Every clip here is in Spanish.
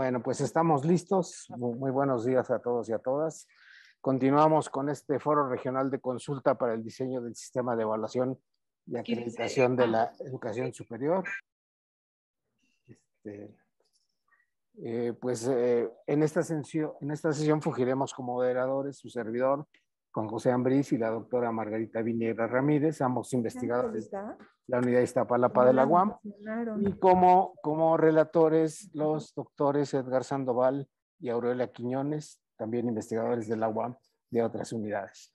Bueno, pues estamos listos. Muy, buenos días a todos y a todas. Continuamos con este foro regional de consulta para el diseño del sistema de evaluación y acreditación de la educación superior. Este, eh, pues eh, en, esta sesión, en esta sesión fungiremos como moderadores su servidor, con José Ambrís y la doctora Margarita Viñera Ramírez, ambos investigadores de la Unidad Iztapalapa de la UAM, y como, como relatores los doctores Edgar Sandoval y Aurelia Quiñones, también investigadores de la UAM de otras unidades.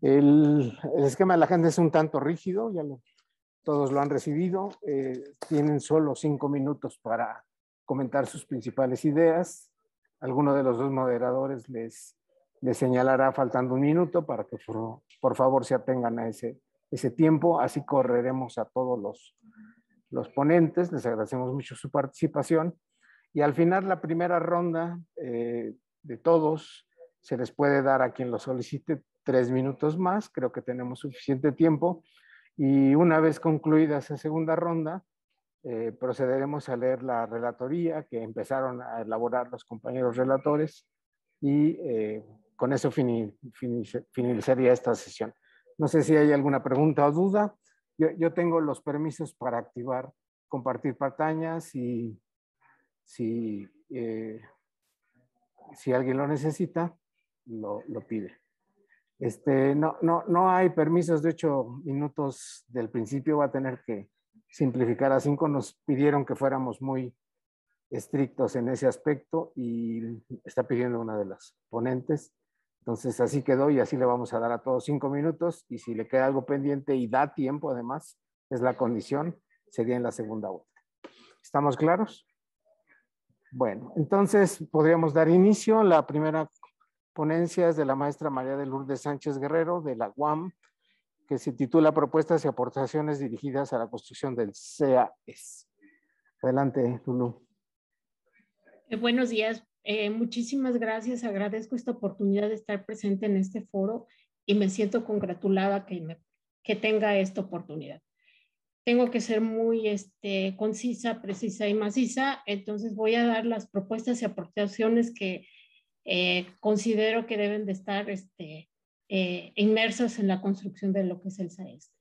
El, esquema de la agenda es un tanto rígido, ya lo, todos lo han recibido, eh, tienen solo cinco minutos para comentar sus principales ideas. Alguno de los dos moderadores les le señalará faltando un minuto para que por, favor se atengan a ese, ese tiempo. Así correremos a todos los, los ponentes. Les agradecemos mucho su participación. Y al final, la primera ronda eh, de todos se les puede dar a quien lo solicite tres minutos más. Creo que tenemos suficiente tiempo. Y una vez concluida esa segunda ronda, eh, procederemos a leer la relatoría que empezaron a elaborar los compañeros relatores y eh, con eso finalizaría esta sesión. No sé si hay alguna pregunta o duda. Yo, tengo los permisos para activar, compartir pantallas y si, eh, alguien lo necesita, lo, lo, pide. Este, no, no, no hay permisos de ocho minutos del principio, va a tener que simplificar a cinco. Nos pidieron que fuéramos muy estrictos en ese aspecto y está pidiendo una de las ponentes entonces así quedó y así le vamos a dar a todos cinco minutos y si le queda algo pendiente y da tiempo además, es la condición, sería en la segunda vuelta. ¿Estamos claros? Bueno, entonces podríamos dar inicio. La primera ponencia es de la maestra María de Lourdes Sánchez Guerrero de la UAM, que se titula Propuestas y aportaciones dirigidas a la construcción del CAES. Adelante, Lulu. Eh, buenos días. Eh, muchísimas gracias. Agradezco esta oportunidad de estar presente en este foro y me siento congratulada que, tenga esta oportunidad. Tengo que ser muy este, concisa, precisa y maciza, entonces voy a dar las propuestas y aportaciones que eh, considero que deben de estar este, eh, inmersas en la construcción de lo que es el SAES.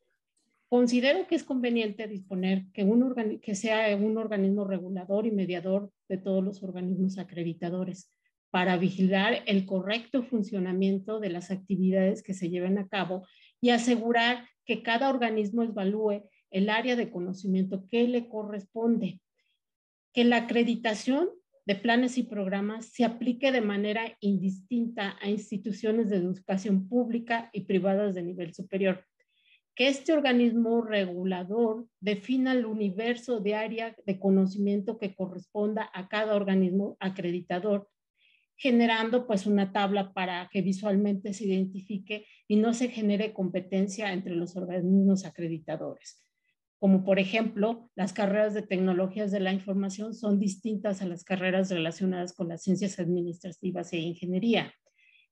Considero que es conveniente disponer que, sea un organismo regulador y mediador de todos los organismos acreditadores para vigilar el correcto funcionamiento de las actividades que se lleven a cabo y asegurar que cada organismo evalúe el área de conocimiento que le corresponde. Que la acreditación de planes y programas se aplique de manera indistinta a instituciones de educación pública y privadas de nivel superior que este organismo regulador defina el universo de área de conocimiento que corresponda a cada organismo acreditador, generando pues una tabla para que visualmente se identifique y no se genere competencia entre los organismos acreditadores. Como por ejemplo, las carreras de tecnologías de la información son distintas a las carreras relacionadas con las ciencias administrativas e ingeniería.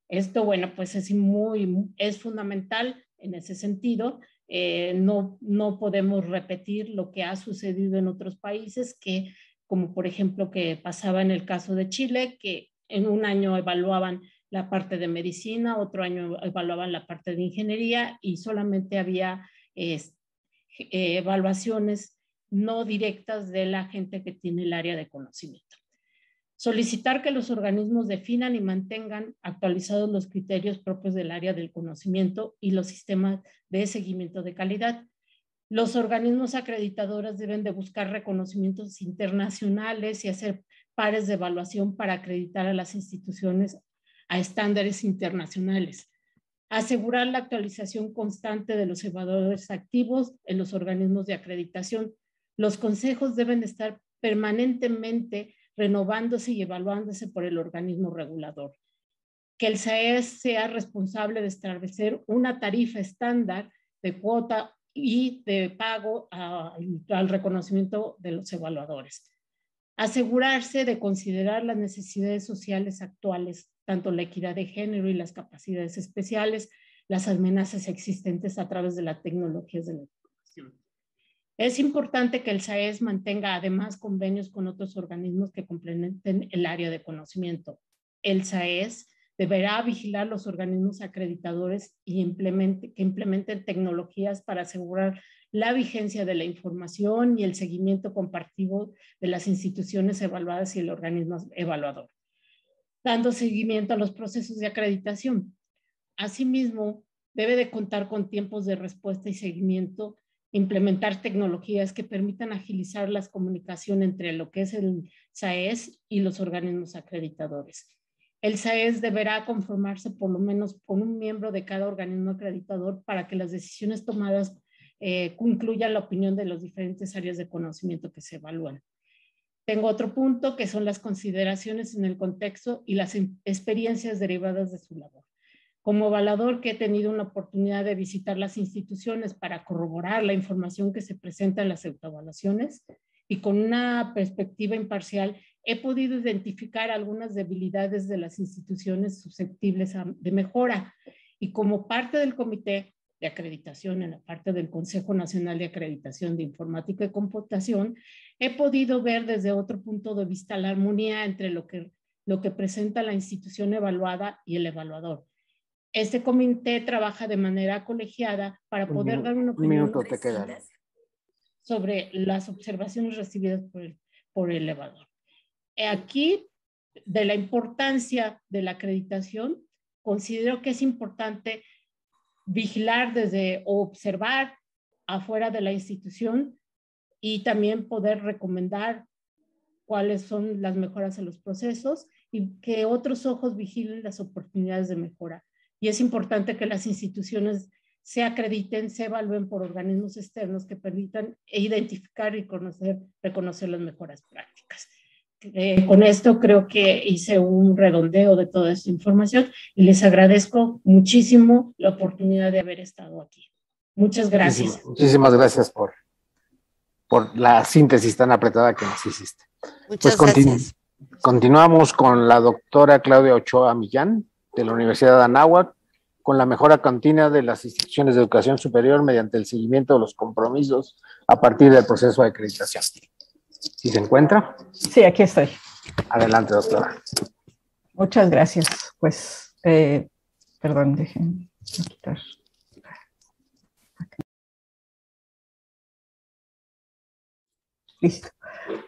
Esto, bueno, pues es muy, es fundamental en ese sentido eh, no, no podemos repetir lo que ha sucedido en otros países, que como por ejemplo que pasaba en el caso de Chile, que en un año evaluaban la parte de medicina, otro año evaluaban la parte de ingeniería y solamente había evaluaciones no directas de la gente que tiene el área de conocimiento. Solicitar que los organismos definan y mantengan actualizados los criterios propios del área del conocimiento y los sistemas de seguimiento de calidad. Los organismos acreditadores deben de buscar reconocimientos internacionales y hacer pares de evaluación para acreditar a las instituciones a estándares internacionales. Asegurar la actualización constante de los evaluadores activos en los organismos de acreditación. Los consejos deben estar permanentemente renovándose y evaluándose por el organismo regulador. Que el SAES sea responsable de establecer una tarifa estándar de cuota y de pago al reconocimiento de los evaluadores. Asegurarse de considerar las necesidades sociales actuales, tanto la equidad de género y las capacidades especiales, las amenazas existentes a través de las tecnologías de la información. Es importante que el SAES mantenga además convenios con otros organismos que complementen el área de conocimiento. El SAES deberá vigilar los organismos acreditadores y que implementen tecnologías para asegurar la vigencia de la información y el seguimiento compartido de las instituciones evaluadas y el organismo evaluador, dando seguimiento a los procesos de acreditación. Asimismo, debe de contar con tiempos de respuesta y seguimiento, implementar tecnologías que permitan agilizar las comunicaciones entre lo que es el SAES y los organismos acreditadores. El SAES deberá conformarse por lo menos con un miembro de cada organismo acreditador para que las decisiones tomadas eh, incluyan la opinión de las diferentes áreas de conocimiento que se evalúan. Tengo otro punto que son las consideraciones en el contexto y las experiencias derivadas de su labor. Como evaluador que he tenido una oportunidad de visitar las instituciones para corroborar la información que se presenta en las autoevaluaciones y con una perspectiva imparcial he podido identificar algunas debilidades de las instituciones susceptibles de mejora y como parte del comité de acreditación en la parte del Consejo Nacional de Acreditación de Informática y Computación, he podido ver desde otro punto de vista la armonía entre lo que, lo que presenta la institución evaluada y el evaluador. Este comité trabaja de manera colegiada para poder dar una opinión sobre las observaciones recibidas por el, por el evaluador. Aquí, de la importancia de la acreditación, considero que es importante vigilar desde o observar afuera de la institución y también poder recomendar cuáles son las mejoras en los procesos y que otros ojos vigilen las oportunidades de mejora. Y es importante que las instituciones se acrediten, se evalúen por organismos externos que permitan identificar y conocer, reconocer las mejoras prácticas. Eh, con esto creo que hice un redondeo de toda esta información y les agradezco muchísimo la oportunidad de haber estado aquí. Muchas gracias. Muchísimas, gracias por, por la síntesis tan apretada que nos hiciste. Muchas pues gracias. continuamos con la doctora Claudia Ochoa Millán de la Universidad de Anáhuac con la mejora continua de las instituciones de educación superior mediante el seguimiento de los compromisos a partir del proceso de acreditación. ¿Sí se encuentra? Sí, aquí estoy. Adelante, doctora. Muchas gracias. Pues, eh, perdón, dejen quitar. Listo.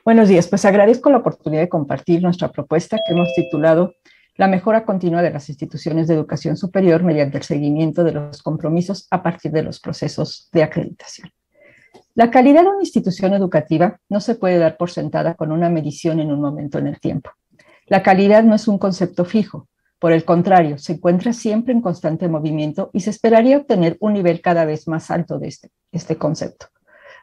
Buenos días. Pues agradezco la oportunidad de compartir nuestra propuesta que hemos titulado La mejora continua de las instituciones de educación superior mediante el seguimiento de los compromisos a partir de los procesos de acreditación. La calidad de una institución educativa no se puede dar por sentada con una medición en un momento en el tiempo. La calidad no es un concepto fijo, por el contrario, se encuentra siempre en constante movimiento y se esperaría obtener un nivel cada vez más alto de este, este concepto.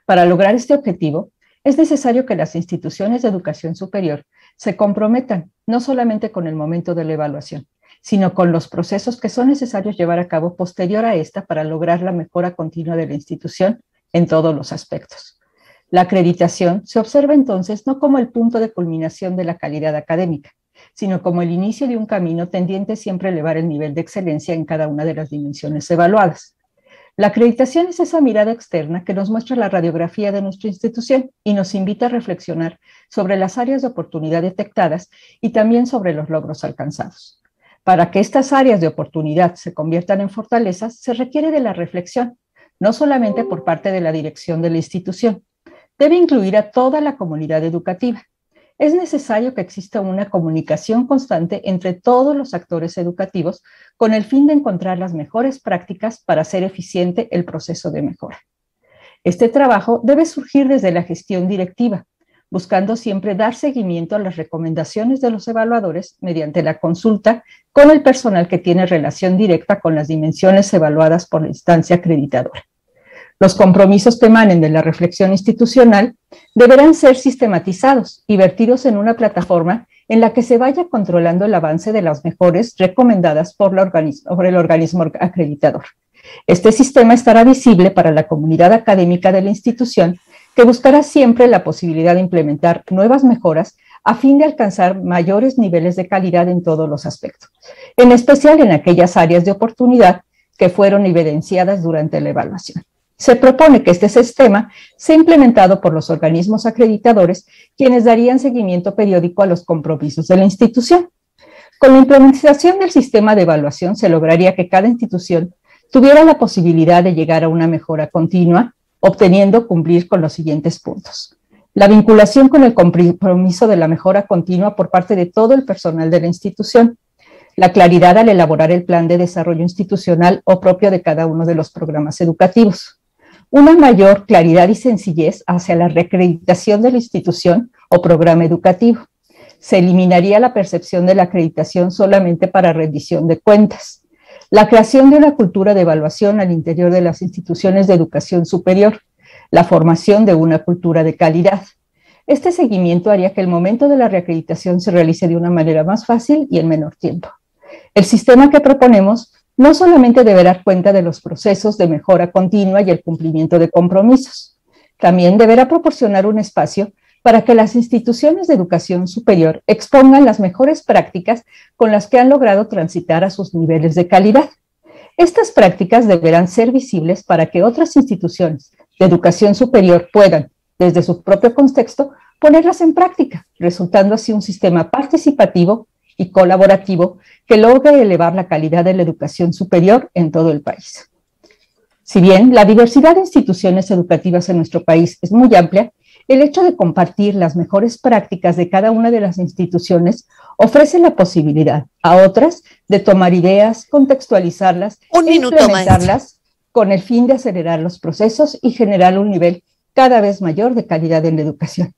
Para lograr este objetivo, es necesario que las instituciones de educación superior se comprometan no solamente con el momento de la evaluación, sino con los procesos que son necesarios llevar a cabo posterior a esta para lograr la mejora continua de la institución en todos los aspectos. La acreditación se observa entonces no como el punto de culminación de la calidad académica, sino como el inicio de un camino tendiente siempre a elevar el nivel de excelencia en cada una de las dimensiones evaluadas. La acreditación es esa mirada externa que nos muestra la radiografía de nuestra institución y nos invita a reflexionar sobre las áreas de oportunidad detectadas y también sobre los logros alcanzados. Para que estas áreas de oportunidad se conviertan en fortalezas, se requiere de la reflexión, no solamente por parte de la dirección de la institución. Debe incluir a toda la comunidad educativa. Es necesario que exista una comunicación constante entre todos los actores educativos con el fin de encontrar las mejores prácticas para hacer eficiente el proceso de mejora. Este trabajo debe surgir desde la gestión directiva, buscando siempre dar seguimiento a las recomendaciones de los evaluadores mediante la consulta con el personal que tiene relación directa con las dimensiones evaluadas por la instancia acreditadora. Los compromisos que emanen de la reflexión institucional deberán ser sistematizados y vertidos en una plataforma en la que se vaya controlando el avance de las mejores recomendadas por, por, el organismo acreditador. Este sistema estará visible para la comunidad académica de la institución, que buscará siempre la posibilidad de implementar nuevas mejoras a fin de alcanzar mayores niveles de calidad en todos los aspectos, en especial en aquellas áreas de oportunidad que fueron evidenciadas durante la evaluación. Se propone que este sistema sea implementado por los organismos acreditadores, quienes darían seguimiento periódico a los compromisos de la institución. Con la implementación del sistema de evaluación se lograría que cada institución tuviera la posibilidad de llegar a una mejora continua, obteniendo cumplir con los siguientes puntos. La vinculación con el compromiso de la mejora continua por parte de todo el personal de la institución, la claridad al elaborar el plan de desarrollo institucional o propio de cada uno de los programas educativos, una mayor claridad y sencillez hacia la reacreditación de la institución o programa educativo. Se eliminaría la percepción de la acreditación solamente para rendición de cuentas. La creación de una cultura de evaluación al interior de las instituciones de educación superior. La formación de una cultura de calidad. Este seguimiento haría que el momento de la reacreditación se realice de una manera más fácil y en menor tiempo. El sistema que proponemos no solamente debe dar cuenta de los procesos de mejora continua y el cumplimiento de compromisos, también deberá proporcionar un espacio para que las instituciones de educación superior expongan las mejores prácticas con las que han logrado transitar a sus niveles de calidad. Estas prácticas deberán ser visibles para que otras instituciones de educación superior puedan, desde su propio contexto, ponerlas en práctica, resultando así un sistema participativo y colaborativo que logre elevar la calidad de la educación superior en todo el país. Si bien la diversidad de instituciones educativas en nuestro país es muy amplia, el hecho de compartir las mejores prácticas de cada una de las instituciones ofrece la posibilidad a otras de tomar ideas, contextualizarlas e implementarlas con el fin de acelerar los procesos y generar un nivel cada vez mayor de calidad en la educación.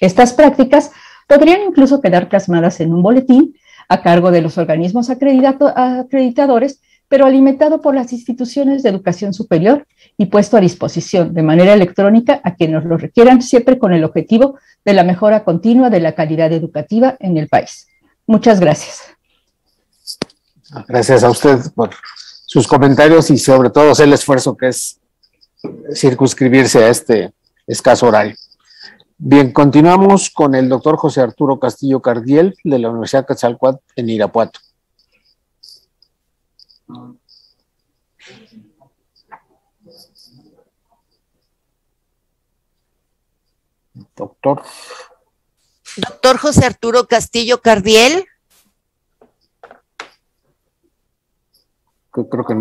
Estas prácticas podrían incluso quedar plasmadas en un boletín a cargo de los organismos acreditadores, pero alimentado por las instituciones de educación superior y puesto a disposición de manera electrónica a quienes lo requieran, siempre con el objetivo de la mejora continua de la calidad educativa en el país. Muchas gracias. Gracias a usted por sus comentarios y sobre todo el esfuerzo que es circunscribirse a este escaso horario. Bien, continuamos con el doctor José Arturo Castillo Cardiel de la Universidad Quetzalcóatl en Irapuato. Doctor. Doctor José Arturo Castillo Cardiel. Creo que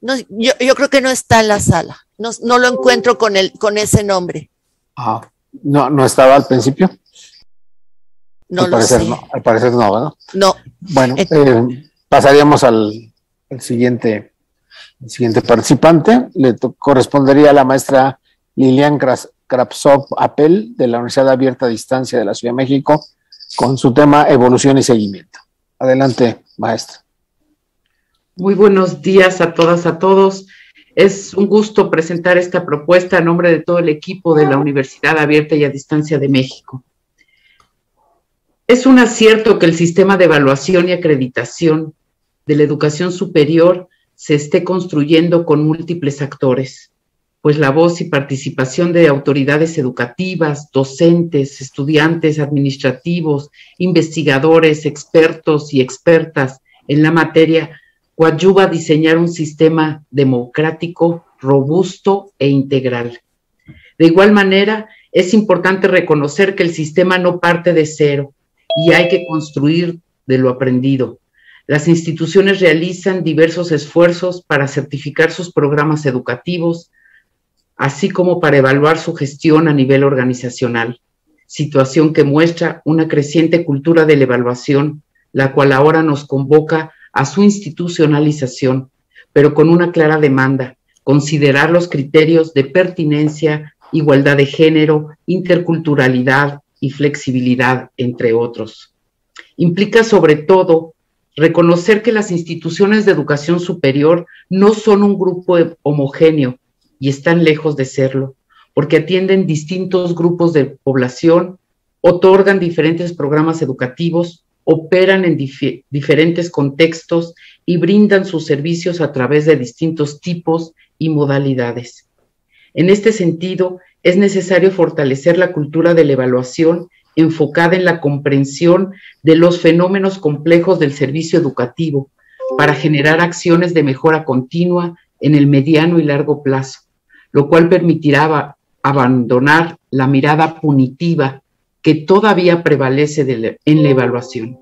no, yo, yo, creo que no está en la sala. No, no lo encuentro con, el, con ese nombre. Ah, no, no estaba al principio. No al lo parecer sé. no, al parecer no, ¿verdad? No. Bueno, Eh, eh, pasaríamos al, al siguiente, al siguiente participante. Le correspondería a la maestra Lilian Kras- Krapsov Apel de la Universidad Abierta a Distancia de la Ciudad de México con su tema Evolución y Seguimiento. Adelante, maestra. Muy buenos días a todas, a todos. Es un gusto presentar esta propuesta a nombre de todo el equipo de la Universidad Abierta y a Distancia de México. Es un acierto que el sistema de evaluación y acreditación de la educación superior se esté construyendo con múltiples actores, pues la voz y participación de autoridades educativas, docentes, estudiantes administrativos, investigadores, expertos y expertas en la materia coadyuva a diseñar un sistema democrático, robusto e integral. De igual manera, es importante reconocer que el sistema no parte de cero y hay que construir de lo aprendido. Las instituciones realizan diversos esfuerzos para certificar sus programas educativos, así como para evaluar su gestión a nivel organizacional, situación que muestra una creciente cultura de la evaluación, la cual ahora nos convoca a su institucionalización, pero con una clara demanda, considerar los criterios de pertinencia, igualdad de género, interculturalidad y flexibilidad, entre otros. Implica sobre todo reconocer que las instituciones de educación superior no son un grupo homogéneo y están lejos de serlo, porque atienden distintos grupos de población, otorgan diferentes programas educativos, operan en dif diferentes contextos y brindan sus servicios a través de distintos tipos y modalidades. En este sentido, es necesario fortalecer la cultura de la evaluación enfocada en la comprensión de los fenómenos complejos del servicio educativo para generar acciones de mejora continua en el mediano y largo plazo, lo cual permitirá abandonar la mirada punitiva que todavía prevalece en la evaluación.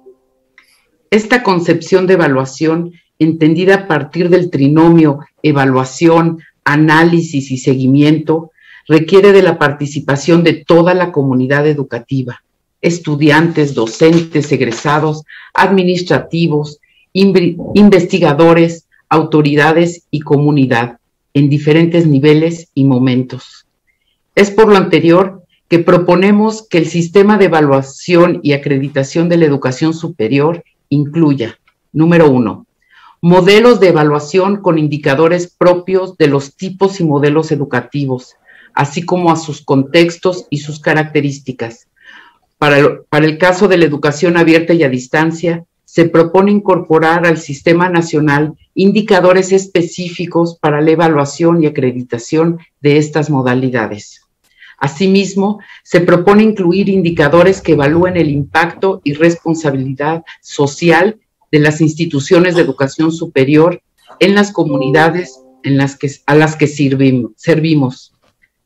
Esta concepción de evaluación, entendida a partir del trinomio evaluación, análisis y seguimiento, requiere de la participación de toda la comunidad educativa, estudiantes, docentes, egresados, administrativos, investigadores, autoridades y comunidad en diferentes niveles y momentos. Es por lo anterior que proponemos que el sistema de evaluación y acreditación de la educación superior incluya, número uno, modelos de evaluación con indicadores propios de los tipos y modelos educativos, así como a sus contextos y sus características. Para el, para el caso de la educación abierta y a distancia, se propone incorporar al Sistema Nacional indicadores específicos para la evaluación y acreditación de estas modalidades. Asimismo, se propone incluir indicadores que evalúen el impacto y responsabilidad social de las instituciones de educación superior en las comunidades a las que servimos.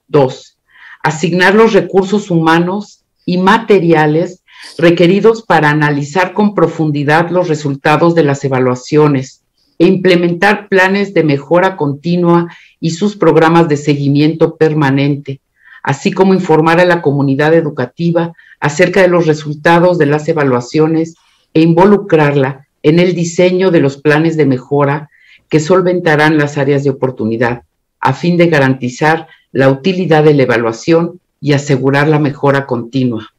Dos, asignar los recursos humanos y materiales requeridos para analizar con profundidad los resultados de las evaluaciones e implementar planes de mejora continua y sus programas de seguimiento permanente, así como informar a la comunidad educativa acerca de los resultados de las evaluaciones e involucrarla en el diseño de los planes de mejora que solventarán las áreas de oportunidad, a fin de garantizar la utilidad de la evaluación y asegurar la mejora continua.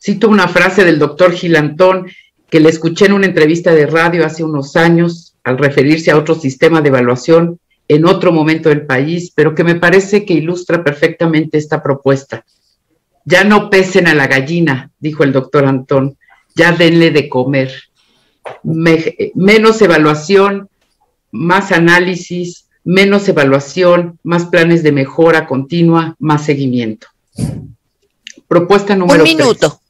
Cito una frase del doctor Gilantón que le escuché en una entrevista de radio hace unos años al referirse a otro sistema de evaluación en otro momento del país, pero que me parece que ilustra perfectamente esta propuesta. Ya no pesen a la gallina, dijo el doctor Antón, ya denle de comer. menos evaluación, más análisis, menos evaluación, más planes de mejora continua, más seguimiento. Propuesta número Un minuto.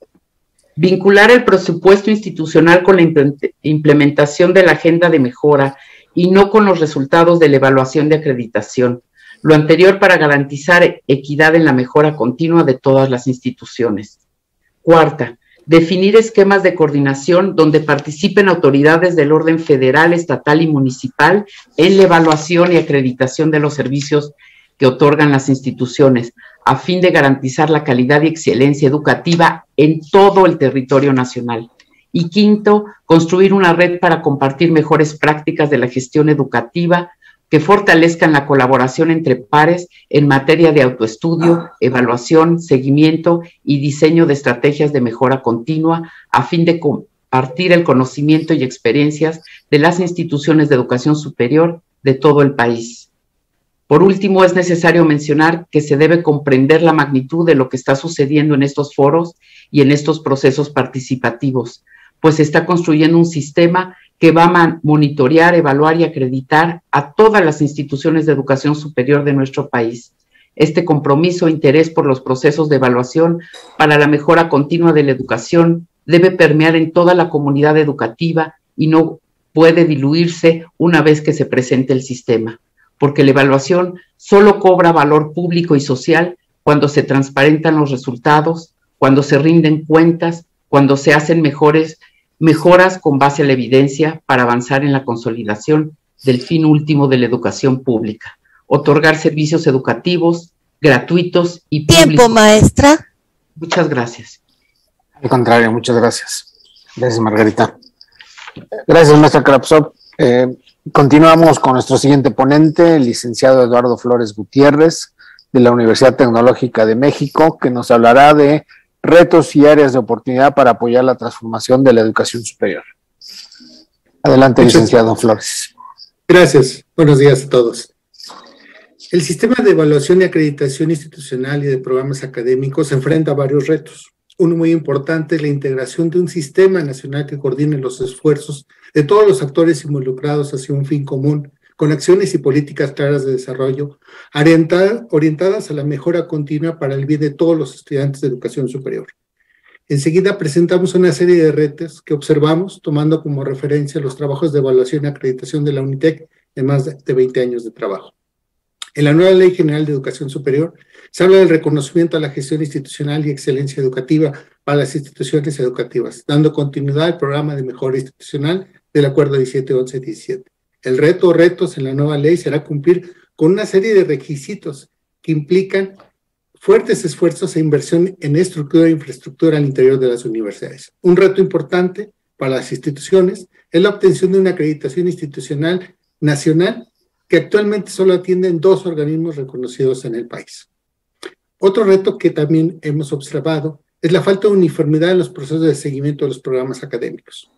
Vincular el presupuesto institucional con la implementación de la agenda de mejora y no con los resultados de la evaluación de acreditación. Lo anterior para garantizar equidad en la mejora continua de todas las instituciones. Cuarta, definir esquemas de coordinación donde participen autoridades del orden federal, estatal y municipal en la evaluación y acreditación de los servicios que otorgan las instituciones, a fin de garantizar la calidad y excelencia educativa en todo el territorio nacional. Y quinto, construir una red para compartir mejores prácticas de la gestión educativa que fortalezcan la colaboración entre pares en materia de autoestudio, evaluación, seguimiento y diseño de estrategias de mejora continua a fin de compartir el conocimiento y experiencias de las instituciones de educación superior de todo el país. Por último, es necesario mencionar que se debe comprender la magnitud de lo que está sucediendo en estos foros y en estos procesos participativos, pues se está construyendo un sistema que va a monitorear, evaluar y acreditar a todas las instituciones de educación superior de nuestro país. Este compromiso e interés por los procesos de evaluación para la mejora continua de la educación debe permear en toda la comunidad educativa y no puede diluirse una vez que se presente el sistema, porque la evaluación solo cobra valor público y social cuando se transparentan los resultados, cuando se rinden cuentas, cuando se hacen mejores mejoras con base a la evidencia para avanzar en la consolidación del fin último de la educación pública, otorgar servicios educativos gratuitos y públicos. Tiempo, maestra. Muchas gracias. Al contrario, muchas gracias. Gracias, Margarita. Gracias, maestra Krapsov. Eh, continuamos con nuestro siguiente ponente, el licenciado Eduardo Flores Gutiérrez, de la Universidad Tecnológica de México, que nos hablará de retos y áreas de oportunidad para apoyar la transformación de la educación superior. Adelante, licenciado Flores. Gracias. Buenos días a todos. El sistema de evaluación y acreditación institucional y de programas académicos se enfrenta a varios retos. Uno muy importante es la integración de un sistema nacional que coordine los esfuerzos de todos los actores involucrados hacia un fin común con acciones y políticas claras de desarrollo, orientadas a la mejora continua para el bien de todos los estudiantes de educación superior. Enseguida presentamos una serie de retos que observamos tomando como referencia los trabajos de evaluación y acreditación de la UNITEC en más de 20 años de trabajo. En la nueva Ley General de Educación Superior se habla del reconocimiento a la gestión institucional y excelencia educativa para las instituciones educativas, dando continuidad al programa de mejora institucional del Acuerdo 17-11-17. El reto o retos en la nueva ley será cumplir con una serie de requisitos que implican fuertes esfuerzos e inversión en estructura e infraestructura al interior de las universidades. Un reto importante para las instituciones es la obtención de una acreditación institucional nacional que actualmente solo atienden dos organismos reconocidos en el país. Otro reto que también hemos observado es la falta de uniformidad en los procesos de seguimiento de los programas académicos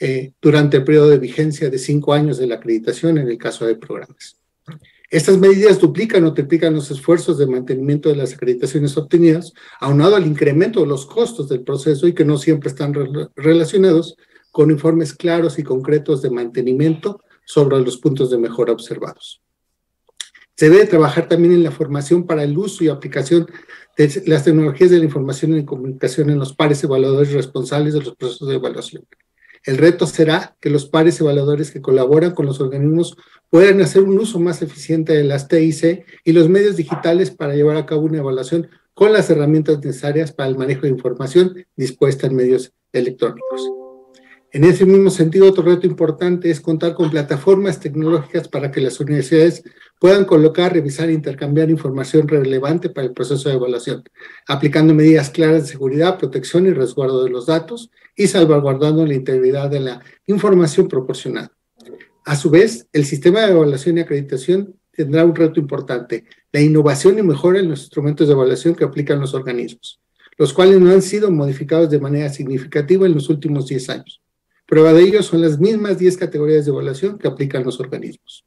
eh, durante el periodo de vigencia de cinco años de la acreditación en el caso de programas. Estas medidas duplican o triplican los esfuerzos de mantenimiento de las acreditaciones obtenidas, aunado al incremento de los costos del proceso y que no siempre están relacionados con informes claros y concretos de mantenimiento sobre los puntos de mejora observados. Se debe trabajar también en la formación para el uso y aplicación de las tecnologías de la información y comunicación en los pares evaluadores responsables de los procesos de evaluación. El reto será que los pares evaluadores que colaboran con los organismos puedan hacer un uso más eficiente de las TIC y los medios digitales para llevar a cabo una evaluación con las herramientas necesarias para el manejo de información dispuesta en medios electrónicos. En ese mismo sentido, otro reto importante es contar con plataformas tecnológicas para que las universidades puedan colocar, revisar e intercambiar información relevante para el proceso de evaluación, aplicando medidas claras de seguridad, protección y resguardo de los datos y salvaguardando la integridad de la información proporcionada. A su vez, el sistema de evaluación y acreditación tendrá un reto importante, la innovación y mejora en los instrumentos de evaluación que aplican los organismos, los cuales no han sido modificados de manera significativa en los últimos 10 años. Prueba de ello son las mismas 10 categorías de evaluación que aplican los organismos.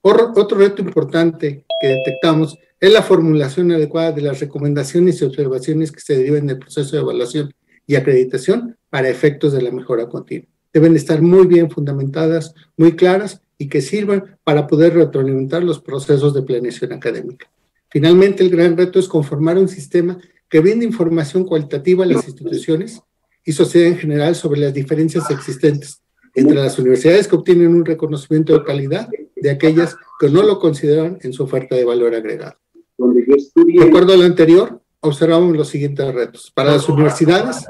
Otro reto importante que detectamos es la formulación adecuada de las recomendaciones y observaciones que se deriven del proceso de evaluación y acreditación para efectos de la mejora continua. Deben estar muy bien fundamentadas, muy claras y que sirvan para poder retroalimentar los procesos de planeación académica. Finalmente, el gran reto es conformar un sistema que brinde información cualitativa a las instituciones y sociedad en general sobre las diferencias existentes entre las universidades que obtienen un reconocimiento de calidad de aquellas que no lo consideran en su oferta de valor agregado. De acuerdo a lo anterior, observamos los siguientes retos. Para las universidades,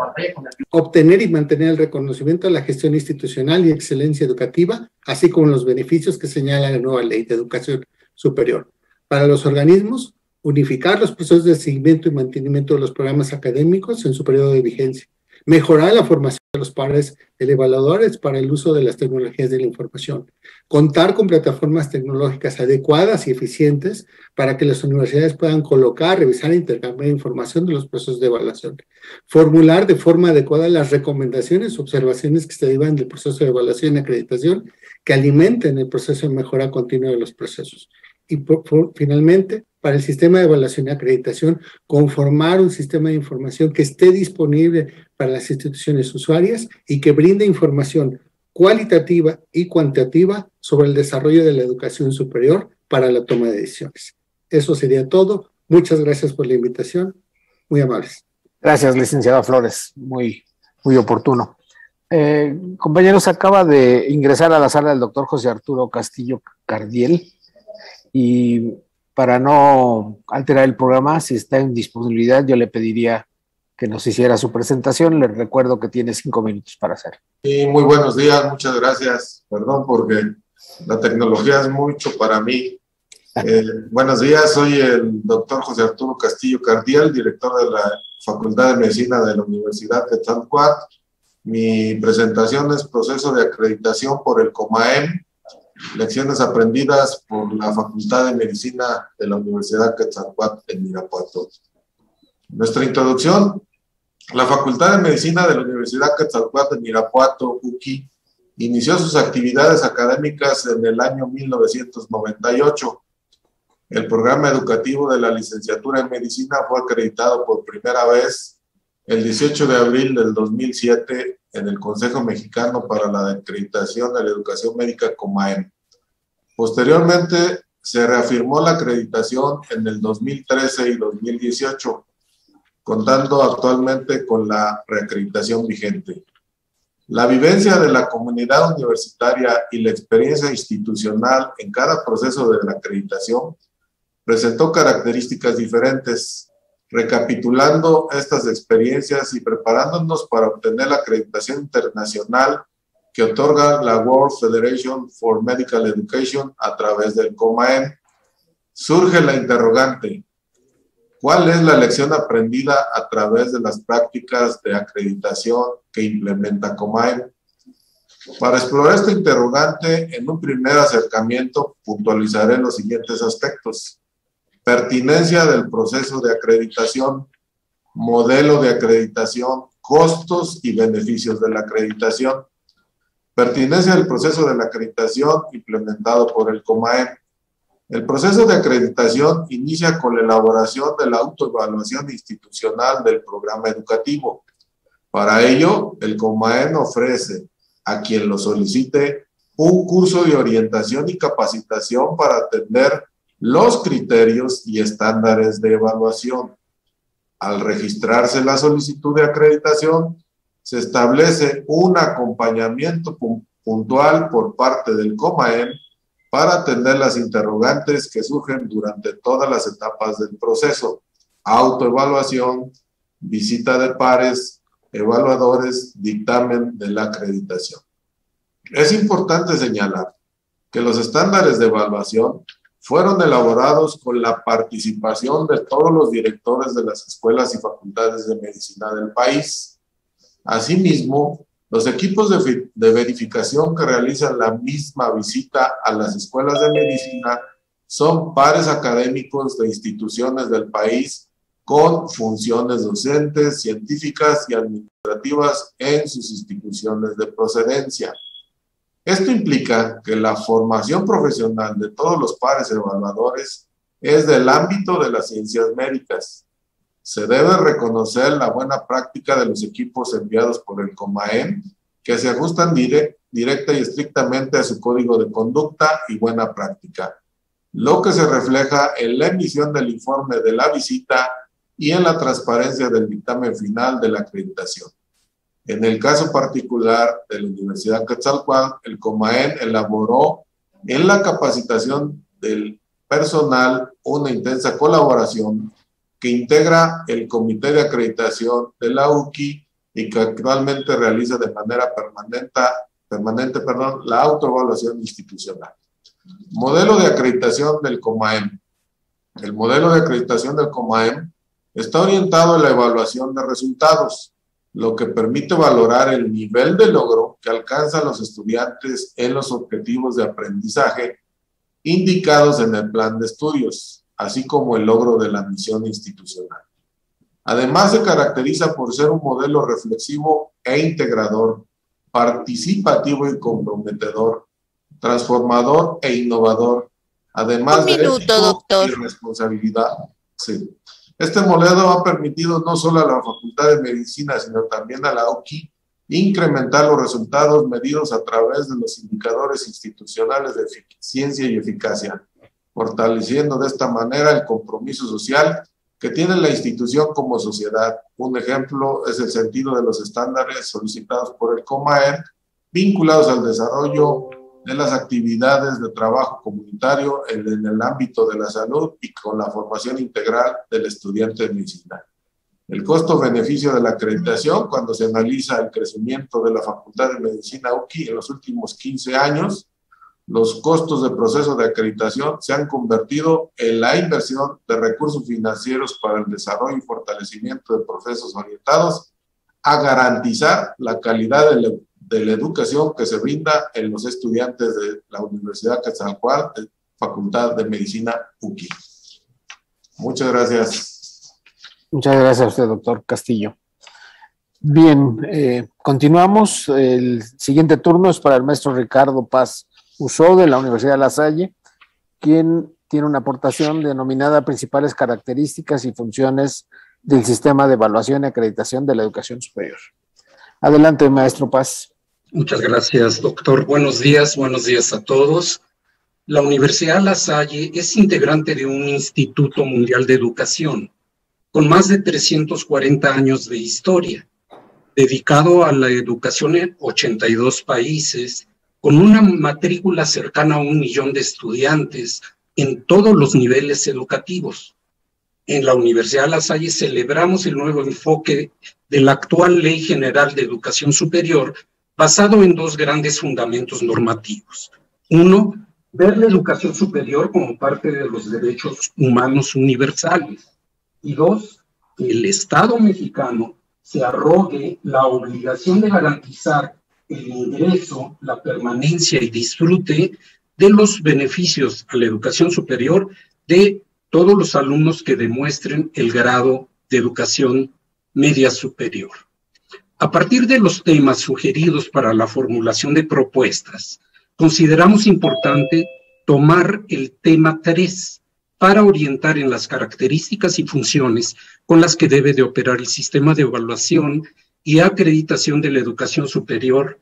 obtener y mantener el reconocimiento de la gestión institucional y excelencia educativa, así como los beneficios que señala la nueva ley de educación superior. Para los organismos, unificar los procesos de seguimiento y mantenimiento de los programas académicos en su periodo de vigencia mejorar la formación de los padres evaluadores para el uso de las tecnologías de la información, contar con plataformas tecnológicas adecuadas y eficientes para que las universidades puedan colocar, revisar e intercambiar información de los procesos de evaluación, formular de forma adecuada las recomendaciones, observaciones que se derivan del proceso de evaluación y acreditación que alimenten el proceso de mejora continua de los procesos. Y finalmente, para el sistema de evaluación y acreditación, conformar un sistema de información que esté disponible para las instituciones usuarias y que brinde información cualitativa y cuantitativa sobre el desarrollo de la educación superior para la toma de decisiones. Eso sería todo. Muchas gracias por la invitación. Muy amables. Gracias, licenciada Flores. Muy, muy oportuno. Eh, compañeros, acaba de ingresar a la sala el doctor José Arturo Castillo Cardiel y para no alterar el programa, si está en disponibilidad, yo le pediría que nos hiciera su presentación. Le recuerdo que tiene cinco minutos para hacer. Sí, muy buenos días, muchas gracias. Perdón porque la tecnología es mucho para mí. Eh, buenos días, soy el doctor José Arturo Castillo Cardial, director de la Facultad de Medicina de la Universidad de Quetzalcoatl. Mi presentación es proceso de acreditación por el COMAEM, Lecciones aprendidas por la Facultad de Medicina de la Universidad Quetzalcoatl en Mirapuato. Nuestra introducción. La Facultad de Medicina de la Universidad Quetzalcoatl en Mirapuato, UQI, inició sus actividades académicas en el año 1998. El programa educativo de la licenciatura en medicina fue acreditado por primera vez el 18 de abril del 2007 en el Consejo Mexicano para la Acreditación de la Educación Médica COMAEM. Posteriormente, se reafirmó la acreditación en el 2013 y 2018, contando actualmente con la reacreditación vigente. La vivencia de la comunidad universitaria y la experiencia institucional en cada proceso de la acreditación presentó características diferentes. Recapitulando estas experiencias y preparándonos para obtener la acreditación internacional que otorga la World Federation for Medical Education a través del COMAEN, surge la interrogante, ¿cuál es la lección aprendida a través de las prácticas de acreditación que implementa COMAEN? Para explorar este interrogante, en un primer acercamiento puntualizaré los siguientes aspectos. Pertinencia del proceso de acreditación, modelo de acreditación, costos y beneficios de la acreditación. Pertinencia del proceso de la acreditación implementado por el COMAEM. El proceso de acreditación inicia con la elaboración de la autoevaluación institucional del programa educativo. Para ello, el COMAEN ofrece a quien lo solicite un curso de orientación y capacitación para atender los criterios y estándares de evaluación. Al registrarse la solicitud de acreditación, se establece un acompañamiento puntual por parte del COMAEM para atender las interrogantes que surgen durante todas las etapas del proceso, autoevaluación, visita de pares, evaluadores dictamen de la acreditación. Es importante señalar que los estándares de evaluación fueron elaborados con la participación de todos los directores de las escuelas y facultades de medicina del país. Asimismo, los equipos de, verificación que realizan la misma visita a las escuelas de medicina son pares académicos de instituciones del país con funciones docentes, científicas y administrativas en sus instituciones de procedencia. Esto implica que la formación profesional de todos los pares evaluadores es del ámbito de las ciencias médicas. Se debe reconocer la buena práctica de los equipos enviados por el COMAEM, que se ajustan directa y estrictamente a su código de conducta y buena práctica, lo que se refleja en la emisión del informe de la visita y en la transparencia del dictamen final de la acreditación. En el caso particular de la Universidad Quetzalcoatl, el COMAEN elaboró en la capacitación del personal una intensa colaboración que integra el Comité de Acreditación de la UCI y que actualmente realiza de manera permanente, permanente perdón, la autoevaluación institucional. Modelo de acreditación del COMAEM. El modelo de acreditación del COMAEM está orientado a la evaluación de resultados, lo que permite valorar el nivel de logro que alcanzan los estudiantes en los objetivos de aprendizaje indicados en el plan de estudios, así como el logro de la misión institucional. Además, se caracteriza por ser un modelo reflexivo e integrador, participativo y comprometedor, transformador e innovador, además de y responsabilidad. Sí. Este modelo ha permitido no solo a la Facultad de Medicina, sino también a la UQI incrementar los resultados medidos a través de los indicadores institucionales de eficiencia y eficacia, fortaleciendo de esta manera el compromiso social que tiene la institución como sociedad. Un ejemplo es el sentido de los estándares solicitados por el COMAER vinculados al desarrollo de las actividades de trabajo comunitario en, el ámbito de la salud y con la formación integral del estudiante de medicina. El costo-beneficio de la acreditación, cuando se analiza el crecimiento de la Facultad de Medicina UCI en los últimos 15 años, los costos de proceso de acreditación se han convertido en la inversión de recursos financieros para el desarrollo y fortalecimiento de procesos orientados a garantizar la calidad del de la educación que se brinda en los estudiantes de la Universidad Quetzalcoatl, Facultad de Medicina UQI. Muchas gracias. Muchas gracias a usted, doctor Castillo. Bien, eh, continuamos. El siguiente turno es para el maestro Ricardo Paz Usó de la Universidad de La Salle, quien tiene una aportación denominada Principales características y funciones del sistema de evaluación y acreditación de la educación superior. Adelante, maestro Paz. Muchas gracias, doctor. Buenos días, buenos días a todos. La Universidad La Salle es integrante de un Instituto Mundial de Educación con más de 340 años de historia, dedicado a la educación en 82 países, con una matrícula cercana a un millón de estudiantes, en todos los niveles educativos. En la Universidad de La Salle celebramos el nuevo enfoque de la actual Ley General de Educación Superior basado en dos grandes fundamentos normativos. Uno, ver la educación superior como parte de los derechos humanos universales. Y dos, que el Estado mexicano se arrogue la obligación de garantizar el ingreso, la permanencia y disfrute de los beneficios a la educación superior de todos los alumnos que demuestren el grado de educación media superior. A partir de los temas sugeridos para la formulación de propuestas, consideramos importante tomar el tema 3 para orientar en las características y funciones con las que debe de operar el sistema de evaluación y acreditación de la educación superior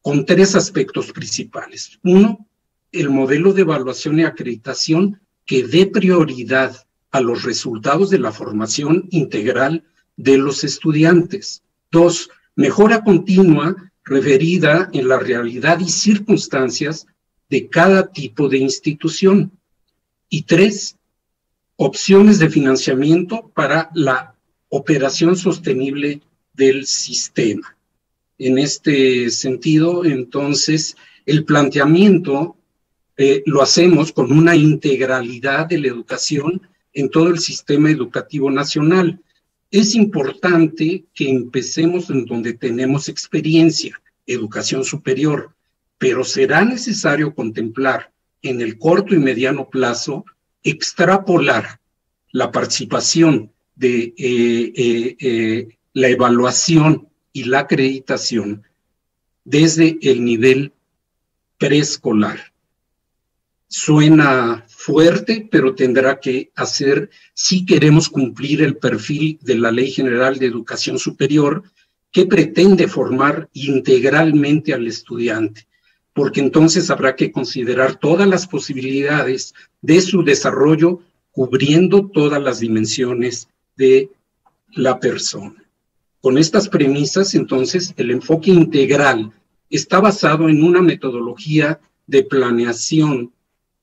con tres aspectos principales. Uno, el modelo de evaluación y acreditación que dé prioridad a los resultados de la formación integral de los estudiantes. Dos, mejora continua referida en la realidad y circunstancias de cada tipo de institución. Y tres, opciones de financiamiento para la operación sostenible del sistema. En este sentido, entonces, el planteamiento eh, lo hacemos con una integralidad de la educación en todo el sistema educativo nacional es importante que empecemos en donde tenemos experiencia, educación superior, pero será necesario contemplar en el corto y mediano plazo extrapolar la participación de eh, eh, eh, la evaluación y la acreditación desde el nivel preescolar. Suena fuerte, pero tendrá que hacer si queremos cumplir el perfil de la Ley General de Educación Superior que pretende formar integralmente al estudiante, porque entonces habrá que considerar todas las posibilidades de su desarrollo cubriendo todas las dimensiones de la persona. Con estas premisas, entonces, el enfoque integral está basado en una metodología de planeación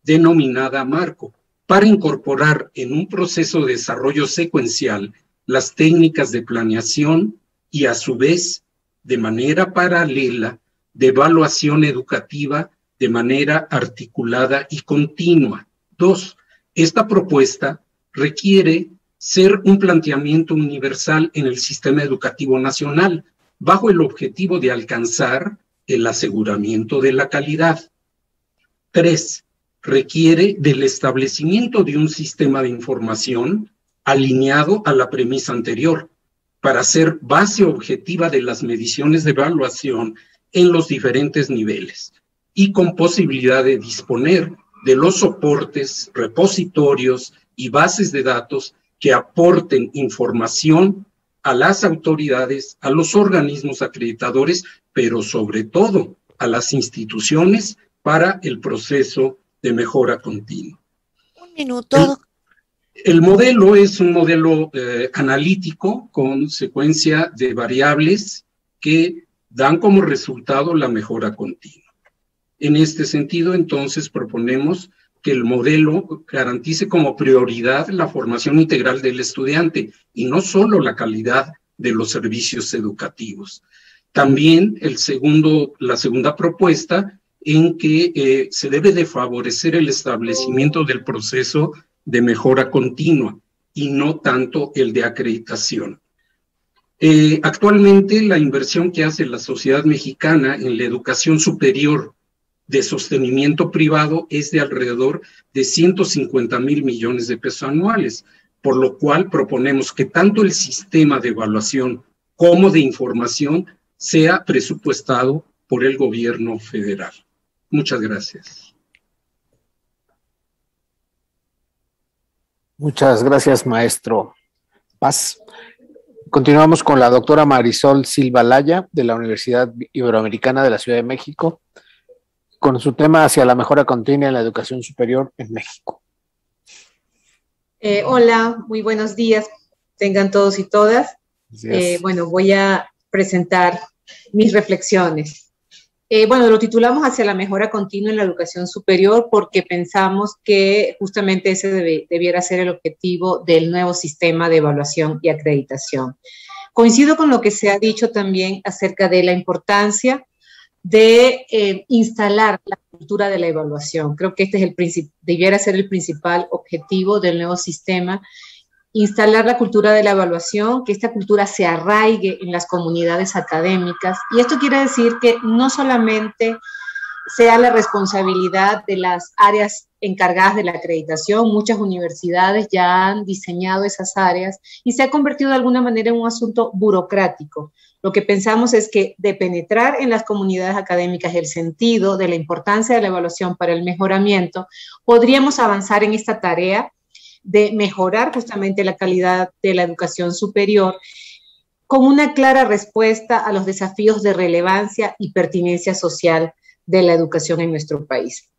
denominada marco, para incorporar en un proceso de desarrollo secuencial las técnicas de planeación y a su vez, de manera paralela, de evaluación educativa de manera articulada y continua. Dos, esta propuesta requiere ser un planteamiento universal en el sistema educativo nacional, bajo el objetivo de alcanzar el aseguramiento de la calidad. Tres, requiere del establecimiento de un sistema de información alineado a la premisa anterior para ser base objetiva de las mediciones de evaluación en los diferentes niveles y con posibilidad de disponer de los soportes, repositorios y bases de datos que aporten información a las autoridades, a los organismos acreditadores, pero sobre todo a las instituciones para el proceso de mejora continua. Un minuto. El, modelo es un modelo eh, analítico con secuencia de variables que dan como resultado la mejora continua. En este sentido, entonces, proponemos que el modelo garantice como prioridad la formación integral del estudiante y no solo la calidad de los servicios educativos. También el segundo, la segunda propuesta en que eh, se debe de favorecer el establecimiento del proceso de mejora continua y no tanto el de acreditación. Eh, actualmente la inversión que hace la sociedad mexicana en la educación superior de sostenimiento privado es de alrededor de 150 mil millones de pesos anuales, por lo cual proponemos que tanto el sistema de evaluación como de información sea presupuestado por el gobierno federal. Muchas gracias. Muchas gracias, maestro Paz. Continuamos con la doctora Marisol Silva Laya de la Universidad Iberoamericana de la Ciudad de México con su tema hacia la mejora continua en la educación superior en México. Eh, hola, muy buenos días, tengan todos y todas. Eh, bueno, voy a presentar mis reflexiones. Eh, bueno, lo titulamos hacia la mejora continua en la educación superior porque pensamos que justamente ese debiera ser el objetivo del nuevo sistema de evaluación y acreditación. Coincido con lo que se ha dicho también acerca de la importancia de eh, instalar la cultura de la evaluación. Creo que este es el debiera ser el principal objetivo del nuevo sistema instalar la cultura de la evaluación, que esta cultura se arraigue en las comunidades académicas. Y esto quiere decir que no solamente sea la responsabilidad de las áreas encargadas de la acreditación, muchas universidades ya han diseñado esas áreas y se ha convertido de alguna manera en un asunto burocrático. Lo que pensamos es que de penetrar en las comunidades académicas el sentido de la importancia de la evaluación para el mejoramiento, podríamos avanzar en esta tarea de mejorar justamente la calidad de la educación superior con una clara respuesta a los desafíos de relevancia y pertinencia social de la educación en nuestro país.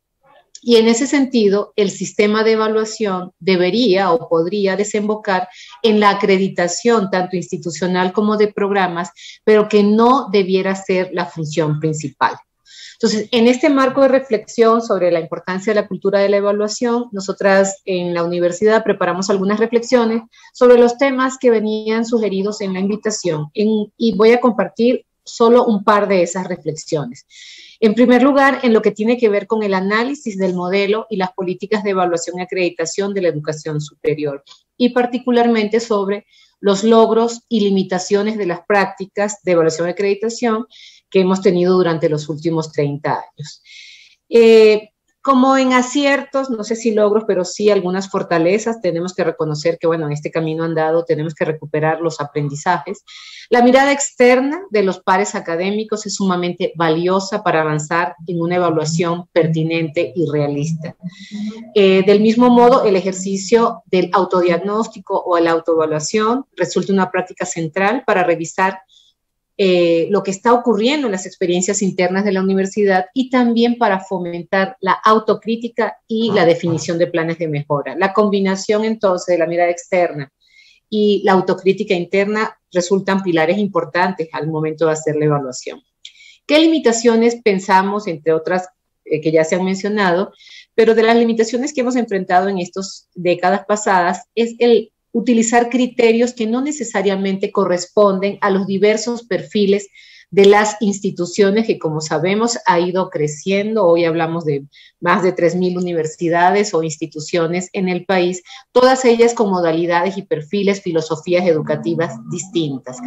Y en ese sentido, el sistema de evaluación debería o podría desembocar en la acreditación tanto institucional como de programas, pero que no debiera ser la función principal. Entonces, en este marco de reflexión sobre la importancia de la cultura de la evaluación, nosotras en la universidad preparamos algunas reflexiones sobre los temas que venían sugeridos en la invitación y voy a compartir solo un par de esas reflexiones. En primer lugar, en lo que tiene que ver con el análisis del modelo y las políticas de evaluación y acreditación de la educación superior, y particularmente sobre los logros y limitaciones de las prácticas de evaluación y acreditación que hemos tenido durante los últimos 30 años. Eh, como en aciertos, no sé si logros, pero sí algunas fortalezas, tenemos que reconocer que, bueno, en este camino andado tenemos que recuperar los aprendizajes. La mirada externa de los pares académicos es sumamente valiosa para avanzar en una evaluación pertinente y realista. Eh, del mismo modo, el ejercicio del autodiagnóstico o la autoevaluación resulta una práctica central para revisar eh, lo que está ocurriendo en las experiencias internas de la universidad y también para fomentar la autocrítica y la definición de planes de mejora. La combinación entonces de la mirada externa y la autocrítica interna resultan pilares importantes al momento de hacer la evaluación. ¿Qué limitaciones pensamos, entre otras eh, que ya se han mencionado, pero de las limitaciones que hemos enfrentado en estas décadas pasadas es el utilizar criterios que no necesariamente corresponden a los diversos perfiles de las instituciones que, como sabemos, ha ido creciendo. Hoy hablamos de más de 3.000 universidades o instituciones en el país, todas ellas con modalidades y perfiles, filosofías educativas distintas.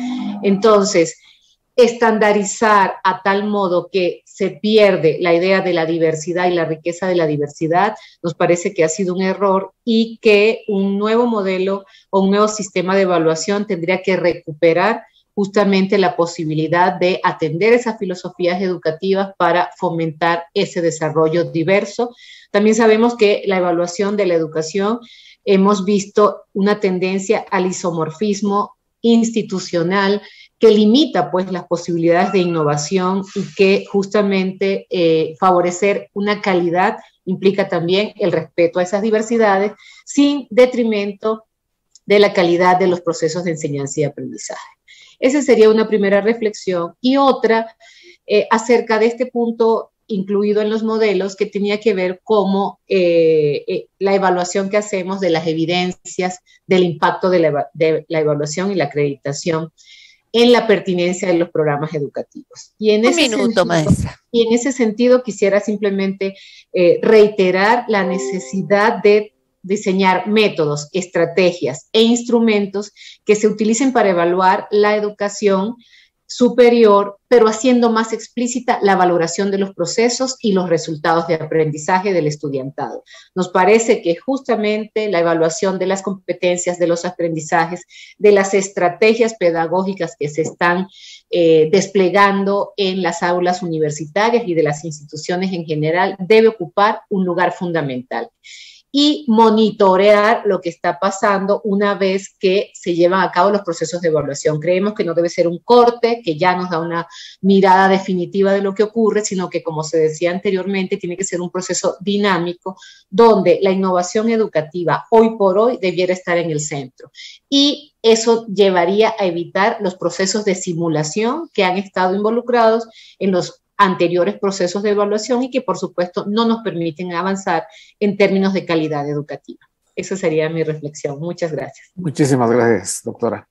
Entonces, estandarizar a tal modo que se pierde la idea de la diversidad y la riqueza de la diversidad, nos parece que ha sido un error y que un nuevo modelo o un nuevo sistema de evaluación tendría que recuperar justamente la posibilidad de atender esas filosofías educativas para fomentar ese desarrollo diverso. También sabemos que la evaluación de la educación hemos visto una tendencia al isomorfismo institucional que limita pues las posibilidades de innovación y que justamente eh, favorecer una calidad implica también el respeto a esas diversidades sin detrimento de la calidad de los procesos de enseñanza y aprendizaje. Esa sería una primera reflexión. Y otra eh, acerca de este punto incluido en los modelos que tenía que ver cómo eh, la evaluación que hacemos de las evidencias del impacto de la, de la evaluación y la acreditación en la pertinencia de los programas educativos. Y en Un ese minuto, sentido, maestra. Y en ese sentido quisiera simplemente eh, reiterar la necesidad de diseñar métodos, estrategias e instrumentos que se utilicen para evaluar la educación superior, pero haciendo más explícita la valoración de los procesos y los resultados de aprendizaje del estudiantado. Nos parece que justamente la evaluación de las competencias, de los aprendizajes, de las estrategias pedagógicas que se están eh, desplegando en las aulas universitarias y de las instituciones en general debe ocupar un lugar fundamental y monitorear lo que está pasando una vez que se llevan a cabo los procesos de evaluación. Creemos que no debe ser un corte que ya nos da una mirada definitiva de lo que ocurre, sino que, como se decía anteriormente, tiene que ser un proceso dinámico donde la innovación educativa hoy por hoy debiera estar en el centro. Y eso llevaría a evitar los procesos de simulación que han estado involucrados en los anteriores procesos de evaluación y que por supuesto no nos permiten avanzar en términos de calidad educativa. Esa sería mi reflexión. Muchas gracias. Muchísimas gracias, doctora.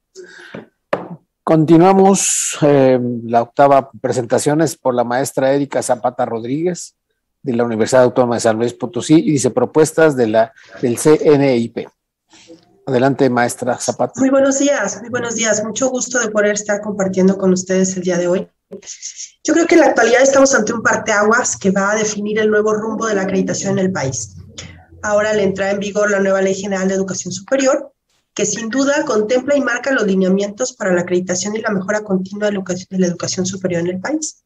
Continuamos. Eh, la octava presentación es por la maestra Erika Zapata Rodríguez de la Universidad Autónoma de San Luis Potosí y dice propuestas de la, del CNIP. Adelante, maestra Zapata. Muy buenos días, muy buenos días. Mucho gusto de poder estar compartiendo con ustedes el día de hoy. Yo creo que en la actualidad estamos ante un parteaguas que va a definir el nuevo rumbo de la acreditación en el país. Ahora al entrar en vigor la nueva Ley General de Educación Superior, que sin duda contempla y marca los lineamientos para la acreditación y la mejora continua de la educación superior en el país.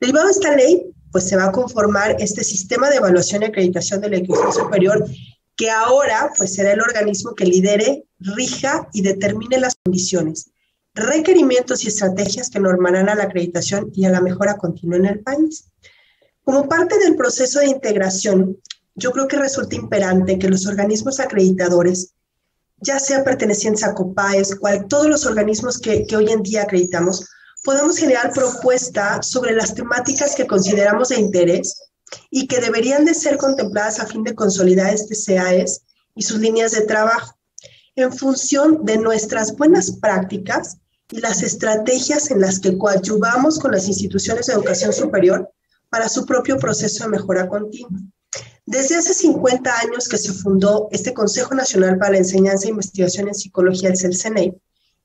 Derivado de esta ley, pues se va a conformar este sistema de evaluación y acreditación de la educación superior que ahora pues será el organismo que lidere, rija y determine las condiciones, requerimientos y estrategias que normarán a la acreditación y a la mejora continua en el país. Como parte del proceso de integración, yo creo que resulta imperante que los organismos acreditadores, ya sea pertenecientes a COPAES, cual todos los organismos que, hoy en día acreditamos, podamos generar propuestas sobre las temáticas que consideramos de interés y que deberían de ser contempladas a fin de consolidar este CAES y sus líneas de trabajo en función de nuestras buenas prácticas y las estrategias en las que coadyuvamos con las instituciones de educación superior para su propio proceso de mejora continua. Desde hace 50 años que se fundó este Consejo Nacional para la Enseñanza e Investigación en Psicología, el CELCENEI,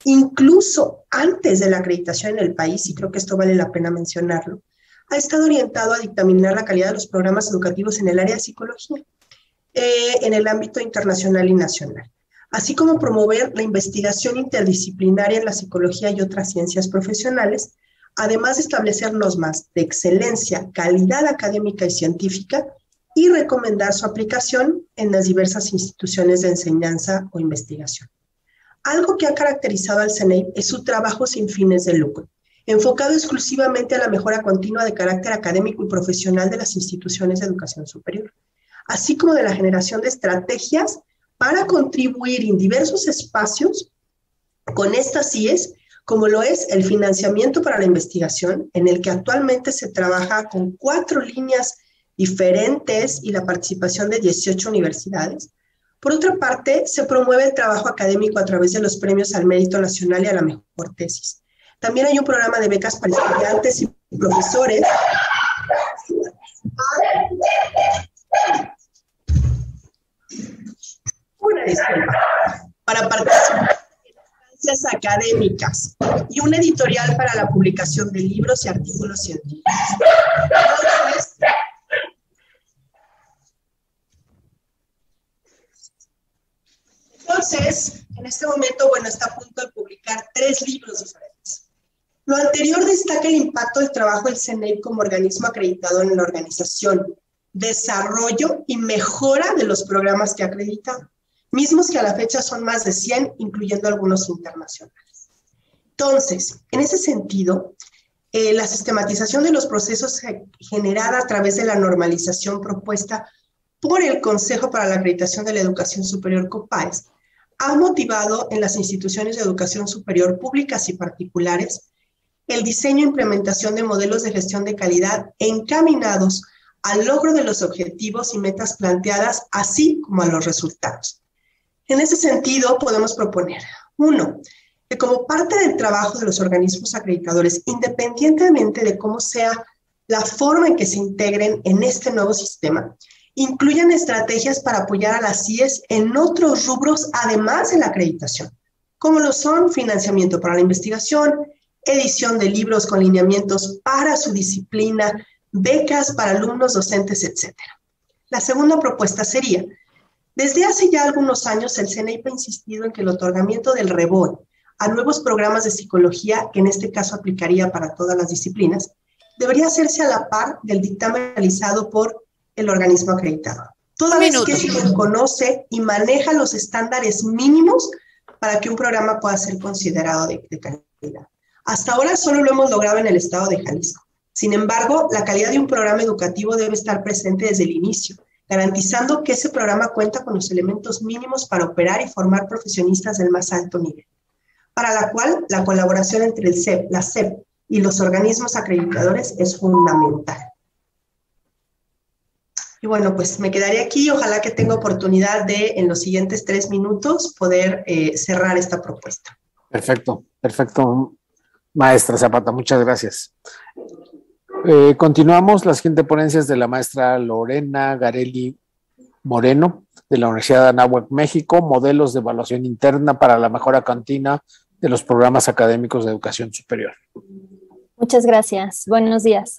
incluso antes de la acreditación en el país, y creo que esto vale la pena mencionarlo, ha estado orientado a dictaminar la calidad de los programas educativos en el área de psicología, eh, en el ámbito internacional y nacional, así como promover la investigación interdisciplinaria en la psicología y otras ciencias profesionales, además de establecer normas de excelencia, calidad académica y científica y recomendar su aplicación en las diversas instituciones de enseñanza o investigación. Algo que ha caracterizado al CNEI es su trabajo sin fines de lucro, enfocado exclusivamente a la mejora continua de carácter académico y profesional de las instituciones de educación superior, así como de la generación de estrategias para contribuir en diversos espacios con estas CIES, como lo es el financiamiento para la investigación, en el que actualmente se trabaja con cuatro líneas diferentes y la participación de 18 universidades, por otra parte, se promueve el trabajo académico a través de los premios al mérito nacional y a la mejor tesis. También hay un programa de becas para estudiantes y profesores. Para participar en instancias académicas y un editorial para la publicación de libros y artículos científicos. Entonces, en este momento, bueno, está a punto de publicar tres libros diferentes. Lo anterior destaca el impacto del trabajo del CNEI como organismo acreditado en la organización, desarrollo y mejora de los programas que acredita, mismos que a la fecha son más de 100, incluyendo algunos internacionales. Entonces, en ese sentido, eh, la sistematización de los procesos generada a través de la normalización propuesta por el Consejo para la Acreditación de la Educación Superior COPAES ha motivado en las instituciones de educación superior públicas y particulares el diseño e implementación de modelos de gestión de calidad encaminados al logro de los objetivos y metas planteadas, así como a los resultados. En ese sentido, podemos proponer, uno, que como parte del trabajo de los organismos acreditadores, independientemente de cómo sea la forma en que se integren en este nuevo sistema, incluyan estrategias para apoyar a las CIES en otros rubros además de la acreditación, como lo son financiamiento para la investigación, edición de libros con lineamientos para su disciplina, becas para alumnos, docentes, etc. La segunda propuesta sería, desde hace ya algunos años el CNIP ha insistido en que el otorgamiento del REBON a nuevos programas de psicología, que en este caso aplicaría para todas las disciplinas, debería hacerse a la par del dictamen realizado por el organismo acreditado. Toda vez que se conoce y maneja los estándares mínimos para que un programa pueda ser considerado de, de calidad. Hasta ahora solo lo hemos logrado en el estado de Jalisco. Sin embargo, la calidad de un programa educativo debe estar presente desde el inicio, garantizando que ese programa cuenta con los elementos mínimos para operar y formar profesionistas del más alto nivel, para la cual la colaboración entre el CEP, la CEP, y los organismos acreditadores es fundamental. Y bueno, pues me quedaré aquí. Ojalá que tenga oportunidad de, en los siguientes tres minutos, poder eh, cerrar esta propuesta. Perfecto, perfecto. Maestra Zapata, muchas gracias. Eh, continuamos las siguiente ponencias de la maestra Lorena Garelli Moreno, de la Universidad de Anáhuac, México, modelos de evaluación interna para la mejora continua de los programas académicos de educación superior. Muchas gracias. Buenos días.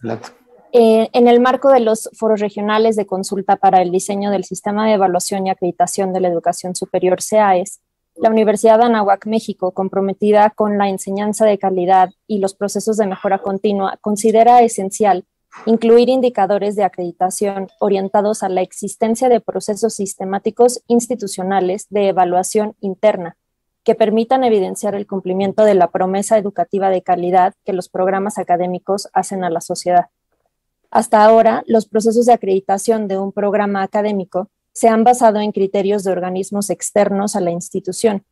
Eh, en el marco de los foros regionales de consulta para el diseño del sistema de evaluación y acreditación de la educación superior CAES, la Universidad de Anáhuac, México, comprometida con la enseñanza de calidad y los procesos de mejora continua, considera esencial incluir indicadores de acreditación orientados a la existencia de procesos sistemáticos institucionales de evaluación interna que permitan evidenciar el cumplimiento de la promesa educativa de calidad que los programas académicos hacen a la sociedad. Hasta ahora, los procesos de acreditación de un programa académico se han basado en criterios de organismos externos a la institución,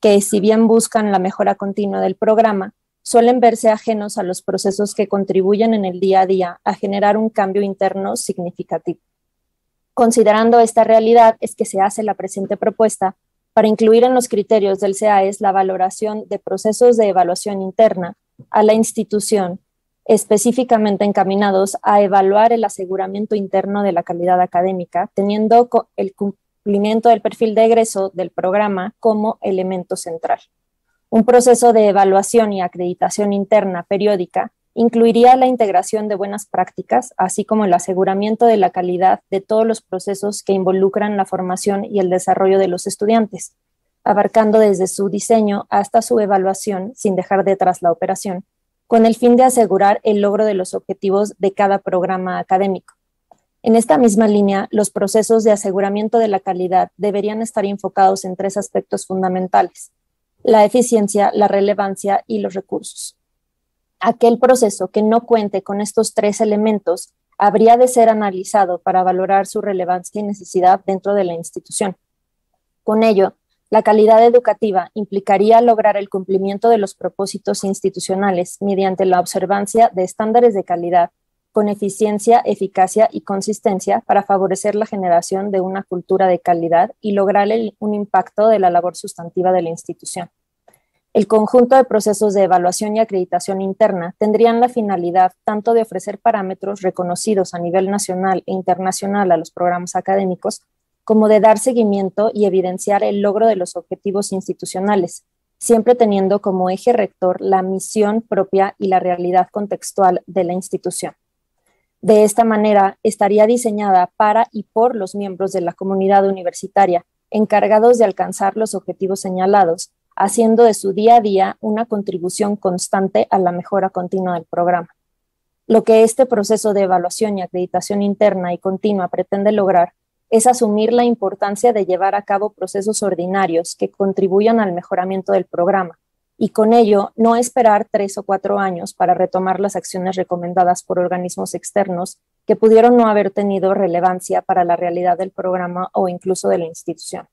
que si bien buscan la mejora continua del programa, suelen verse ajenos a los procesos que contribuyen en el día a día a generar un cambio interno significativo. Considerando esta realidad es que se hace la presente propuesta para incluir en los criterios del CAES la valoración de procesos de evaluación interna a la institución específicamente encaminados a evaluar el aseguramiento interno de la calidad académica, teniendo el cumplimiento del perfil de egreso del programa como elemento central. Un proceso de evaluación y acreditación interna periódica incluiría la integración de buenas prácticas, así como el aseguramiento de la calidad de todos los procesos que involucran la formación y el desarrollo de los estudiantes, abarcando desde su diseño hasta su evaluación, sin dejar detrás la operación, con el fin de asegurar el logro de los objetivos de cada programa académico. En esta misma línea, los procesos de aseguramiento de la calidad deberían estar enfocados en tres aspectos fundamentales, la eficiencia, la relevancia y los recursos. Aquel proceso que no cuente con estos tres elementos habría de ser analizado para valorar su relevancia y necesidad dentro de la institución. Con ello, la calidad educativa implicaría lograr el cumplimiento de los propósitos institucionales mediante la observancia de estándares de calidad con eficiencia, eficacia y consistencia para favorecer la generación de una cultura de calidad y lograr un impacto de la labor sustantiva de la institución. El conjunto de procesos de evaluación y acreditación interna tendrían la finalidad tanto de ofrecer parámetros reconocidos a nivel nacional e internacional a los programas académicos, como de dar seguimiento y evidenciar el logro de los objetivos institucionales, siempre teniendo como eje rector la misión propia y la realidad contextual de la institución. De esta manera, estaría diseñada para y por los miembros de la comunidad universitaria, encargados de alcanzar los objetivos señalados, haciendo de su día a día una contribución constante a la mejora continua del programa. Lo que este proceso de evaluación y acreditación interna y continua pretende lograr es asumir la importancia de llevar a cabo procesos ordinarios que contribuyan al mejoramiento del programa y con ello no esperar tres o cuatro años para retomar las acciones recomendadas por organismos externos que pudieron no haber tenido relevancia para la realidad del programa o incluso de la institución.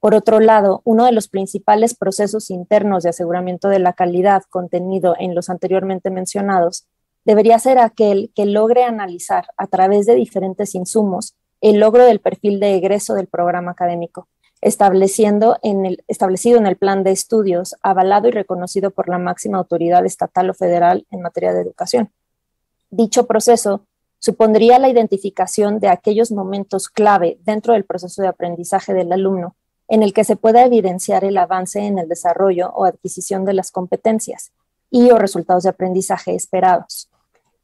Por otro lado, uno de los principales procesos internos de aseguramiento de la calidad contenido en los anteriormente mencionados debería ser aquel que logre analizar a través de diferentes insumos el logro del perfil de egreso del programa académico, estableciendo en el, establecido en el plan de estudios, avalado y reconocido por la máxima autoridad estatal o federal en materia de educación. Dicho proceso supondría la identificación de aquellos momentos clave dentro del proceso de aprendizaje del alumno en el que se pueda evidenciar el avance en el desarrollo o adquisición de las competencias y o resultados de aprendizaje esperados.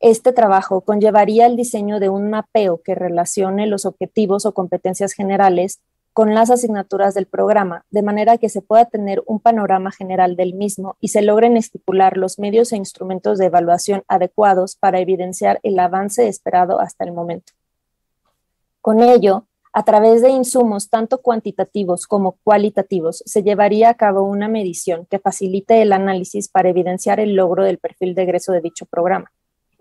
Este trabajo conllevaría el diseño de un mapeo que relacione los objetivos o competencias generales con las asignaturas del programa, de manera que se pueda tener un panorama general del mismo y se logren estipular los medios e instrumentos de evaluación adecuados para evidenciar el avance esperado hasta el momento. Con ello, a través de insumos tanto cuantitativos como cualitativos, se llevaría a cabo una medición que facilite el análisis para evidenciar el logro del perfil de egreso de dicho programa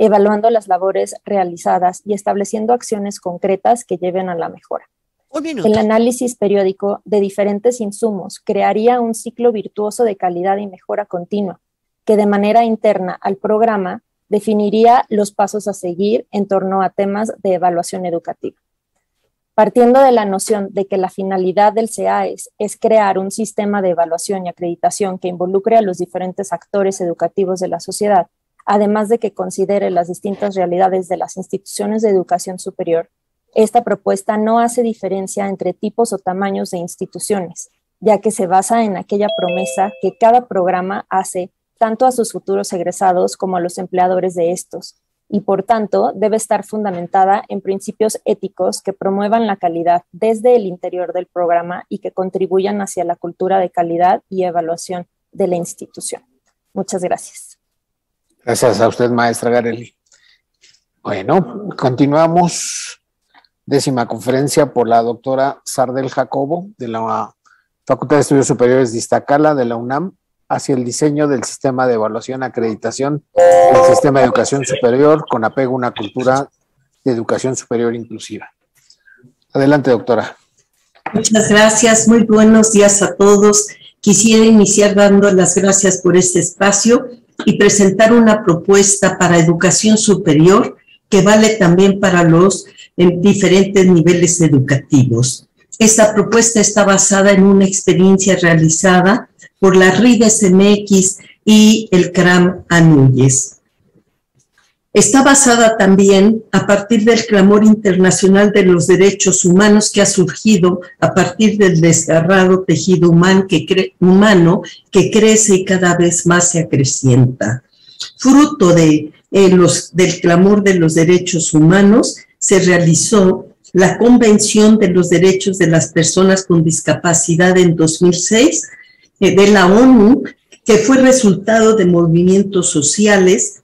evaluando las labores realizadas y estableciendo acciones concretas que lleven a la mejora. El análisis periódico de diferentes insumos crearía un ciclo virtuoso de calidad y mejora continua, que de manera interna al programa definiría los pasos a seguir en torno a temas de evaluación educativa. Partiendo de la noción de que la finalidad del CEAES es crear un sistema de evaluación y acreditación que involucre a los diferentes actores educativos de la sociedad, además de que considere las distintas realidades de las instituciones de educación superior, esta propuesta no hace diferencia entre tipos o tamaños de instituciones, ya que se basa en aquella promesa que cada programa hace tanto a sus futuros egresados como a los empleadores de estos, y por tanto debe estar fundamentada en principios éticos que promuevan la calidad desde el interior del programa y que contribuyan hacia la cultura de calidad y evaluación de la institución. Muchas gracias. Gracias a usted, maestra Garelli. Bueno, continuamos. Décima conferencia por la doctora Sardel Jacobo de la Facultad de Estudios Superiores de Iztacala de la UNAM hacia el diseño del sistema de evaluación, acreditación del sistema de educación superior con apego a una cultura de educación superior inclusiva. Adelante, doctora. Muchas gracias, muy buenos días a todos. Quisiera iniciar dando las gracias por este espacio y presentar una propuesta para educación superior que vale también para los diferentes niveles educativos. Esta propuesta está basada en una experiencia realizada por la RIDES MX y el CRAM Anuyes. Está basada también a partir del clamor internacional de los derechos humanos que ha surgido a partir del desgarrado tejido humano que, crece y cada vez más se acrecienta. Fruto de, eh, los, del clamor de los derechos humanos, se realizó la Convención de los Derechos de las Personas con Discapacidad en 2006 eh, de la ONU, que fue resultado de movimientos sociales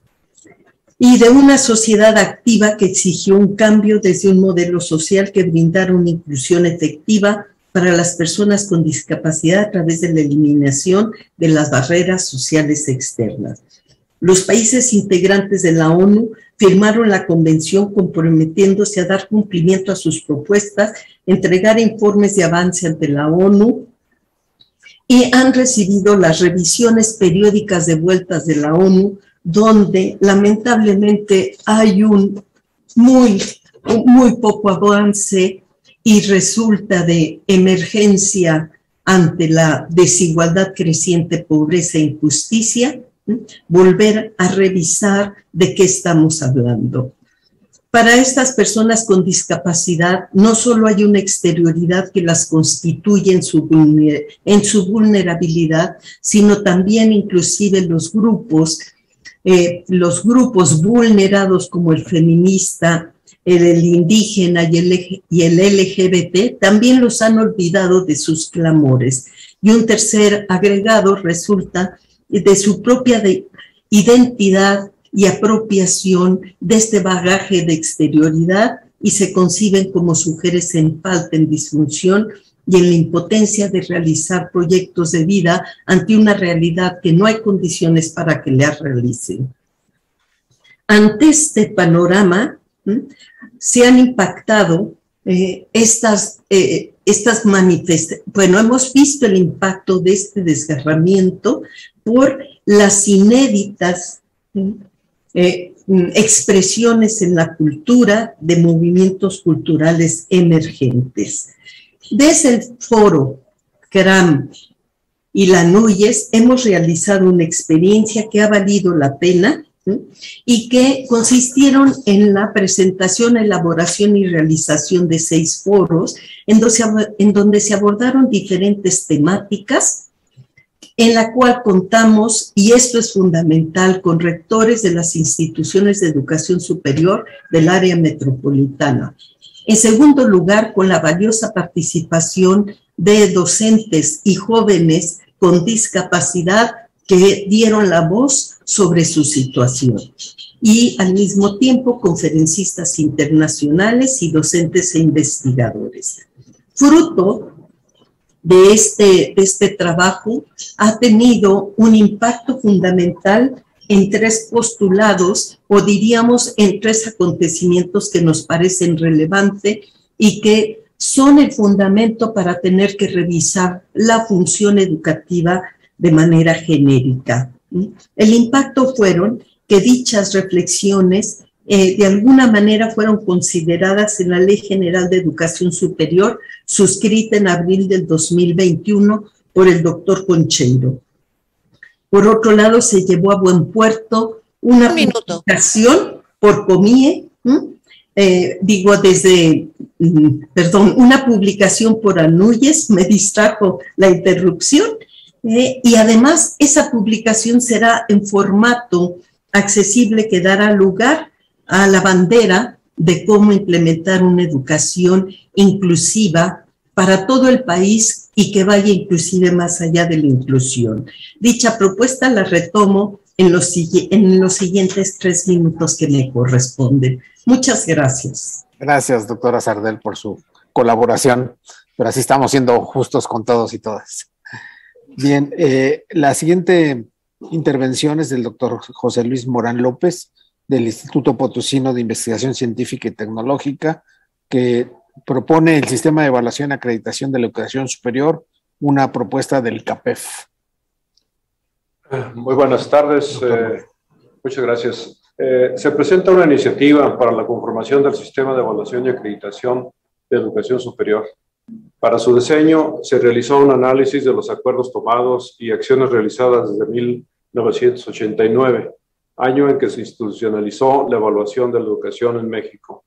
y de una sociedad activa que exigió un cambio desde un modelo social que brindara una inclusión efectiva para las personas con discapacidad a través de la eliminación de las barreras sociales externas. Los países integrantes de la ONU firmaron la convención comprometiéndose a dar cumplimiento a sus propuestas, entregar informes de avance ante la ONU y han recibido las revisiones periódicas de vueltas de la ONU, donde lamentablemente hay un muy, muy poco avance y resulta de emergencia ante la desigualdad creciente, pobreza e injusticia, volver a revisar de qué estamos hablando. Para estas personas con discapacidad, no solo hay una exterioridad que las constituye en su, en su vulnerabilidad, sino también inclusive los grupos, eh, los grupos vulnerados como el feminista, el, indígena y el, y el LGBT, también los han olvidado de sus clamores. Y un tercer agregado resulta de su propia identidad y apropiación de este bagaje de exterioridad y se conciben como mujeres en falta, en disfunción y en la impotencia de realizar proyectos de vida ante una realidad que no hay condiciones para que las realicen. Ante este panorama, se han impactado eh, estas, eh, estas manifestaciones. Bueno, hemos visto el impacto de este desgarramiento por las inéditas eh, expresiones en la cultura de movimientos culturales emergentes. Desde el foro CRAM y la NUYES hemos realizado una experiencia que ha valido la pena y que consistieron en la presentación, elaboración y realización de seis foros en donde se abordaron diferentes temáticas en la cual contamos, y esto es fundamental, con rectores de las instituciones de educación superior del área metropolitana. En segundo lugar, con la valiosa participación de docentes y jóvenes con discapacidad que dieron la voz sobre su situación. Y al mismo tiempo, conferencistas internacionales y docentes e investigadores. Fruto de este, este trabajo ha tenido un impacto fundamental en tres postulados o diríamos en tres acontecimientos que nos parecen relevantes y que son el fundamento para tener que revisar la función educativa de manera genérica. El impacto fueron que dichas reflexiones eh, de alguna manera fueron consideradas en la Ley General de Educación Superior, suscrita en abril del 2021 por el doctor Concheiro. Por otro lado, se llevó a buen puerto una publicación por COMIE, eh, digo desde, mm, perdón, una publicación por Anuyes, me distrajo la interrupción, eh, y además esa publicación será en formato accesible que dará lugar a la bandera de cómo implementar una educación inclusiva para todo el país y que vaya inclusive más allá de la inclusión. Dicha propuesta la retomo en los, en los siguientes tres minutos que me corresponden. Muchas gracias. Gracias, doctora Sardel, por su colaboración, pero así estamos siendo justos con todos y todas. Bien, eh, la siguiente intervención es del doctor José Luis Morán López, del Instituto Potosino de Investigación Científica y Tecnológica, que propone el sistema de evaluación y acreditación de la educación superior, una propuesta del CAPEF. Muy buenas tardes. Eh, muchas gracias. Eh, se presenta una iniciativa para la conformación del sistema de evaluación y acreditación de educación superior. Para su diseño se realizó un análisis de los acuerdos tomados y acciones realizadas desde 1989, año en que se institucionalizó la evaluación de la educación en México.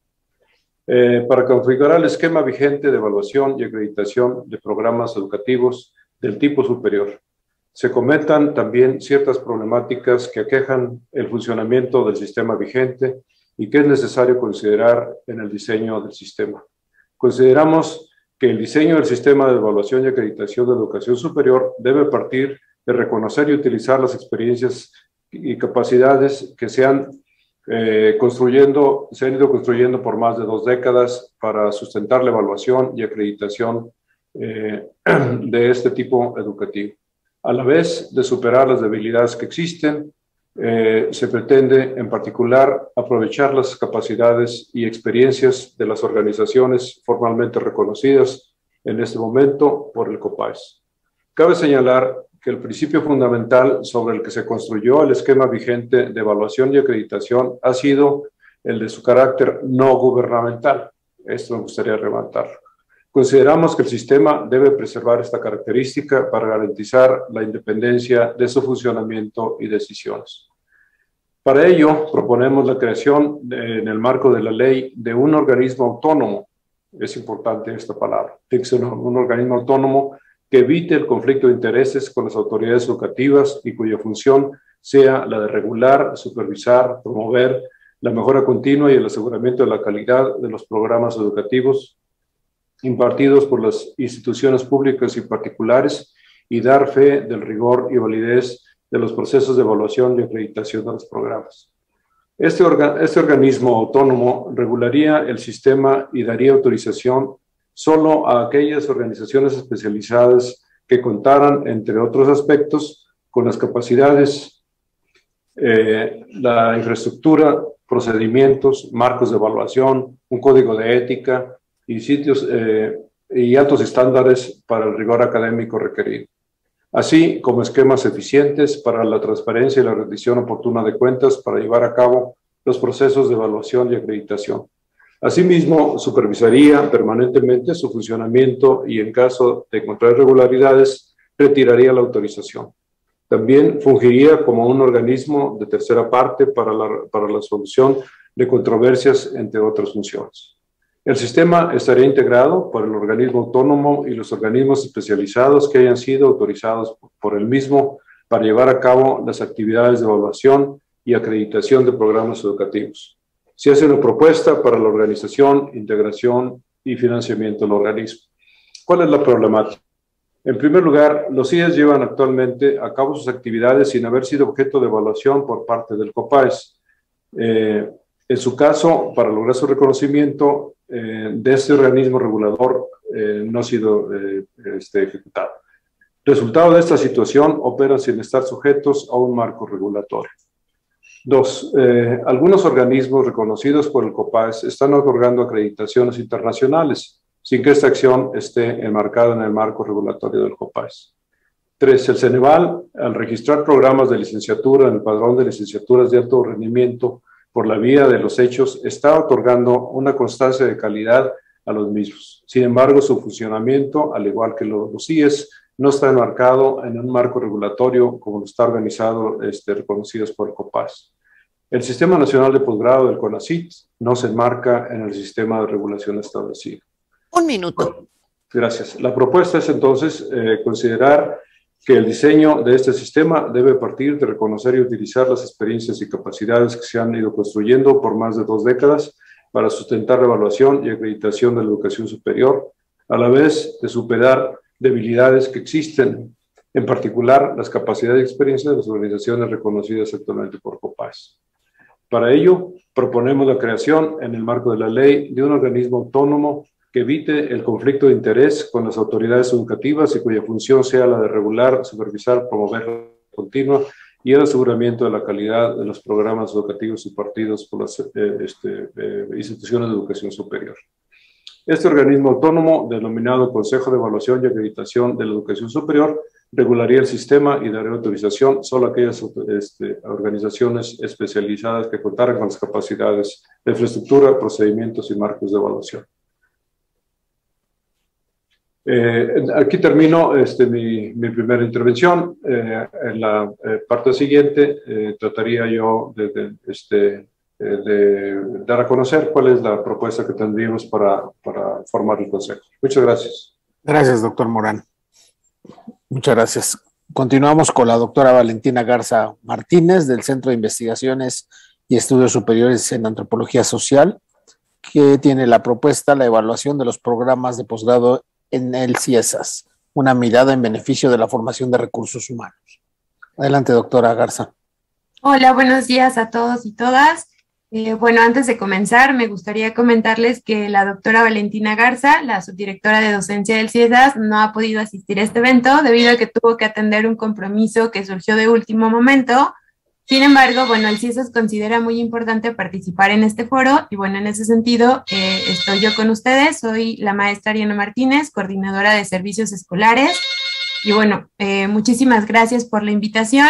Eh, para configurar el esquema vigente de evaluación y acreditación de programas educativos del tipo superior. Se comentan también ciertas problemáticas que aquejan el funcionamiento del sistema vigente y que es necesario considerar en el diseño del sistema. Consideramos que el diseño del sistema de evaluación y acreditación de educación superior debe partir de reconocer y utilizar las experiencias y capacidades que se han eh, construyendo, se han ido construyendo por más de dos décadas para sustentar la evaluación y acreditación eh, de este tipo educativo. A la vez de superar las debilidades que existen, eh, se pretende en particular aprovechar las capacidades y experiencias de las organizaciones formalmente reconocidas en este momento por el COPAES. Cabe señalar que el principio fundamental sobre el que se construyó el esquema vigente de evaluación y acreditación ha sido el de su carácter no gubernamental. Esto me gustaría remarcarlo. Consideramos que el sistema debe preservar esta característica para garantizar la independencia de su funcionamiento y decisiones. Para ello, proponemos la creación, en el marco de la ley, de un organismo autónomo. Es importante esta palabra. Un organismo autónomo que evite el conflicto de intereses con las autoridades educativas y cuya función sea la de regular, supervisar, promover la mejora continua y el aseguramiento de la calidad de los programas educativos impartidos por las instituciones públicas y particulares y dar fe del rigor y validez de los procesos de evaluación y acreditación de los programas. Este, este organismo autónomo regularía el sistema y daría autorización solo a aquellas organizaciones especializadas que contaran, entre otros aspectos, con las capacidades, eh, la infraestructura, procedimientos, marcos de evaluación, un código de ética y sitios eh, y altos estándares para el rigor académico requerido, así como esquemas eficientes para la transparencia y la rendición oportuna de cuentas para llevar a cabo los procesos de evaluación y acreditación. Asimismo, supervisaría permanentemente su funcionamiento y en caso de encontrar irregularidades, retiraría la autorización. También fungiría como un organismo de tercera parte para la, para la solución de controversias, entre otras funciones. El sistema estaría integrado por el organismo autónomo y los organismos especializados que hayan sido autorizados por el mismo para llevar a cabo las actividades de evaluación y acreditación de programas educativos se hace una propuesta para la organización, integración y financiamiento del organismo. ¿Cuál es la problemática? En primer lugar, los IES llevan actualmente a cabo sus actividades sin haber sido objeto de evaluación por parte del COPAES. Eh, en su caso, para lograr su reconocimiento eh, de este organismo regulador, eh, no ha sido este, ejecutado. Resultado de esta situación, operan sin estar sujetos a un marco regulatorio. Dos, eh, algunos organismos reconocidos por el COPAES están otorgando acreditaciones internacionales sin que esta acción esté enmarcada en el marco regulatorio del COPAES. Tres, el Ceneval, al registrar programas de licenciatura en el padrón de licenciaturas de alto rendimiento por la vía de los hechos, está otorgando una constancia de calidad a los mismos. Sin embargo, su funcionamiento, al igual que los CIES, no está enmarcado en un marco regulatorio como lo está organizado, este, reconocidos por el COPAS. El Sistema Nacional de Posgrado del CONACIT no se enmarca en el sistema de regulación establecido. Un minuto. Gracias. La propuesta es entonces eh, considerar que el diseño de este sistema debe partir de reconocer y utilizar las experiencias y capacidades que se han ido construyendo por más de dos décadas para sustentar la evaluación y acreditación de la educación superior, a la vez de superar debilidades que existen, en particular las capacidades y experiencias de las organizaciones reconocidas actualmente por COPAS. Para ello, proponemos la creación, en el marco de la ley, de un organismo autónomo que evite el conflicto de interés con las autoridades educativas y cuya función sea la de regular, supervisar, promover la continua y el aseguramiento de la calidad de los programas educativos impartidos por las eh, este, eh, instituciones de educación superior. Este organismo autónomo, denominado Consejo de Evaluación y Acreditación de la Educación Superior, regularía el sistema y daría autorización solo a aquellas este, organizaciones especializadas que contaran con las capacidades de infraestructura, procedimientos y marcos de evaluación. Eh, aquí termino este, mi, mi primera intervención. Eh, en la eh, parte siguiente trataría yo de, este, de, dar a conocer cuál es la propuesta que tendríamos para, para formar el Consejo. Muchas gracias. Gracias, doctor Morán. Muchas gracias. Continuamos con la doctora Valentina Garza Martínez del Centro de Investigaciones y Estudios Superiores en Antropología Social, que tiene la propuesta, la evaluación de los programas de posgrado en el CIESAS, una mirada en beneficio de la formación de recursos humanos. Adelante, doctora Garza. Hola, buenos días a todos y todas. Eh, bueno, antes de comenzar, me gustaría comentarles que la doctora Valentina Garza, la subdirectora de docencia del CIESAS, no ha podido asistir a este evento debido a que tuvo que atender un compromiso que surgió de último momento. Sin embargo, bueno, el CIESAS considera muy importante participar en este foro y bueno, en ese sentido eh, estoy yo con ustedes, soy la maestra Ariana Martínez, coordinadora de servicios escolares y bueno, eh, muchísimas gracias por la invitación.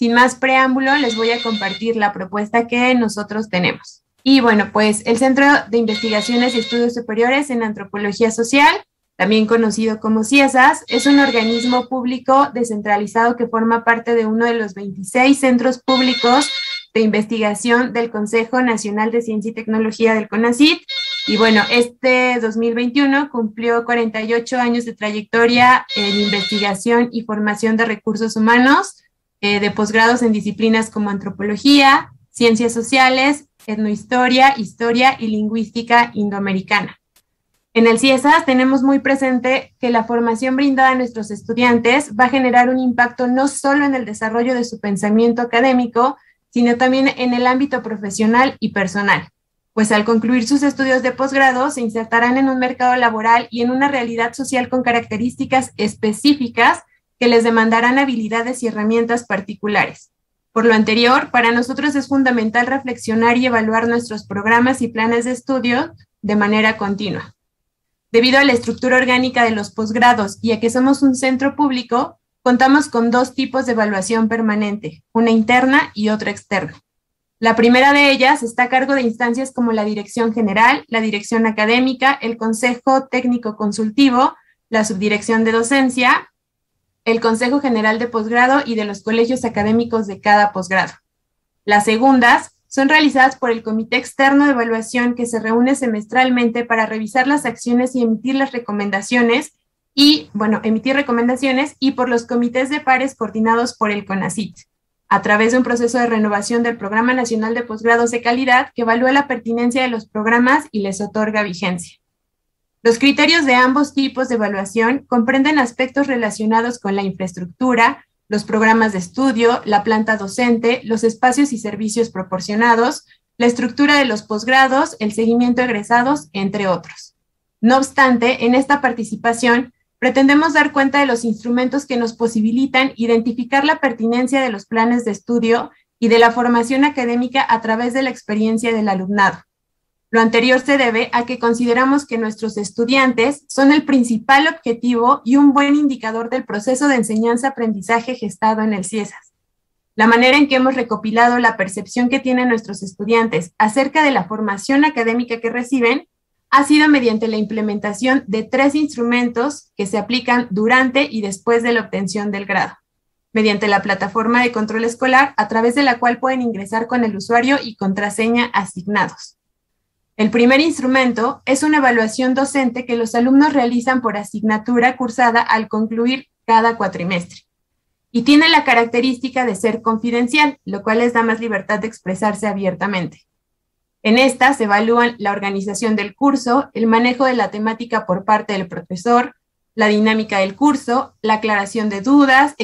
Sin más preámbulo, les voy a compartir la propuesta que nosotros tenemos. Y bueno, pues el Centro de Investigaciones y Estudios Superiores en Antropología Social, también conocido como CIESAS, es un organismo público descentralizado que forma parte de uno de los 26 centros públicos de investigación del Consejo Nacional de Ciencia y Tecnología del CONACYT. Y bueno, este 2021 cumplió 48 años de trayectoria en investigación y formación de recursos humanos eh, de posgrados en disciplinas como antropología, ciencias sociales, etnohistoria, historia y lingüística indoamericana. En el CIESAS tenemos muy presente que la formación brindada a nuestros estudiantes va a generar un impacto no solo en el desarrollo de su pensamiento académico, sino también en el ámbito profesional y personal, pues al concluir sus estudios de posgrado se insertarán en un mercado laboral y en una realidad social con características específicas que les demandarán habilidades y herramientas particulares. Por lo anterior, para nosotros es fundamental reflexionar y evaluar nuestros programas y planes de estudio de manera continua. Debido a la estructura orgánica de los posgrados y a que somos un centro público, contamos con dos tipos de evaluación permanente, una interna y otra externa. La primera de ellas está a cargo de instancias como la Dirección General, la Dirección Académica, el Consejo Técnico Consultivo, la Subdirección de Docencia, el Consejo General de Posgrado y de los colegios académicos de cada posgrado. Las segundas son realizadas por el Comité Externo de Evaluación que se reúne semestralmente para revisar las acciones y emitir las recomendaciones y, bueno, emitir recomendaciones y por los comités de pares coordinados por el CONACIT, a través de un proceso de renovación del Programa Nacional de Posgrados de Calidad que evalúa la pertinencia de los programas y les otorga vigencia. Los criterios de ambos tipos de evaluación comprenden aspectos relacionados con la infraestructura, los programas de estudio, la planta docente, los espacios y servicios proporcionados, la estructura de los posgrados, el seguimiento de egresados, entre otros. No obstante, en esta participación pretendemos dar cuenta de los instrumentos que nos posibilitan identificar la pertinencia de los planes de estudio y de la formación académica a través de la experiencia del alumnado Lo anterior se debe a que consideramos que nuestros estudiantes son el principal objetivo y un buen indicador del proceso de enseñanza-aprendizaje gestado en el CIESAS. La manera en que hemos recopilado la percepción que tienen nuestros estudiantes acerca de la formación académica que reciben ha sido mediante la implementación de tres instrumentos que se aplican durante y después de la obtención del grado, mediante la plataforma de control escolar a través de la cual pueden ingresar con el usuario y contraseña asignados. El primer instrumento es una evaluación docente que los alumnos realizan por asignatura cursada al concluir cada cuatrimestre. Y tiene la característica de ser confidencial, lo cual les da más libertad de expresarse abiertamente. En esta se evalúan la organización del curso, el manejo de la temática por parte del profesor, la dinámica del curso, la aclaración de dudas,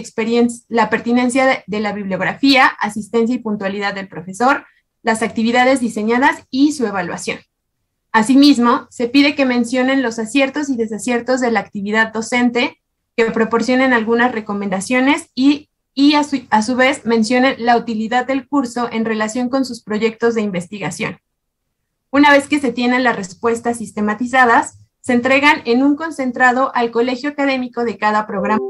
la pertinencia de, la bibliografía, asistencia y puntualidad del profesor, las actividades diseñadas y su evaluación. Asimismo, se pide que mencionen los aciertos y desaciertos de la actividad docente, que proporcionen algunas recomendaciones y, a, su, a su vez mencionen la utilidad del curso en relación con sus proyectos de investigación. Una vez que se tienen las respuestas sistematizadas, se entregan en un concentrado al colegio académico de cada programa.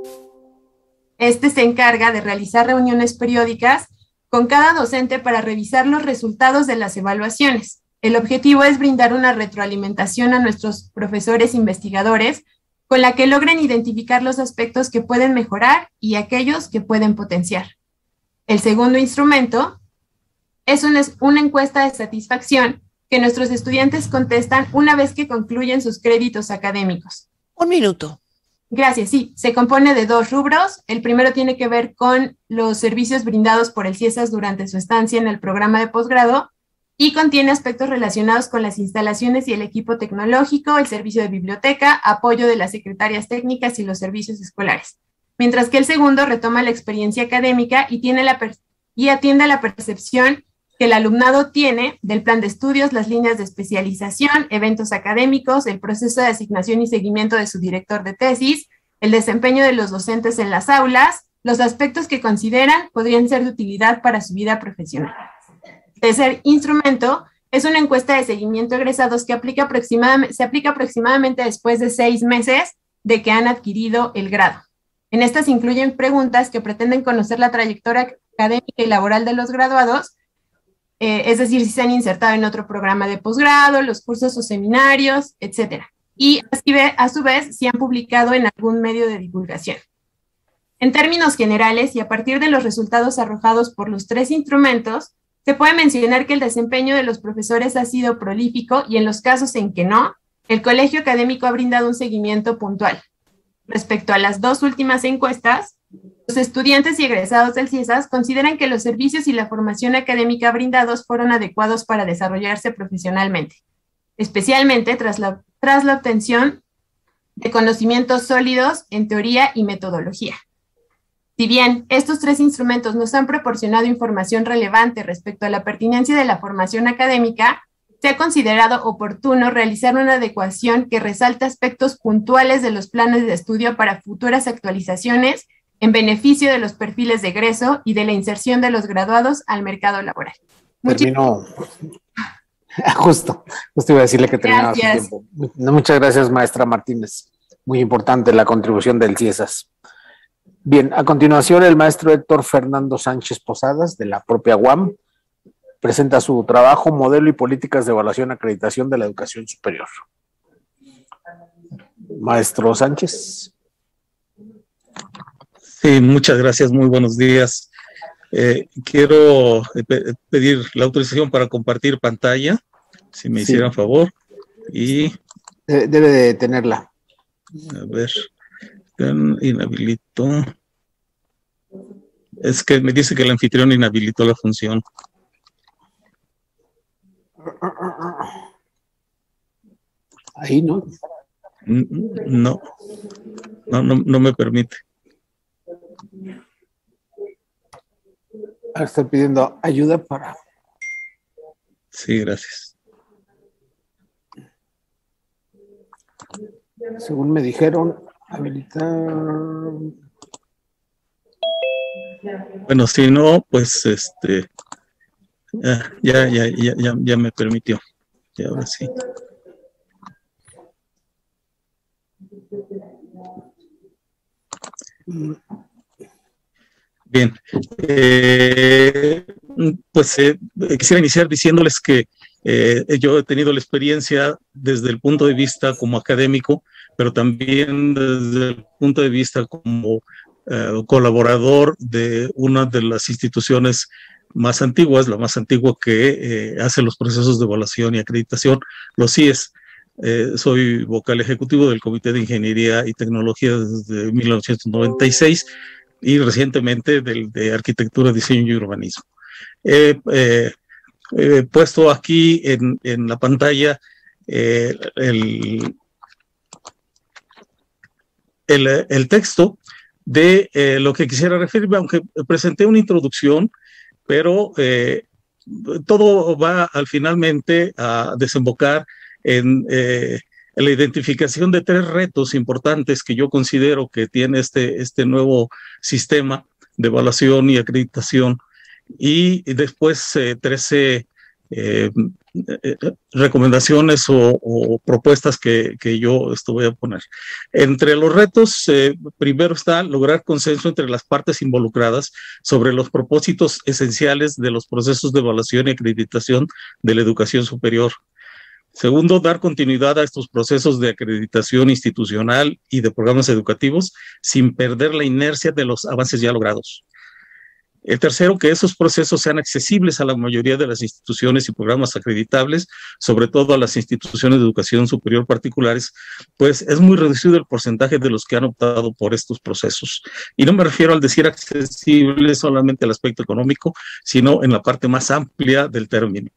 Este se encarga de realizar reuniones periódicas con cada docente para revisar los resultados de las evaluaciones. El objetivo es brindar una retroalimentación a nuestros profesores investigadores con la que logren identificar los aspectos que pueden mejorar y aquellos que pueden potenciar. El segundo instrumento es una, encuesta de satisfacción que nuestros estudiantes contestan una vez que concluyen sus créditos académicos. Un minuto. Gracias, sí. Se compone de dos rubros. El primero tiene que ver con los servicios brindados por el CIESAS durante su estancia en el programa de posgrado y contiene aspectos relacionados con las instalaciones y el equipo tecnológico, el servicio de biblioteca, apoyo de las secretarias técnicas y los servicios escolares. Mientras que el segundo retoma la experiencia académica y, tiene la y atiende a la percepción que el alumnado tiene del plan de estudios, las líneas de especialización, eventos académicos, el proceso de asignación y seguimiento de su director de tesis, el desempeño de los docentes en las aulas, los aspectos que consideran podrían ser de utilidad para su vida profesional. Tercer instrumento es una encuesta de seguimiento egresados que aplica se aplica aproximadamente después de seis meses de que han adquirido el grado. En estas incluyen preguntas que pretenden conocer la trayectoria académica y laboral de los graduados, eh, es decir, si se han insertado en otro programa de posgrado, los cursos o seminarios, etc. Y a su vez, si han publicado en algún medio de divulgación. En términos generales, y a partir de los resultados arrojados por los tres instrumentos, se puede mencionar que el desempeño de los profesores ha sido prolífico y en los casos en que no, el colegio académico ha brindado un seguimiento puntual. Respecto a las dos últimas encuestas, los estudiantes y egresados del CIESAS consideran que los servicios y la formación académica brindados fueron adecuados para desarrollarse profesionalmente, especialmente tras la, obtención de conocimientos sólidos en teoría y metodología. Si bien estos tres instrumentos nos han proporcionado información relevante respecto a la pertinencia de la formación académica, se ha considerado oportuno realizar una adecuación que resalte aspectos puntuales de los planes de estudio para futuras actualizaciones en beneficio de los perfiles de egreso y de la inserción de los graduados al mercado laboral. Terminó. Justo, justo iba a decirle que terminaba su tiempo. Muchas gracias, maestra Martínez. Muy importante la contribución del CIESAS. Bien, a continuación el maestro Héctor Fernando Sánchez Posadas, de la propia UAM, presenta su trabajo Modelo y Políticas de Evaluación y Acreditación de la Educación Superior. Maestro Sánchez. Sí, muchas gracias, muy buenos días. Eh, quiero eh, pedir la autorización para compartir pantalla, si me hicieran favor. Y debe de tenerla. A ver, inhabilito. Es que me dice que el anfitrión inhabilitó la función. Ahí no. No, no, no, no me permite. Estoy pidiendo ayuda para. Sí, gracias. Según me dijeron, habilitar. Bueno, si no, pues este. Ya, ya, ya, ya, ya me permitió. Y ahora sí. Bien, eh, pues eh, quisiera iniciar diciéndoles que eh, yo he tenido la experiencia desde el punto de vista como académico, pero también desde el punto de vista como colaborador de una de las instituciones más antiguas, la más antigua que hace los procesos de evaluación y acreditación, los CIES. soy vocal ejecutivo del Comité de Ingeniería y Tecnología desde 1996 y recientemente del de Arquitectura, Diseño y Urbanismo. He puesto aquí en, en la pantalla eh, el, el, el, texto de eh, lo que quisiera referirme, aunque presenté una introducción, pero eh, todo va al finalmente a desembocar en la identificación de tres retos importantes que yo considero que tiene este, este nuevo sistema de evaluación y acreditación y después 13 eh, eh, recomendaciones o, propuestas que, que, yo esto voy a poner. Entre los retos, eh, primero está lograr consenso entre las partes involucradas sobre los propósitos esenciales de los procesos de evaluación y acreditación de la educación superior. Segundo, dar continuidad a estos procesos de acreditación institucional y de programas educativos sin perder la inercia de los avances ya logrados. El tercero, que esos procesos sean accesibles a la mayoría de las instituciones y programas acreditables, sobre todo a las instituciones de educación superior particulares, pues es muy reducido el porcentaje de los que han optado por estos procesos. Y no me refiero al decir accesible solamente al aspecto económico, sino en la parte más amplia del término.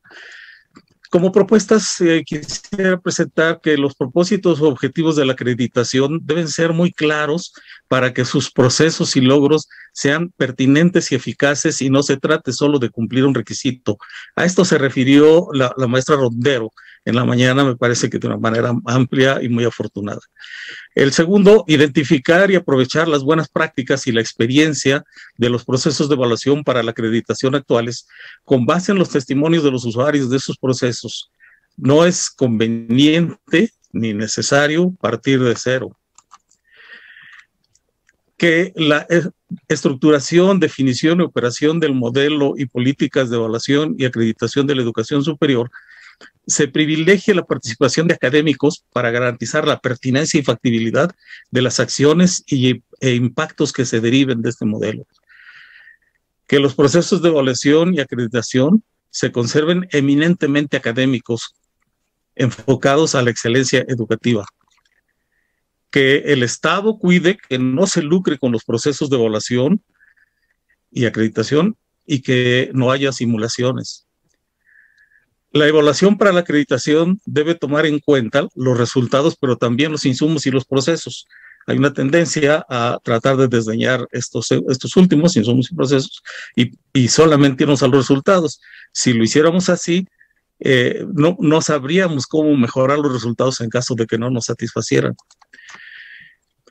Como propuestas, eh, quisiera presentar que los propósitos o objetivos de la acreditación deben ser muy claros para que sus procesos y logros sean pertinentes y eficaces y no se trate solo de cumplir un requisito. A esto se refirió la, la maestra Rondero en la mañana, me parece que de una manera amplia y muy afortunada. El segundo, identificar y aprovechar las buenas prácticas y la experiencia de los procesos de evaluación para la acreditación actuales con base en los testimonios de los usuarios de esos procesos. No es conveniente ni necesario partir de cero. Que la estructuración, definición y operación del modelo y políticas de evaluación y acreditación de la educación superior se privilegia la participación de académicos para garantizar la pertinencia y factibilidad de las acciones y, e impactos que se deriven de este modelo. Que los procesos de evaluación y acreditación se conserven eminentemente académicos, enfocados a la excelencia educativa. Que el Estado cuide que no se lucre con los procesos de evaluación y acreditación y que no haya simulaciones la evaluación para la acreditación debe tomar en cuenta los resultados, pero también los insumos y los procesos. Hay una tendencia a tratar de desdeñar estos, últimos insumos y procesos y, y solamente irnos a los resultados. Si lo hiciéramos así, eh, no, no sabríamos cómo mejorar los resultados en caso de que no nos satisfacieran.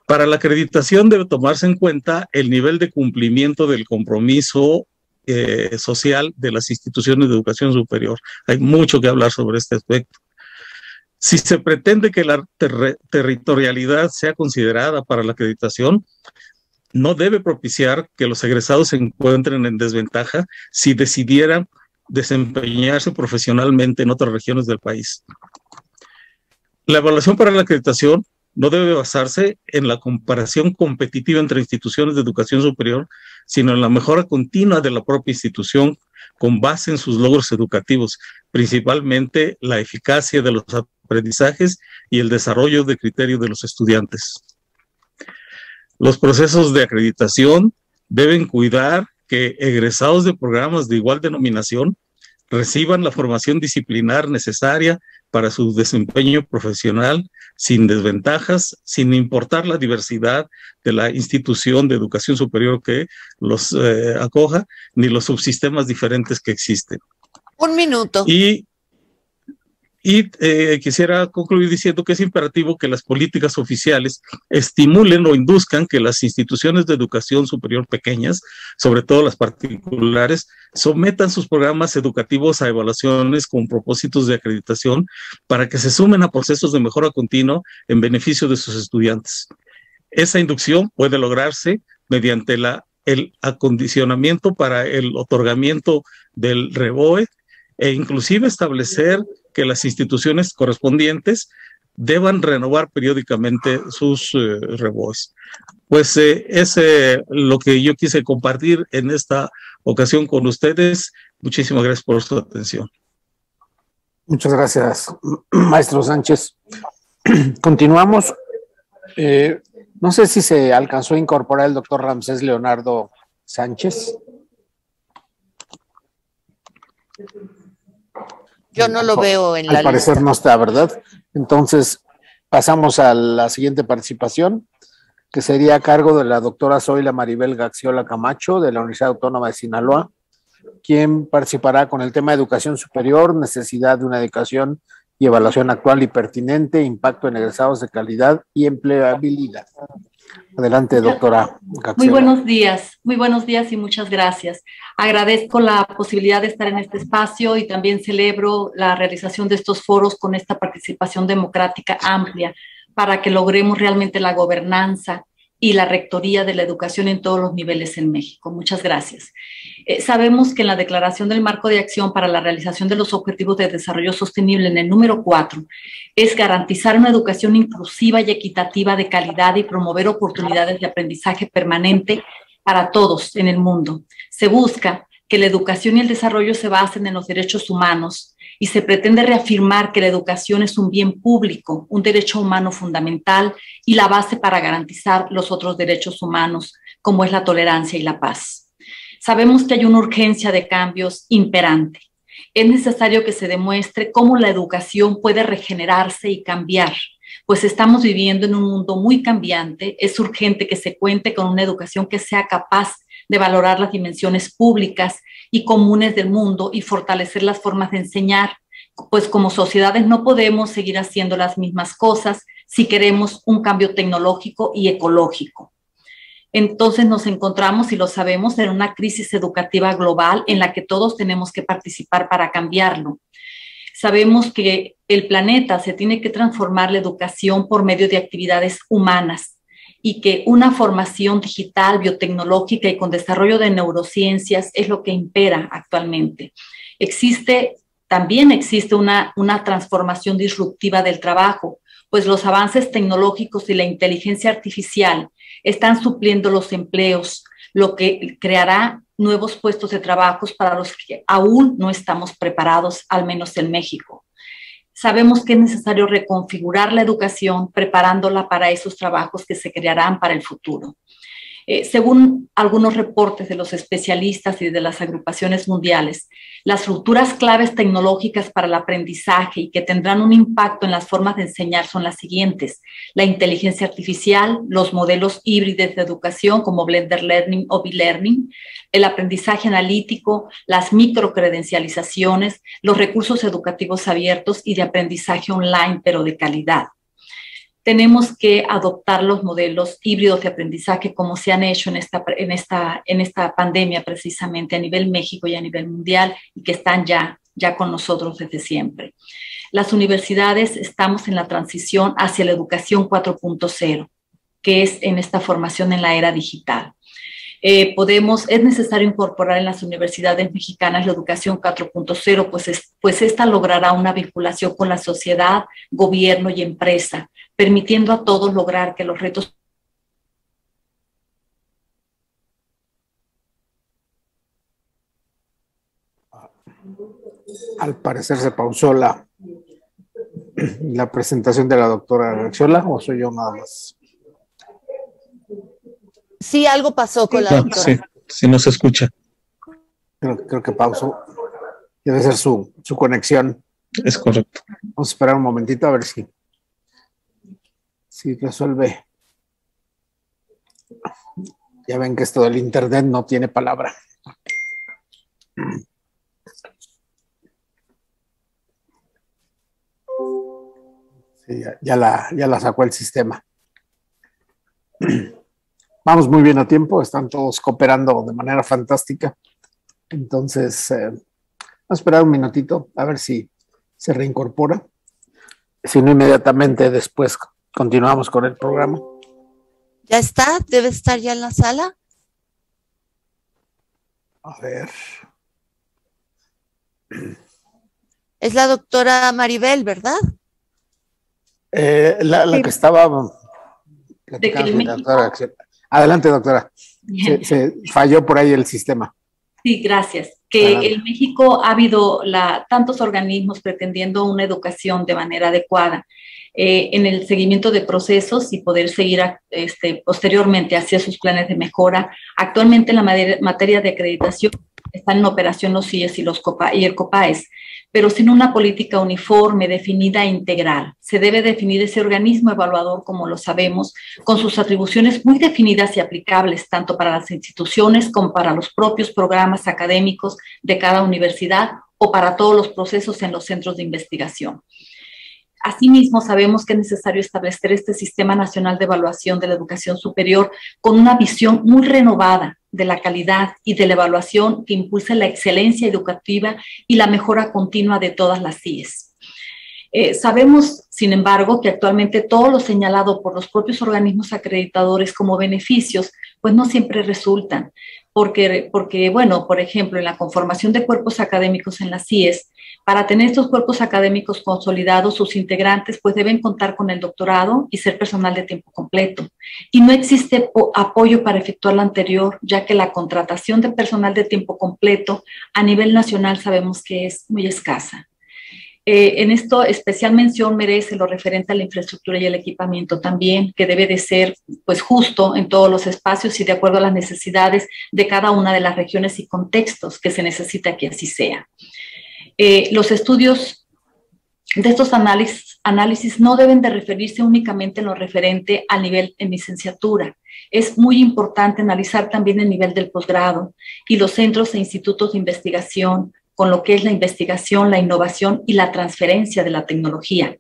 Para la acreditación debe tomarse en cuenta el nivel de cumplimiento del compromiso eh, social de las instituciones de educación superior. Hay mucho que hablar sobre este aspecto. Si se pretende que la territorialidad sea considerada para la acreditación, no debe propiciar que los egresados se encuentren en desventaja si decidieran desempeñarse profesionalmente en otras regiones del país. La evaluación para la acreditación no debe basarse en la comparación competitiva entre instituciones de educación superior, sino en la mejora continua de la propia institución con base en sus logros educativos, principalmente la eficacia de los aprendizajes y el desarrollo de criterios de los estudiantes. Los procesos de acreditación deben cuidar que egresados de programas de igual denominación reciban la formación disciplinar necesaria para su desempeño profesional sin desventajas, sin importar la diversidad de la institución de educación superior que los eh, acoja, ni los subsistemas diferentes que existen. Un minuto. Y Y eh, quisiera concluir diciendo que es imperativo que las políticas oficiales estimulen o induzcan que las instituciones de educación superior pequeñas, sobre todo las particulares, sometan sus programas educativos a evaluaciones con propósitos de acreditación para que se sumen a procesos de mejora continua en beneficio de sus estudiantes. Esa inducción puede lograrse mediante la, el acondicionamiento para el otorgamiento del REBOE e inclusive establecer que las instituciones correspondientes deban renovar periódicamente sus eh. Pues eh, es lo que yo quise compartir en esta ocasión con ustedes. Muchísimas gracias por su atención. Muchas gracias, maestro Sánchez. Continuamos. Eh, no sé si se alcanzó a incorporar el doctor Ramsés Leonardo Sánchez. Yo no lo veo en la Al parecer no está, ¿verdad? Entonces, pasamos a la siguiente participación, que sería a cargo de la doctora Zoila Maribel Gaxiola Camacho, de la Universidad Autónoma de Sinaloa, quien participará con el tema de educación superior, necesidad de una educación y evaluación actual y pertinente, impacto en egresados de calidad y empleabilidad. Adelante, doctora. Muy buenos días, muy buenos días y muchas gracias. Agradezco la posibilidad de estar en este espacio y también celebro la realización de estos foros con esta participación democrática amplia para que logremos realmente la gobernanza y la rectoría de la educación en todos los niveles en México. Muchas gracias. Eh, sabemos que en la Declaración del Marco de Acción para la Realización de los Objetivos de Desarrollo Sostenible, en el número 4, es garantizar una educación inclusiva y equitativa de calidad y promover oportunidades de aprendizaje permanente para todos en el mundo. Se busca que la educación y el desarrollo se basen en los derechos humanos, y se pretende reafirmar que la educación es un bien público, un derecho humano fundamental y la base para garantizar los otros derechos humanos, como es la tolerancia y la paz. Sabemos que hay una urgencia de cambios imperante. Es necesario que se demuestre cómo la educación puede regenerarse y cambiar, pues estamos viviendo en un mundo muy cambiante. Es urgente que se cuente con una educación que sea capaz de valorar las dimensiones públicas y comunes del mundo y fortalecer las formas de enseñar, pues como sociedades no podemos seguir haciendo las mismas cosas si queremos un cambio tecnológico y ecológico. Entonces nos encontramos, y lo sabemos, en una crisis educativa global en la que todos tenemos que participar para cambiarlo. Sabemos que el planeta se tiene que transformar la educación por medio de actividades humanas y que una formación digital, biotecnológica y con desarrollo de neurociencias es lo que impera actualmente. Existe, también existe una, una transformación disruptiva del trabajo, pues los avances tecnológicos y la inteligencia artificial están supliendo los empleos, lo que creará nuevos puestos de trabajo para los que aún no estamos preparados, al menos en México sabemos que es necesario reconfigurar la educación preparándola para esos trabajos que se crearán para el futuro. Eh, según algunos reportes de los especialistas y de las agrupaciones mundiales, las rupturas claves tecnológicas para el aprendizaje y que tendrán un impacto en las formas de enseñar son las siguientes. La inteligencia artificial, los modelos híbridos de educación como Blender Learning o B-Learning, el aprendizaje analítico, las microcredencializaciones, los recursos educativos abiertos y de aprendizaje online, pero de calidad tenemos que adoptar los modelos híbridos de aprendizaje como se han hecho en esta, en esta, en esta pandemia precisamente a nivel México y a nivel mundial y que están ya, ya con nosotros desde siempre. Las universidades estamos en la transición hacia la educación 4.0, que es en esta formación en la era digital. Eh, podemos, es necesario incorporar en las universidades mexicanas la educación 4.0, pues, pues esta logrará una vinculación con la sociedad, gobierno y empresa, permitiendo a todos lograr que los retos Al parecer se pausó la, la presentación de la doctora Rexola, o soy yo nada más. Sí, algo pasó con la doctora. Sí, sí, no se escucha. Creo, que pausó. Debe ser su, su conexión. Es correcto. Vamos a esperar un momentito a ver si Sí, resuelve. Ya ven que esto del Internet no tiene palabra. ya, la, ya la sacó el sistema. Vamos muy bien a tiempo, están todos cooperando de manera fantástica. Entonces, eh, vamos a esperar un minutito a ver si se reincorpora. Si no, inmediatamente después continuamos con el programa. ¿Ya está? ¿Debe estar ya en la sala? A ver. Es la doctora Maribel, ¿verdad? Eh, la, que estaba Adelante, doctora. Se, falló por ahí el sistema. Sí, gracias. Que en México ha habido la, tantos organismos pretendiendo una educación de manera adecuada eh, en el seguimiento de procesos y poder seguir este, posteriormente hacia sus planes de mejora. Actualmente en la materia de acreditación están en operación los CIES y, los COPA, y el COPAES, pero sin una política uniforme, definida e integral. Se debe definir ese organismo evaluador, como lo sabemos, con sus atribuciones muy definidas y aplicables tanto para las instituciones como para los propios programas académicos de cada universidad o para todos los procesos en los centros de investigación. Asimismo, sabemos que es necesario establecer este Sistema Nacional de Evaluación de la Educación Superior con una visión muy renovada de la calidad y de la evaluación que impulse la excelencia educativa y la mejora continua de todas las CIES. Eh, sabemos, sin embargo, que actualmente todo lo señalado por los propios organismos acreditadores como beneficios, pues no siempre resultan, porque, porque bueno, por ejemplo, en la conformación de cuerpos académicos en las CIES, para tener estos cuerpos académicos consolidados, sus integrantes pues deben contar con el doctorado y ser personal de tiempo completo. Y no existe apoyo para efectuar lo anterior, ya que la contratación de personal de tiempo completo a nivel nacional sabemos que es muy escasa. Eh, en esto especial mención merece lo referente a la infraestructura y el equipamiento también, que debe de ser pues justo en todos los espacios y de acuerdo a las necesidades de cada una de las regiones y contextos que se necesita que así sea. Eh, los estudios de estos análisis, análisis no deben de referirse únicamente en lo referente al nivel en licenciatura. Es muy importante analizar también el nivel del posgrado y los centros e institutos de investigación, con lo que es la investigación, la innovación y la transferencia de la tecnología.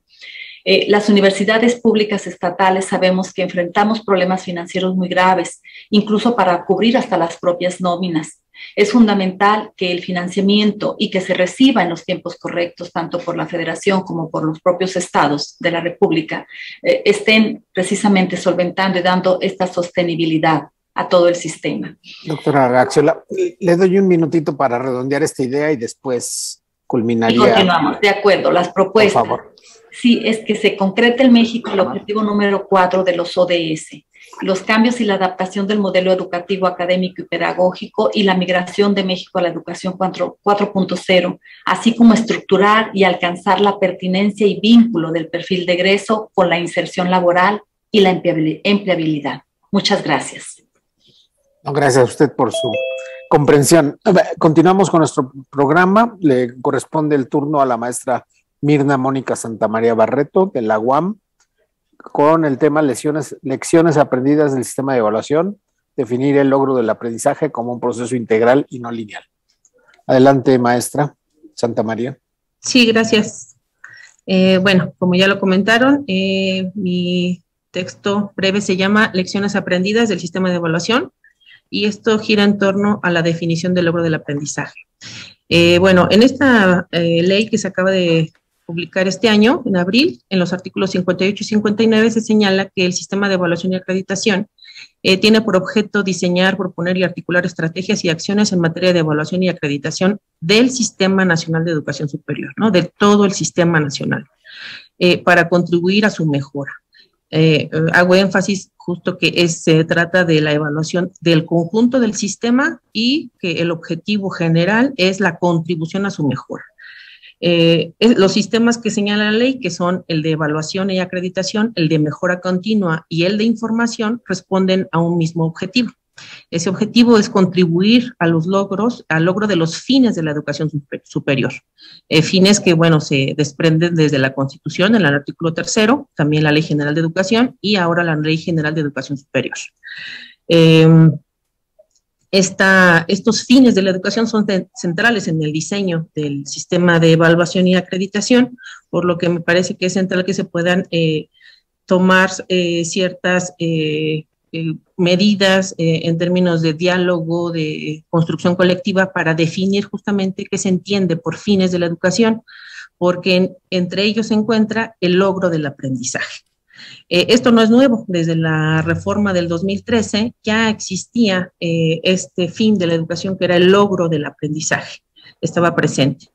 Eh, las universidades públicas estatales sabemos que enfrentamos problemas financieros muy graves, incluso para cubrir hasta las propias nóminas. Es fundamental que el financiamiento y que se reciba en los tiempos correctos, tanto por la federación como por los propios estados de la República, eh, estén precisamente solventando y dando esta sostenibilidad a todo el sistema. Doctora Gaxiola, le doy un minutito para redondear esta idea y después culminaría. Y continuamos, de acuerdo, las propuestas. Por favor. Sí, es que se concrete en México el objetivo número cuatro de los ODS, los cambios y la adaptación del modelo educativo, académico y pedagógico y la migración de México a la educación 4.0, así como estructurar y alcanzar la pertinencia y vínculo del perfil de egreso con la inserción laboral y la empleabilidad. Muchas gracias. Gracias a usted por su comprensión. Continuamos con nuestro programa. Le corresponde el turno a la maestra Mirna Mónica Santamaría Barreto de la UAM con el tema lecciones, aprendidas del sistema de evaluación, definir el logro del aprendizaje como un proceso integral y no lineal. Adelante, maestra Santa María. Sí, gracias. Eh, bueno, como ya lo comentaron, eh, mi texto breve se llama Lecciones aprendidas del sistema de evaluación y esto gira en torno a la definición del logro del aprendizaje. Eh, bueno, en esta ley que se acaba de publicar este año, en abril, en los artículos 58 y 59, se señala que el sistema de evaluación y acreditación eh, tiene por objeto diseñar, proponer y articular estrategias y acciones en materia de evaluación y acreditación del Sistema Nacional de Educación Superior, ¿no? de todo el sistema nacional, eh, para contribuir a su mejora. Eh, hago énfasis justo que se trata de la evaluación del conjunto del sistema y que el objetivo general es la contribución a su mejora. Eh, los sistemas que señala la ley, que son el de evaluación y acreditación, el de mejora continua y el de información, responden a un mismo objetivo. Ese objetivo es contribuir a los logros, al logro de los fines de la educación superior. Eh, fines que, bueno, se desprenden desde la Constitución, en el artículo tercero, también la Ley General de Educación y ahora la Ley General de Educación Superior. Em, esta, estos fines de la educación son centrales en el diseño del sistema de evaluación y acreditación, por lo que me parece que es central que se puedan eh, tomar eh, ciertas medidas en términos de diálogo, de construcción colectiva, para definir justamente qué se entiende por fines de la educación, porque entre ellos se encuentra el logro del aprendizaje. Eh, esto no es nuevo, desde la reforma del 2013 ya existía eh, este fin de la educación que era el logro del aprendizaje, estaba presente.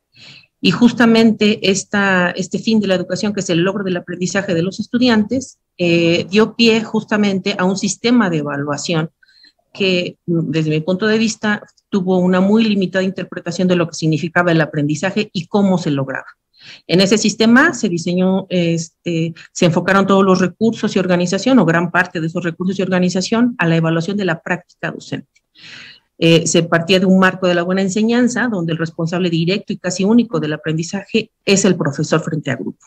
Y justamente este fin de la educación, que es el logro del aprendizaje de los estudiantes, eh, dio pie justamente a un sistema de evaluación que, desde mi punto de vista, tuvo una muy limitada interpretación de lo que significaba el aprendizaje y cómo se lograba. En ese sistema se diseñó, este, se enfocaron todos los recursos y organización, o gran parte de esos recursos y organización, a la evaluación de la práctica docente. Eh, se partía de un marco de la buena enseñanza, donde el responsable directo y casi único del aprendizaje es el profesor frente a grupo.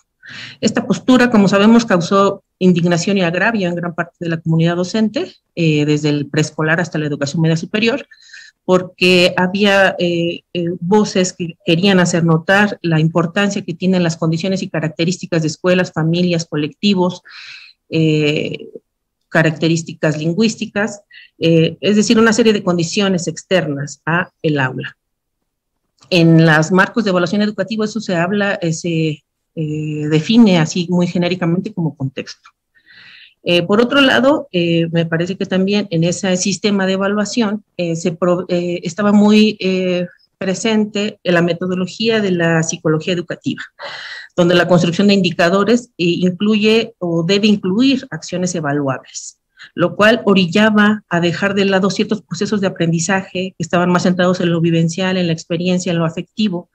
Esta postura, como sabemos, causó indignación y agravio en gran parte de la comunidad docente, eh, desde el preescolar hasta la educación media superior, porque había eh, voces que querían hacer notar la importancia que tienen las condiciones y características de escuelas, familias, colectivos, características lingüísticas, es decir, una serie de condiciones externas a el aula. En los marcos de evaluación educativa eso se habla, se define así muy genéricamente como contexto. Eh, por otro lado, eh, me parece que también en ese sistema de evaluación eh, se estaba muy presente la metodología de la psicología educativa, donde la construcción de indicadores incluye o debe incluir acciones evaluables lo cual orillaba a dejar de lado ciertos procesos de aprendizaje que estaban más centrados en lo vivencial, en la experiencia, en lo afectivo,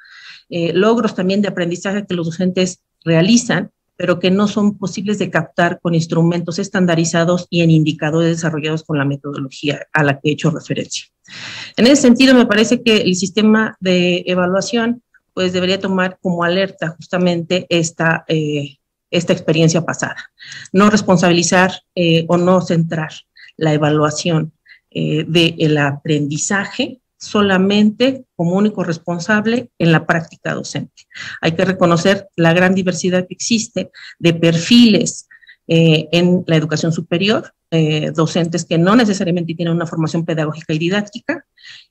logros también de aprendizaje que los docentes realizan pero que no son posibles de captar con instrumentos estandarizados y en indicadores desarrollados con la metodología a la que he hecho referencia. En ese sentido, me parece que el sistema de evaluación pues debería tomar como alerta justamente esta, eh, esta experiencia pasada. No responsabilizar eh, o no centrar la evaluación eh, del aprendizaje solamente como único responsable en la práctica docente. Hay que reconocer la gran diversidad que existe de perfiles eh, en la educación superior, docentes que no necesariamente tienen una formación pedagógica y didáctica,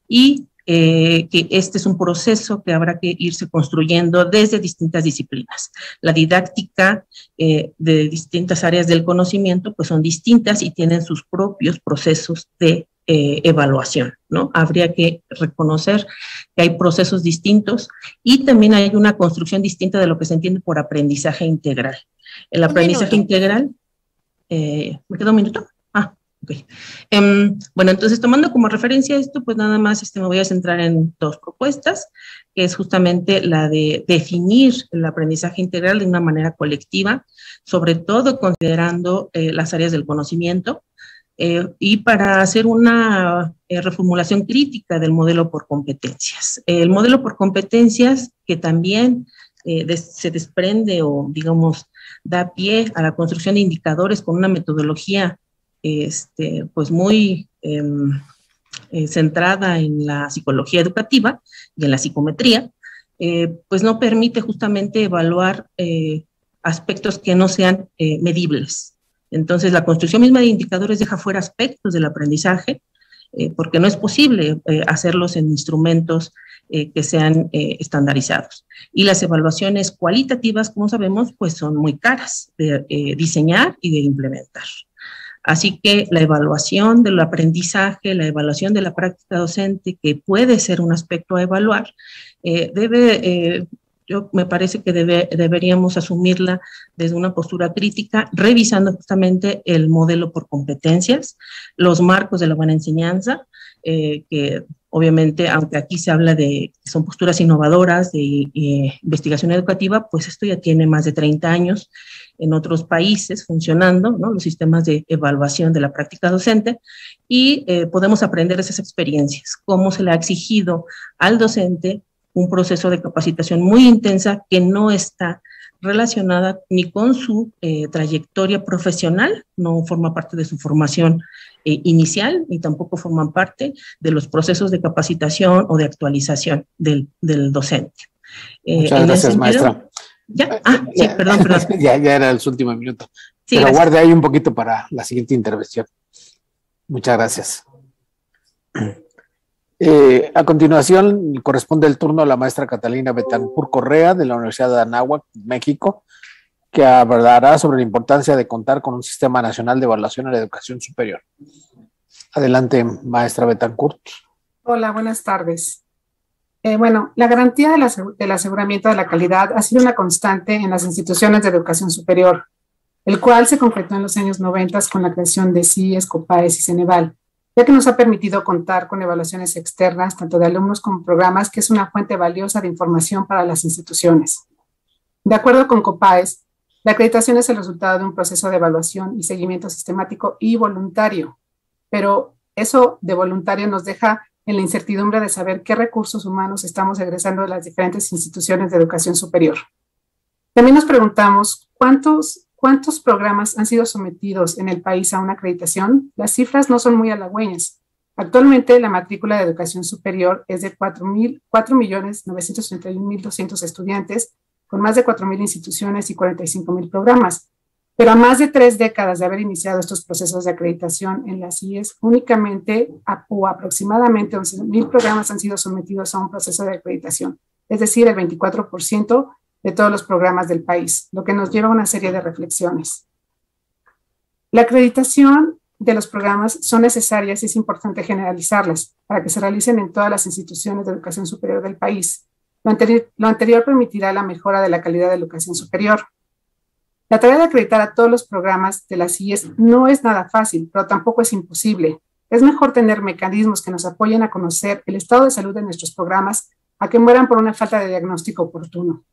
y eh, que este es un proceso que habrá que irse construyendo desde distintas disciplinas. La didáctica de distintas áreas del conocimiento pues son distintas y tienen sus propios procesos de eh, evaluación, ¿no? Habría que reconocer que hay procesos distintos y también hay una construcción distinta de lo que se entiende por aprendizaje integral. El aprendizaje integral, eh, ¿me queda un minuto? Ah, ok. Em, bueno, entonces tomando como referencia esto, pues nada más este, me voy a centrar en dos propuestas, que es justamente la de definir el aprendizaje integral de una manera colectiva, sobre todo considerando eh, las áreas del conocimiento, eh, y para hacer una eh, reformulación crítica del modelo por competencias. El modelo por competencias que también se desprende o, digamos, da pie a la construcción de indicadores con una metodología este, pues muy em, centrada en la psicología educativa y en la psicometría, pues no permite justamente evaluar aspectos que no sean medibles. Entonces, la construcción misma de indicadores deja fuera aspectos del aprendizaje, eh, porque no es posible eh, hacerlos en instrumentos eh, que sean estandarizados. Y las evaluaciones cualitativas, como sabemos, pues son muy caras de diseñar y de implementar. Así que la evaluación del aprendizaje, la evaluación de la práctica docente, que puede ser un aspecto a evaluar, debe yo me parece que deberíamos asumirla desde una postura crítica, revisando justamente el modelo por competencias, los marcos de la buena enseñanza, eh, que obviamente, aunque aquí se habla de son posturas innovadoras de investigación educativa, pues esto ya tiene más de 30 años en otros países funcionando, ¿no? los sistemas de evaluación de la práctica docente, y eh, podemos aprender esas experiencias, cómo se le ha exigido al docente un proceso de capacitación muy intensa que no está relacionada ni con su eh, trayectoria profesional, no forma parte de su formación eh, inicial ni tampoco forman parte de los procesos de capacitación o de actualización del, del docente. Eh, Muchas gracias, maestra. ¿Ya? Ah, sí, perdón, perdón. ya, ya era el último minuto. Sí, Pero guarde ahí un poquito para la siguiente intervención. Muchas gracias. Eh, a continuación, corresponde el turno a la maestra Catalina Betancur Correa de la Universidad de Anáhuac, México, que hablará sobre la importancia de contar con un sistema nacional de evaluación en la educación superior. Adelante, maestra Betancourt. Hola, buenas tardes. Eh, bueno, la garantía del aseguramiento de la calidad ha sido una constante en las instituciones de educación superior, el cual se concretó en los años 90 con la creación de CIES, COPAES y Ceneval ya que nos ha permitido contar con evaluaciones externas, tanto de alumnos como programas, que es una fuente valiosa de información para las instituciones. De acuerdo con COPAES, la acreditación es el resultado de un proceso de evaluación y seguimiento sistemático y voluntario, pero eso de voluntario nos deja en la incertidumbre de saber qué recursos humanos estamos egresando de las diferentes instituciones de educación superior. También nos preguntamos cuántos ¿Cuántos programas han sido sometidos en el país a una acreditación? Las cifras no son muy halagüeñas. Actualmente la matrícula de educación superior es de 4.931.200 estudiantes, con más de 4.000 instituciones y 45.000 programas. Pero a más de tres décadas de haber iniciado estos procesos de acreditación en las IES, únicamente o aproximadamente 11.000 programas han sido sometidos a un proceso de acreditación, es decir, el 24% de todos los programas del país, lo que nos lleva a una serie de reflexiones. La acreditación de los programas son necesarias y es importante generalizarlas para que se realicen en todas las instituciones de educación superior del país. Lo anterior, permitirá la mejora de la calidad de educación superior. La tarea de acreditar a todos los programas de las IES no es nada fácil, pero tampoco es imposible. Es mejor tener mecanismos que nos apoyen a conocer el estado de salud de nuestros programas a que mueran por una falta de diagnóstico oportuno.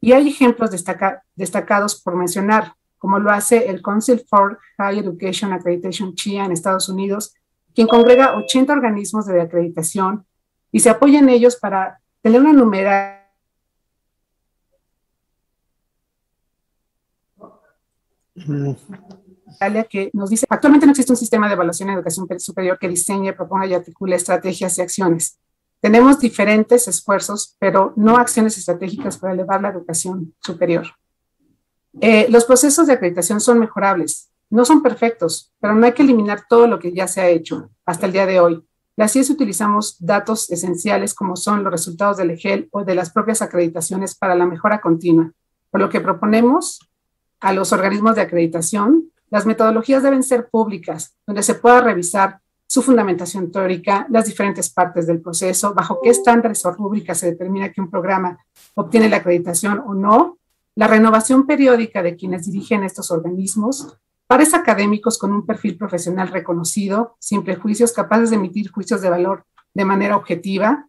Y hay ejemplos destacados por mencionar, como lo hace el Council for High Education Accreditation CHIA en Estados Unidos, quien congrega 80 organismos de acreditación y se apoya en ellos para tener una numeraria que nos dice, actualmente no existe un sistema de evaluación en educación superior que diseñe, proponga y articule estrategias y acciones. Tenemos diferentes esfuerzos, pero no acciones estratégicas para elevar la educación superior. Eh, los procesos de acreditación son mejorables, no son perfectos, pero no hay que eliminar todo lo que ya se ha hecho hasta el día de hoy. Las CIES utilizamos datos esenciales como son los resultados del EGEL o de las propias acreditaciones para la mejora continua, por lo que proponemos a los organismos de acreditación, las metodologías deben ser públicas, donde se pueda revisar su fundamentación teórica, las diferentes partes del proceso, bajo qué estándares o rúbricas se determina que un programa obtiene la acreditación o no, la renovación periódica de quienes dirigen estos organismos, pares académicos con un perfil profesional reconocido, sin prejuicios, capaces de emitir juicios de valor de manera objetiva,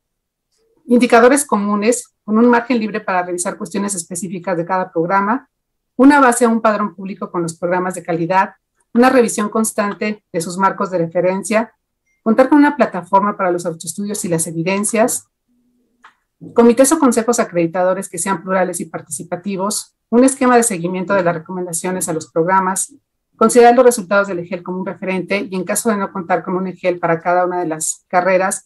indicadores comunes con un margen libre para revisar cuestiones específicas de cada programa, una base a un padrón público con los programas de calidad, una revisión constante de sus marcos de referencia, contar con una plataforma para los autoestudios y las evidencias, comités o consejos acreditadores que sean plurales y participativos, un esquema de seguimiento de las recomendaciones a los programas, considerar los resultados del EGEL como un referente y en caso de no contar con un EGEL para cada una de las carreras,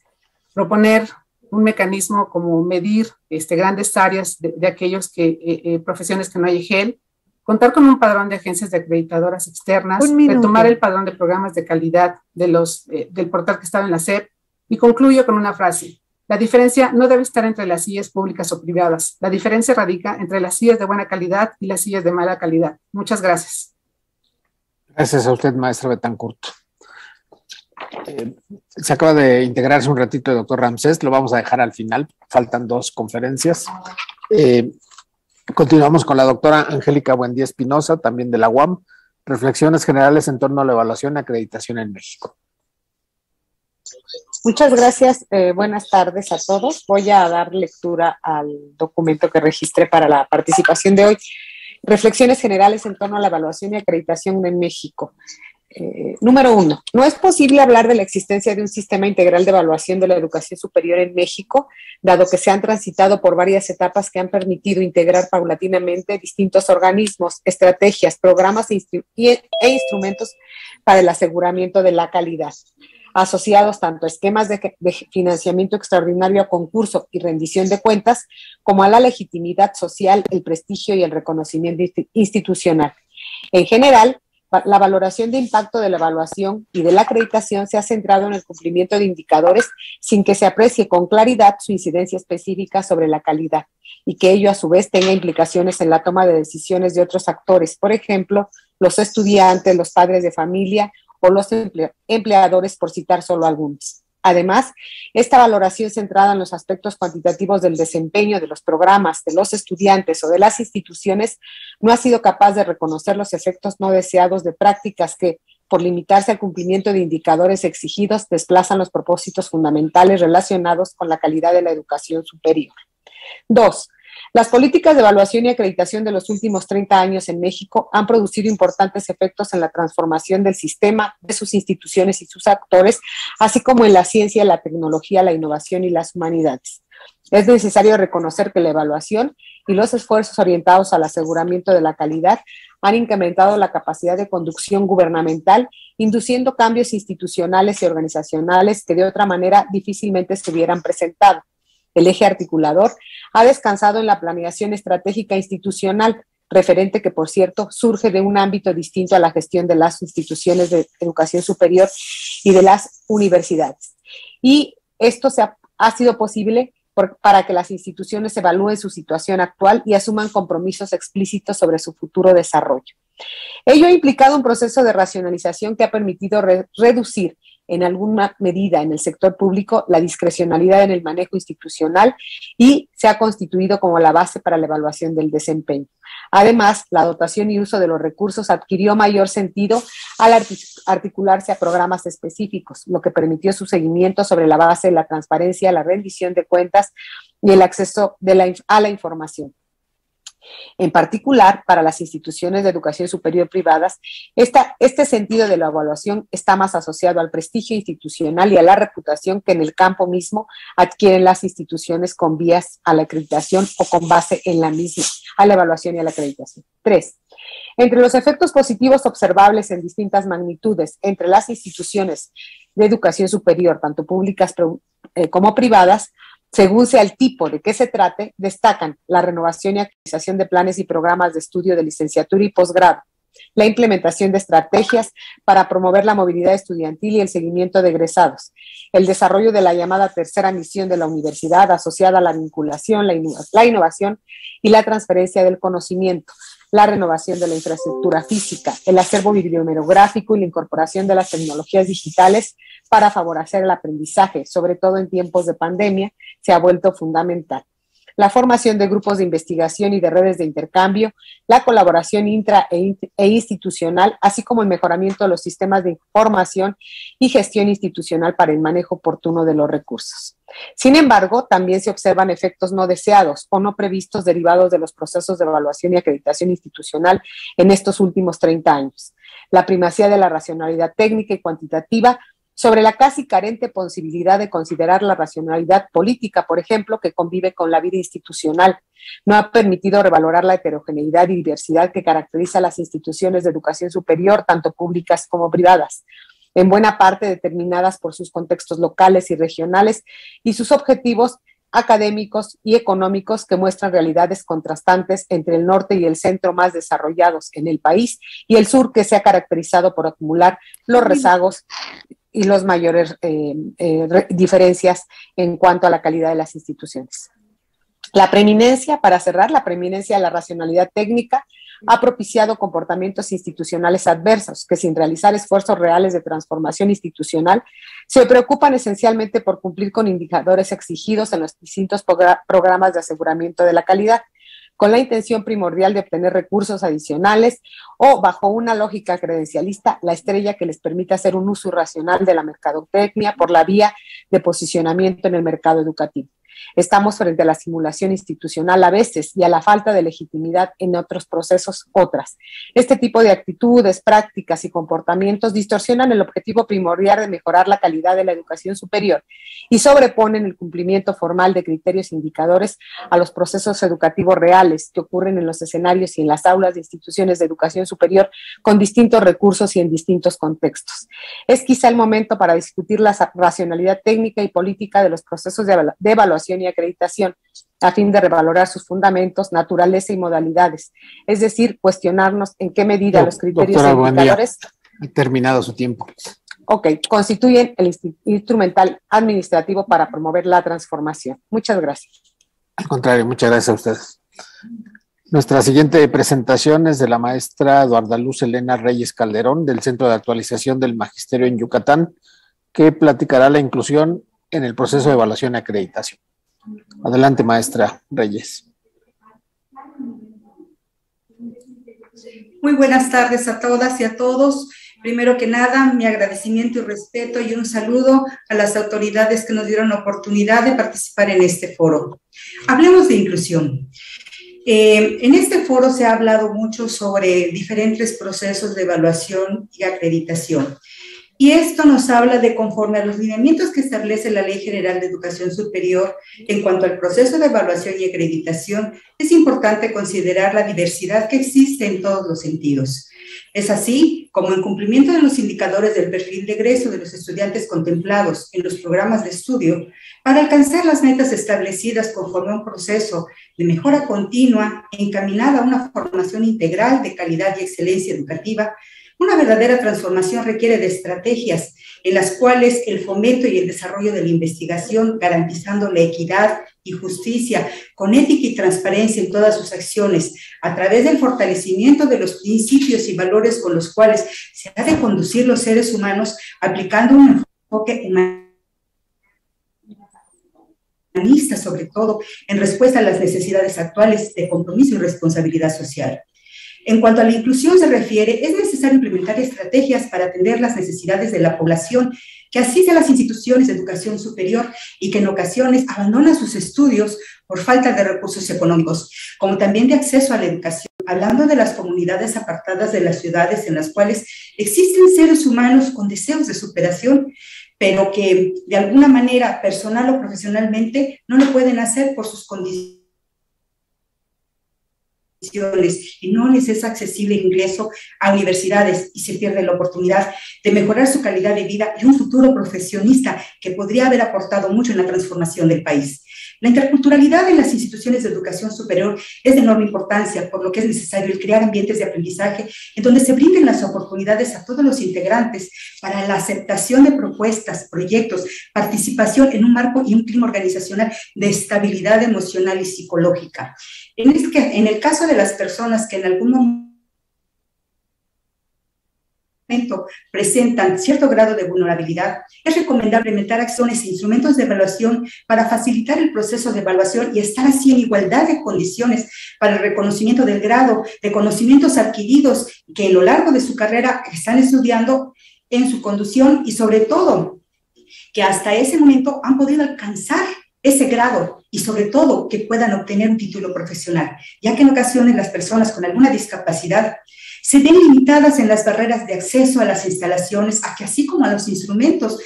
proponer un mecanismo como medir este, grandes áreas de, aquellos que, eh, eh, profesiones que no hay EGEL, contar con un padrón de agencias de acreditadoras externas, retomar el padrón de programas de calidad de los, eh, del portal que estaba en la SEP y concluyo con una frase. La diferencia no debe estar entre las sillas públicas o privadas. La diferencia radica entre las sillas de buena calidad y las sillas de mala calidad. Muchas gracias. Gracias a usted, maestra Betancourt. Eh, se acaba de integrarse un ratito el doctor Ramsés, lo vamos a dejar al final, faltan dos conferencias. Eh, Continuamos con la doctora Angélica Buendía Espinosa, también de la UAM. Reflexiones generales en torno a la evaluación y acreditación en México. Muchas gracias. Eh, buenas tardes a todos. Voy a dar lectura al documento que registré para la participación de hoy. Reflexiones generales en torno a la evaluación y acreditación en México. Eh, número uno, no es posible hablar de la existencia de un sistema integral de evaluación de la educación superior en México, dado que se han transitado por varias etapas que han permitido integrar paulatinamente distintos organismos, estrategias, programas e, e instrumentos para el aseguramiento de la calidad asociados tanto a esquemas de, financiamiento extraordinario a concurso y rendición de cuentas, como a la legitimidad social, el prestigio y el reconocimiento institucional. En general, la valoración de impacto de la evaluación y de la acreditación se ha centrado en el cumplimiento de indicadores sin que se aprecie con claridad su incidencia específica sobre la calidad y que ello a su vez tenga implicaciones en la toma de decisiones de otros actores, por ejemplo, los estudiantes, los padres de familia o los empleadores, por citar solo algunos. Además, esta valoración centrada en los aspectos cuantitativos del desempeño de los programas, de los estudiantes o de las instituciones, no ha sido capaz de reconocer los efectos no deseados de prácticas que, por limitarse al cumplimiento de indicadores exigidos, desplazan los propósitos fundamentales relacionados con la calidad de la educación superior. Dos, las políticas de evaluación y acreditación de los últimos 30 años en México han producido importantes efectos en la transformación del sistema, de sus instituciones y sus actores, así como en la ciencia, la tecnología, la innovación y las humanidades. Es necesario reconocer que la evaluación y los esfuerzos orientados al aseguramiento de la calidad han incrementado la capacidad de conducción gubernamental, induciendo cambios institucionales y organizacionales que de otra manera difícilmente se hubieran presentado el eje articulador, ha descansado en la planeación estratégica institucional, referente que, por cierto, surge de un ámbito distinto a la gestión de las instituciones de educación superior y de las universidades. Y esto se ha, sido posible para que las instituciones evalúen su situación actual y asuman compromisos explícitos sobre su futuro desarrollo. Ello ha implicado un proceso de racionalización que ha permitido reducir en alguna medida en el sector público la discrecionalidad en el manejo institucional y se ha constituido como la base para la evaluación del desempeño. Además, la dotación y uso de los recursos adquirió mayor sentido al articularse a programas específicos, lo que permitió su seguimiento sobre la base de la transparencia, la rendición de cuentas y el acceso a la información. En particular, para las instituciones de educación superior privadas, este sentido de la evaluación está más asociado al prestigio institucional y a la reputación que en el campo mismo adquieren las instituciones con vías a la acreditación o con base en la misma, a la evaluación y a la acreditación. Tres, entre los efectos positivos observables en distintas magnitudes entre las instituciones de educación superior, tanto públicas eh, como privadas, según sea el tipo de qué se trate, destacan la renovación y actualización de planes y programas de estudio de licenciatura y posgrado, la implementación de estrategias para promover la movilidad estudiantil y el seguimiento de egresados, el desarrollo de la llamada tercera misión de la universidad asociada a la vinculación, la, innovación y la transferencia del conocimiento, la renovación de la infraestructura física, el acervo bibliográfico y la incorporación de las tecnologías digitales para favorecer el aprendizaje, sobre todo en tiempos de pandemia, se ha vuelto fundamental. La formación de grupos de investigación y de redes de intercambio, la colaboración intra e, e, institucional, así como el mejoramiento de los sistemas de información y gestión institucional para el manejo oportuno de los recursos. Sin embargo, también se observan efectos no deseados o no previstos derivados de los procesos de evaluación y acreditación institucional en estos últimos 30 años. La primacía de la racionalidad técnica y cuantitativa sobre la casi carente posibilidad de considerar la racionalidad política, por ejemplo, que convive con la vida institucional. No ha permitido revalorar la heterogeneidad y diversidad que caracteriza a las instituciones de educación superior, tanto públicas como privadas en buena parte determinadas por sus contextos locales y regionales y sus objetivos académicos y económicos que muestran realidades contrastantes entre el norte y el centro más desarrollados en el país y el sur que se ha caracterizado por acumular los rezagos y las mayores eh, eh, diferencias en cuanto a la calidad de las instituciones. La preeminencia, para cerrar, la preeminencia de la racionalidad técnica ha propiciado comportamientos institucionales adversos que sin realizar esfuerzos reales de transformación institucional se preocupan esencialmente por cumplir con indicadores exigidos en los distintos programas de aseguramiento de la calidad, con la intención primordial de obtener recursos adicionales o bajo una lógica credencialista, la estrella que les permite hacer un uso racional de la mercadotecnia por la vía de posicionamiento en el mercado educativo. Estamos frente a la simulación institucional a veces y a la falta de legitimidad en otros procesos otras. Este tipo de actitudes, prácticas y comportamientos distorsionan el objetivo primordial de mejorar la calidad de la educación superior y sobreponen el cumplimiento formal de criterios e indicadores a los procesos educativos reales que ocurren en los escenarios y en las aulas de instituciones de educación superior con distintos recursos y en distintos contextos. Es quizá el momento para discutir la racionalidad técnica y política de los procesos de, evaluación y acreditación a fin de revalorar sus fundamentos, naturaleza y modalidades. Es decir, cuestionarnos en qué medida los criterios e indicadores... Ha terminado su tiempo. Ok, constituyen el instrumental administrativo para promover la transformación. Muchas gracias. Al contrario, muchas gracias a ustedes. Nuestra siguiente presentación es de la maestra Eduarda Luz Elena Reyes Calderón del Centro de Actualización del Magisterio en Yucatán, que platicará la inclusión en el proceso de evaluación y acreditación. Adelante, maestra Reyes. Muy buenas tardes a todas y a todos. Primero que nada, mi agradecimiento y respeto y un saludo a las autoridades que nos dieron la oportunidad de participar en este foro. Hablemos de inclusión. Eh, en este foro se ha hablado mucho sobre diferentes procesos de evaluación y acreditación. Y esto nos habla de conforme a los lineamientos que establece la Ley General de Educación Superior en cuanto al proceso de evaluación y acreditación, es importante considerar la diversidad que existe en todos los sentidos. Es así como en cumplimiento de los indicadores del perfil de egreso de los estudiantes contemplados en los programas de estudio, para alcanzar las metas establecidas conforme a un proceso de mejora continua encaminada a una formación integral de calidad y excelencia educativa, una verdadera transformación requiere de estrategias en las cuales el fomento y el desarrollo de la investigación, garantizando la equidad y justicia, con ética y transparencia en todas sus acciones, a través del fortalecimiento de los principios y valores con los cuales se ha de conducir los seres humanos, aplicando un enfoque humanista, sobre todo en respuesta a las necesidades actuales de compromiso y responsabilidad social. En cuanto a la inclusión se refiere, es necesario implementar estrategias para atender las necesidades de la población que asiste a las instituciones de educación superior y que en ocasiones abandona sus estudios por falta de recursos económicos, como también de acceso a la educación, hablando de las comunidades apartadas de las ciudades en las cuales existen seres humanos con deseos de superación, pero que de alguna manera personal o profesionalmente no lo pueden hacer por sus condiciones y no les es accesible ingreso a universidades y se pierde la oportunidad de mejorar su calidad de vida y un futuro profesionista que podría haber aportado mucho en la transformación del país. La interculturalidad en las instituciones de educación superior es de enorme importancia, por lo que es necesario el crear ambientes de aprendizaje en donde se brinden las oportunidades a todos los integrantes para la aceptación de propuestas, proyectos, participación en un marco y un clima organizacional de estabilidad emocional y psicológica. En, este, el caso de las personas que en algún momento presentan cierto grado de vulnerabilidad, es recomendable implementar acciones e instrumentos de evaluación para facilitar el proceso de evaluación y estar así en igualdad de condiciones para el reconocimiento del grado de conocimientos adquiridos que en lo largo de su carrera están estudiando en su conducción y sobre todo que hasta ese momento han podido alcanzar ese grado y sobre todo que puedan obtener un título profesional, ya que en ocasiones las personas con alguna discapacidad se ven limitadas en las barreras de acceso a las instalaciones, a que así como a los instrumentos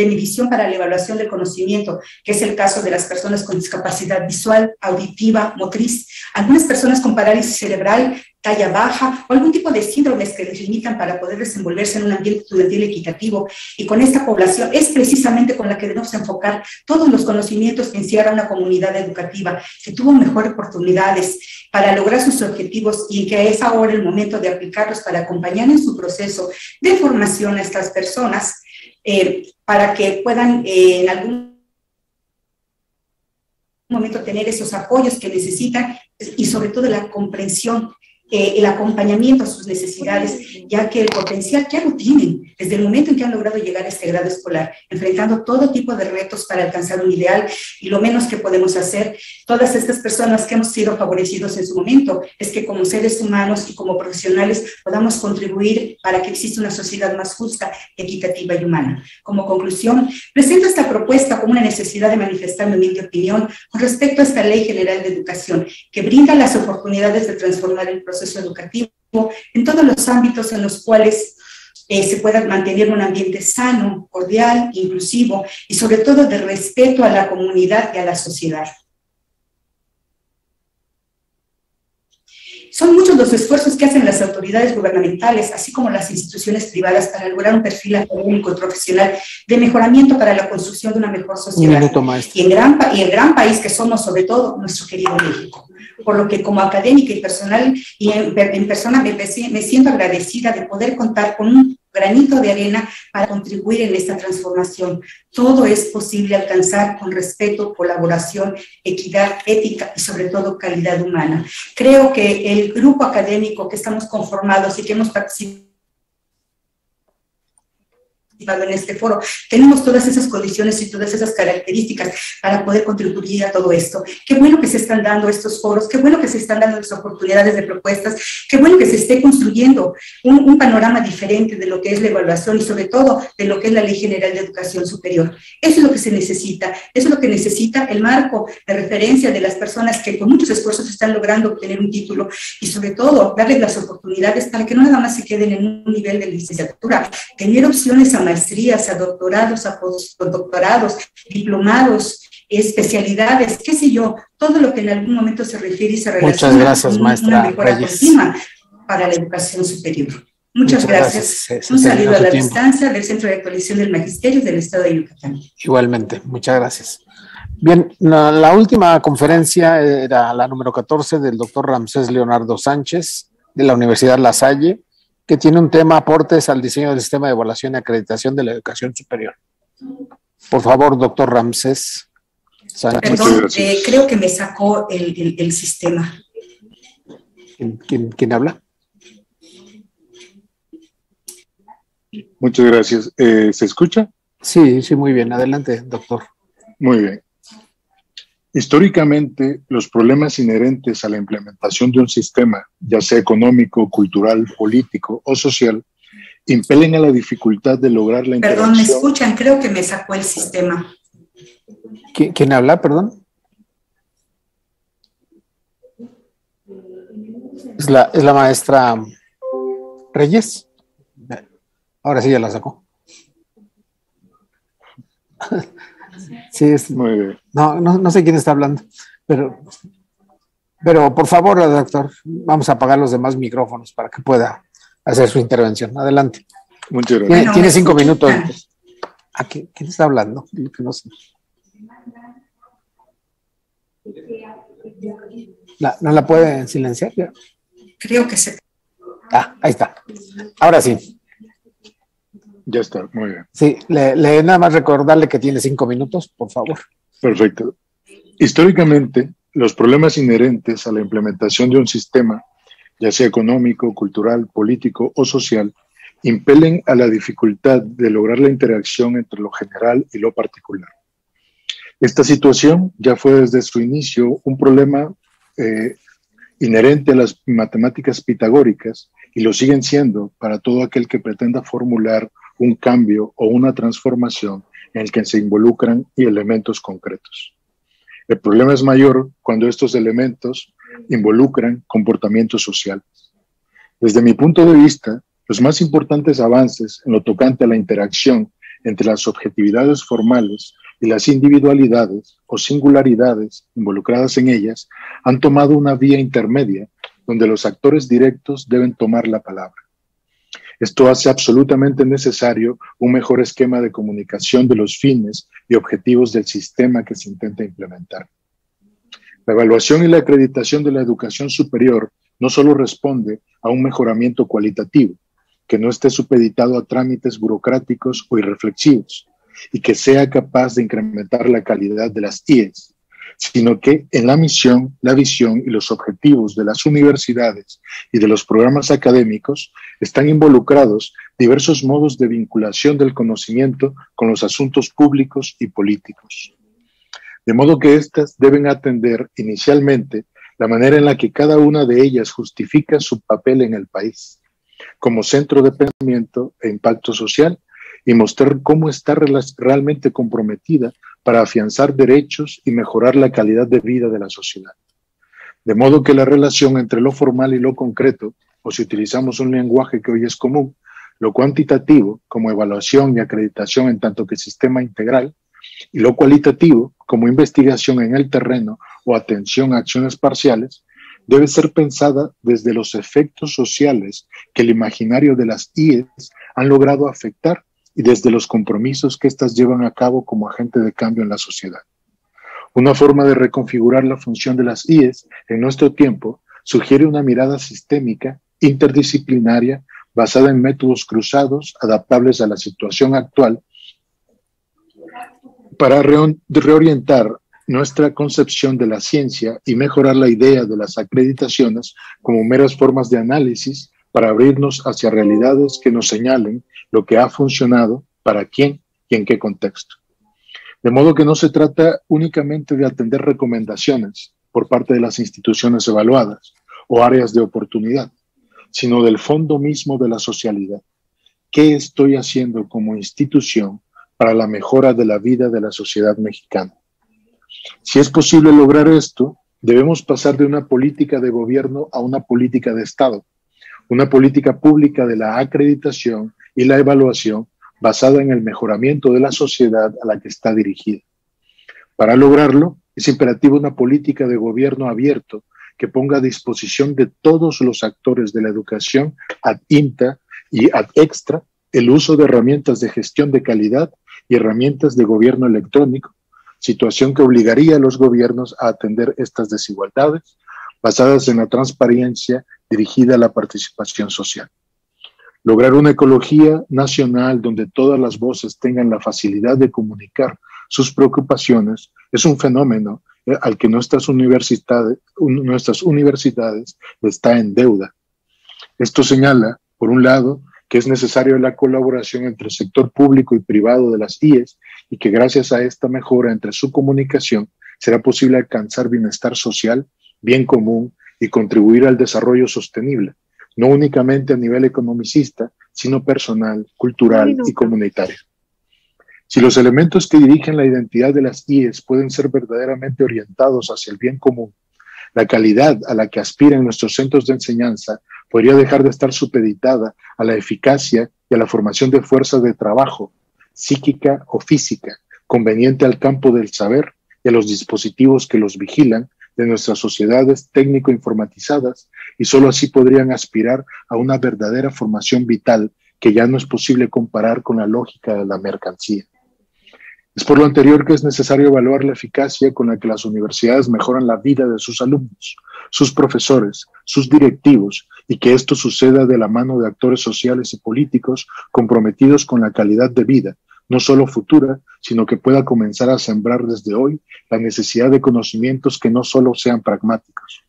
de medición para la evaluación del conocimiento, que es el caso de las personas con discapacidad visual, auditiva, motriz, algunas personas con parálisis cerebral, talla baja o algún tipo de síndromes que les limitan para poder desenvolverse en un ambiente estudiantil equitativo. Y con esta población es precisamente con la que debemos enfocar todos los conocimientos que encierra una comunidad educativa que tuvo mejores oportunidades para lograr sus objetivos y que es ahora el momento de aplicarlos para acompañar en su proceso de formación a estas personas eh, para que puedan eh, en algún momento tener esos apoyos que necesitan y sobre todo la comprensión eh, el acompañamiento a sus necesidades, ya que el potencial ya lo tienen desde el momento en que han logrado llegar a este grado escolar, enfrentando todo tipo de retos para alcanzar un ideal y lo menos que podemos hacer, todas estas personas que hemos sido favorecidos en su momento, es que como seres humanos y como profesionales podamos contribuir para que exista una sociedad más justa, equitativa y humana. Como conclusión, presento esta propuesta como una necesidad de manifestar mi humilde opinión con respecto a esta Ley General de Educación, que brinda las oportunidades de transformar el proceso educativo en todos los ámbitos en los cuales eh, se pueda mantener un ambiente sano, cordial, inclusivo y sobre todo de respeto a la comunidad y a la sociedad. Son muchos los esfuerzos que hacen las autoridades gubernamentales, así como las instituciones privadas, para lograr un perfil académico y profesional de mejoramiento para la construcción de una mejor sociedad. y, en gran, y el gran país que somos, sobre todo, nuestro querido México por lo que como académica y personal y en, persona me, siento agradecida de poder contar con un granito de arena para contribuir en esta transformación. Todo es posible alcanzar con respeto, colaboración, equidad, ética y sobre todo calidad humana. Creo que el grupo académico que estamos conformados y que hemos participado en este foro. Tenemos todas esas condiciones y todas esas características para poder contribuir a todo esto. Qué bueno que se están dando estos foros, qué bueno que se están dando las oportunidades de propuestas, qué bueno que se esté construyendo un, un panorama diferente de lo que es la evaluación y sobre todo de lo que es la Ley General de Educación Superior. Eso es lo que se necesita, eso es lo que necesita el marco de referencia de las personas que con muchos esfuerzos están logrando obtener un título y sobre todo darles las oportunidades para que no nada más se queden en un nivel de licenciatura, tener opciones a maestrías, a doctorados, a postdoctorados, diplomados, especialidades, qué sé yo, todo lo que en algún momento se refiere y se relaciona Muchas gracias, con maestra una mejora continua para la educación superior. Muchas, gracias. Un saludo a la distancia del Centro de Actualización del Magisterio del Estado de Yucatán. Igualmente, muchas gracias. Bien, la, la, última conferencia era la número 14 del doctor Ramsés Leonardo Sánchez de la Universidad La Salle que tiene un tema aportes al diseño del sistema de evaluación y acreditación de la educación superior. Por favor, doctor Ramsés. Perdón, eh, creo que me sacó el, el, sistema. ¿Quién, ¿Quién, habla? Muchas gracias. Eh, ¿Se escucha? Sí, sí, muy bien. Adelante, doctor. Muy bien. Históricamente, los problemas inherentes a la implementación de un sistema, ya sea económico, cultural, político o social, impelen a la dificultad de lograr la Perdón, ¿me escuchan? Creo que me sacó el sistema. ¿Quién, habla, perdón? Es la, es la maestra Reyes. Ahora sí ya la sacó. Sí, es, Muy bien. No, no, sé quién está hablando, pero, pero por favor, doctor, vamos a apagar los demás micrófonos para que pueda hacer su intervención. Adelante. Muchas gracias. Tiene, cinco minutos. ¿A quién, está hablando? No sé. ¿No la puede silenciar? Creo que se. Ah, ahí está. Ahora sí. Ya está, muy bien. Sí, le, nada más recordarle que tiene cinco minutos, por favor. Perfecto. Históricamente, los problemas inherentes a la implementación de un sistema, ya sea económico, cultural, político o social, impelen a la dificultad de lograr la interacción entre lo general y lo particular. Esta situación ya fue desde su inicio un problema eh, inherente a las matemáticas pitagóricas y lo siguen siendo para todo aquel que pretenda formular un cambio o una transformación en el que se involucran elementos concretos. El problema es mayor cuando estos elementos involucran comportamientos sociales. Desde mi punto de vista, los más importantes avances en lo tocante a la interacción entre las objetividades formales y las individualidades o singularidades involucradas en ellas han tomado una vía intermedia donde los actores directos deben tomar la palabra. Esto hace absolutamente necesario un mejor esquema de comunicación de los fines y objetivos del sistema que se intenta implementar. La evaluación y la acreditación de la educación superior no solo responde a un mejoramiento cualitativo, que no esté supeditado a trámites burocráticos o irreflexivos, y que sea capaz de incrementar la calidad de las IES, sino que en la misión, la visión y los objetivos de las universidades y de los programas académicos están involucrados diversos modos de vinculación del conocimiento con los asuntos públicos y políticos. De modo que éstas deben atender inicialmente la manera en la que cada una de ellas justifica su papel en el país, como centro de pensamiento e impacto social, y mostrar cómo está realmente comprometida para afianzar derechos y mejorar la calidad de vida de la sociedad. De modo que la relación entre lo formal y lo concreto, o si utilizamos un lenguaje que hoy es común, lo cuantitativo como evaluación y acreditación en tanto que sistema integral, y lo cualitativo como investigación en el terreno o atención a acciones parciales, debe ser pensada desde los efectos sociales que el imaginario de las IES han logrado afectar y desde los compromisos que éstas llevan a cabo como agente de cambio en la sociedad. Una forma de reconfigurar la función de las IES en nuestro tiempo sugiere una mirada sistémica, interdisciplinaria, basada en métodos cruzados, adaptables a la situación actual, para reorientar nuestra concepción de la ciencia y mejorar la idea de las acreditaciones como meras formas de análisis para abrirnos hacia realidades que nos señalen lo que ha funcionado, para quién y en qué contexto. De modo que no se trata únicamente de atender recomendaciones por parte de las instituciones evaluadas o áreas de oportunidad, sino del fondo mismo de la socialidad. ¿Qué estoy haciendo como institución para la mejora de la vida de la sociedad mexicana? Si es posible lograr esto, debemos pasar de una política de gobierno a una política de Estado, una política pública de la acreditación y la evaluación basada en el mejoramiento de la sociedad a la que está dirigida. Para lograrlo, es imperativo una política de gobierno abierto que ponga a disposición de todos los actores de la educación ad inta y ad extra el uso de herramientas de gestión de calidad y herramientas de gobierno electrónico, situación que obligaría a los gobiernos a atender estas desigualdades basadas en la transparencia dirigida a la participación social. Lograr una ecología nacional donde todas las voces tengan la facilidad de comunicar sus preocupaciones es un fenómeno eh, al que nuestras universidades, nuestras universidades está en deuda. Esto señala, por un lado, que es necesaria la colaboración entre el sector público y privado de las IES y que gracias a esta mejora entre su comunicación será posible alcanzar bienestar social, bien común y contribuir al desarrollo sostenible no únicamente a nivel economicista, sino personal, cultural y comunitario. Si los elementos que dirigen la identidad de las IES pueden ser verdaderamente orientados hacia el bien común, la calidad a la que aspiran nuestros centros de enseñanza podría dejar de estar supeditada a la eficacia y a la formación de fuerzas de trabajo, psíquica o física, conveniente al campo del saber y a los dispositivos que los vigilan de nuestras sociedades técnico-informatizadas y solo así podrían aspirar a una verdadera formación vital que ya no es posible comparar con la lógica de la mercancía. Es por lo anterior que es necesario evaluar la eficacia con la que las universidades mejoran la vida de sus alumnos, sus profesores, sus directivos, y que esto suceda de la mano de actores sociales y políticos comprometidos con la calidad de vida, no solo futura, sino que pueda comenzar a sembrar desde hoy la necesidad de conocimientos que no solo sean pragmáticos.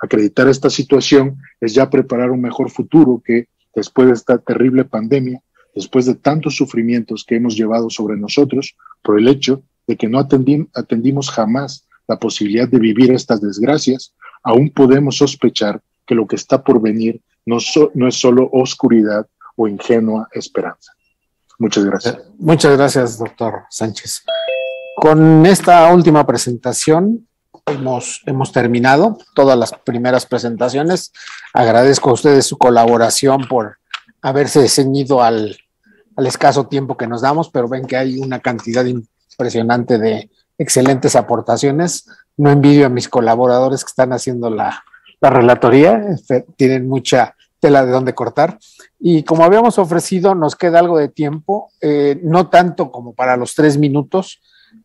Acreditar esta situación es ya preparar un mejor futuro que, después de esta terrible pandemia, después de tantos sufrimientos que hemos llevado sobre nosotros, por el hecho de que no atendimos jamás la posibilidad de vivir estas desgracias, aún podemos sospechar que lo que está por venir no, no es solo oscuridad o ingenua esperanza. Muchas gracias. Eh, muchas gracias, doctor Sánchez. Con esta última presentación hemos, hemos terminado todas las primeras presentaciones. Agradezco a ustedes su colaboración por haberse ceñido al, escaso tiempo que nos damos, pero ven que hay una cantidad impresionante de excelentes aportaciones. No envidio a mis colaboradores que están haciendo la, la relatoría, tienen mucha tela de dónde cortar. Y como habíamos ofrecido, nos queda algo de tiempo, eh, no tanto como para los tres minutos,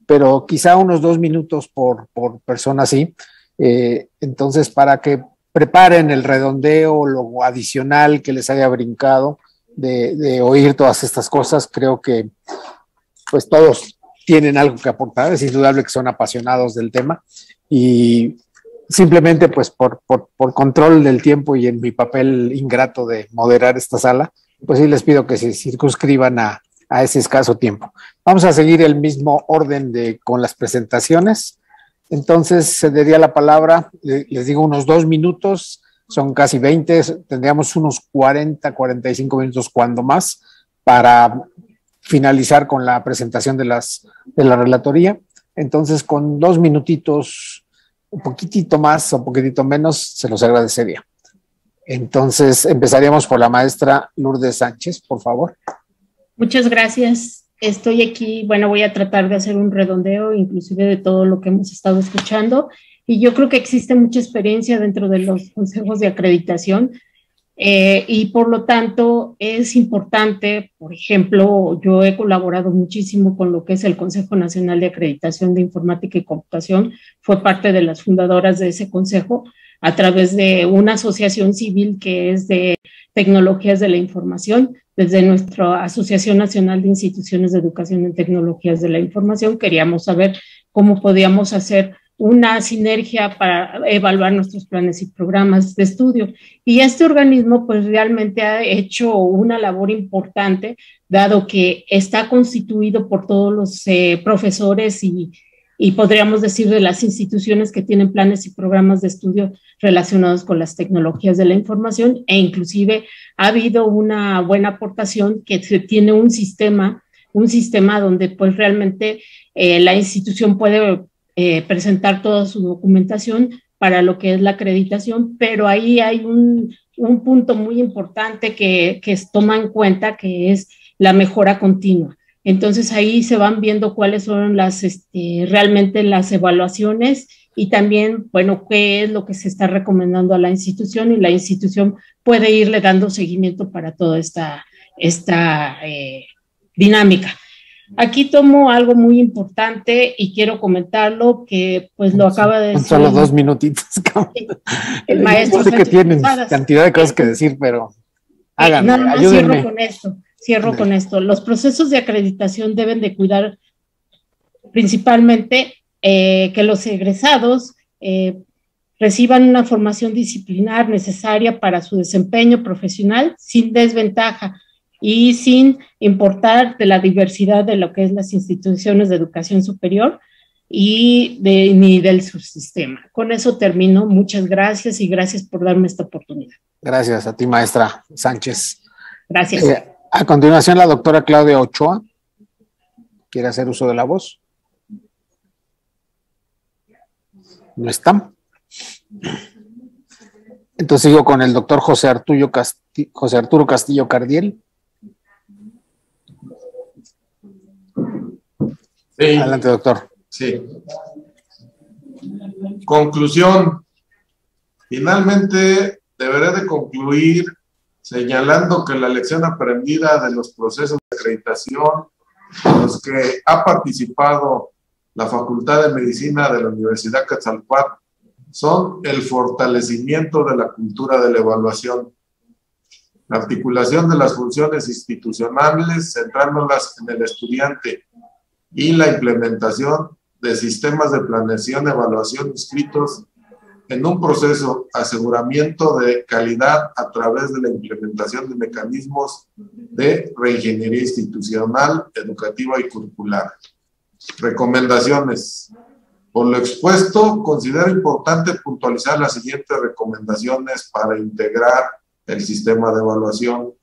pero quizá unos dos minutos por, persona, sí. Eh, entonces, para que preparen el redondeo, lo adicional que les haya brincado de, oír todas estas cosas, creo que pues todos tienen algo que aportar, es indudable que son apasionados del tema y simplemente pues por, por, por, control del tiempo y en mi papel ingrato de moderar esta sala, pues sí les pido que se circunscriban a, a ese escaso tiempo. Vamos a seguir el mismo orden de, con las presentaciones. Entonces, cedería la palabra, les digo unos dos minutos, son casi 20, tendríamos unos 40, 45 minutos cuando más para finalizar con la presentación de, las, de la relatoría. Entonces, con dos minutitos, un poquitito más o un poquitito menos, se los agradecería. Entonces, empezaríamos por la maestra Lourdes Sánchez, por favor. Muchas gracias. Estoy aquí, bueno, voy a tratar de hacer un redondeo, inclusive de todo lo que hemos estado escuchando. Y yo creo que existe mucha experiencia dentro de los consejos de acreditación eh, y por lo tanto es importante, por ejemplo, yo he colaborado muchísimo con lo que es el Consejo Nacional de Acreditación de Informática y Computación, fue parte de las fundadoras de ese consejo a través de una asociación civil que es de tecnologías de la información. Desde nuestra Asociación Nacional de Instituciones de Educación en Tecnologías de la Información queríamos saber cómo podíamos hacer una sinergia para evaluar nuestros planes y programas de estudio. Y este organismo pues realmente ha hecho una labor importante, dado que está constituido por todos los eh, profesores y, y podríamos decir de las instituciones que tienen planes y programas de estudio relacionados con las tecnologías de la información e inclusive ha habido una buena aportación que tiene un sistema, un sistema donde pues realmente eh, la institución puede eh, presentar toda su documentación para lo que es la acreditación, pero ahí hay un, un punto muy importante que, que toma en cuenta, que es la mejora continua. Entonces ahí se van viendo cuáles son las, este, realmente las evaluaciones y también, bueno, qué es lo que se está recomendando a la institución y la institución puede irle dando seguimiento para toda esta, esta eh, dinámica. Aquí tomo algo muy importante y quiero comentarlo que pues lo acaba de decir. Solo dos minutitos. El maestro. sé que tienen cantidad de cosas que decir, pero háganlo, no, no, cierro con esto, cierro con esto. Los procesos de acreditación deben de cuidar principalmente eh, que los egresados eh, reciban una formación disciplinar necesaria para su desempeño profesional sin desventaja y sin importar de la diversidad de lo que es las instituciones de educación superior y de, ni del subsistema. Con eso termino. Muchas gracias y gracias por darme esta oportunidad. Gracias a ti, maestra Sánchez. Gracias. Eh, a continuación, la doctora Claudia Ochoa. ¿Quiere hacer uso de la voz? No está. Entonces sigo con el doctor José Arturo, José Arturo Castillo Cardiel. Adelante, doctor. Sí. Conclusión. Finalmente, deberé de concluir señalando que la lección aprendida de los procesos de acreditación en los que ha participado la Facultad de Medicina de la Universidad Quetzalcóatl son el fortalecimiento de la cultura de la evaluación, la articulación de las funciones institucionales, centrándolas en el estudiante y la implementación de sistemas de planeación, evaluación inscritos en un proceso aseguramiento de calidad a través de la implementación de mecanismos de reingeniería institucional, educativa y curricular. Recomendaciones. Por lo expuesto, considero importante puntualizar las siguientes recomendaciones para integrar el sistema de evaluación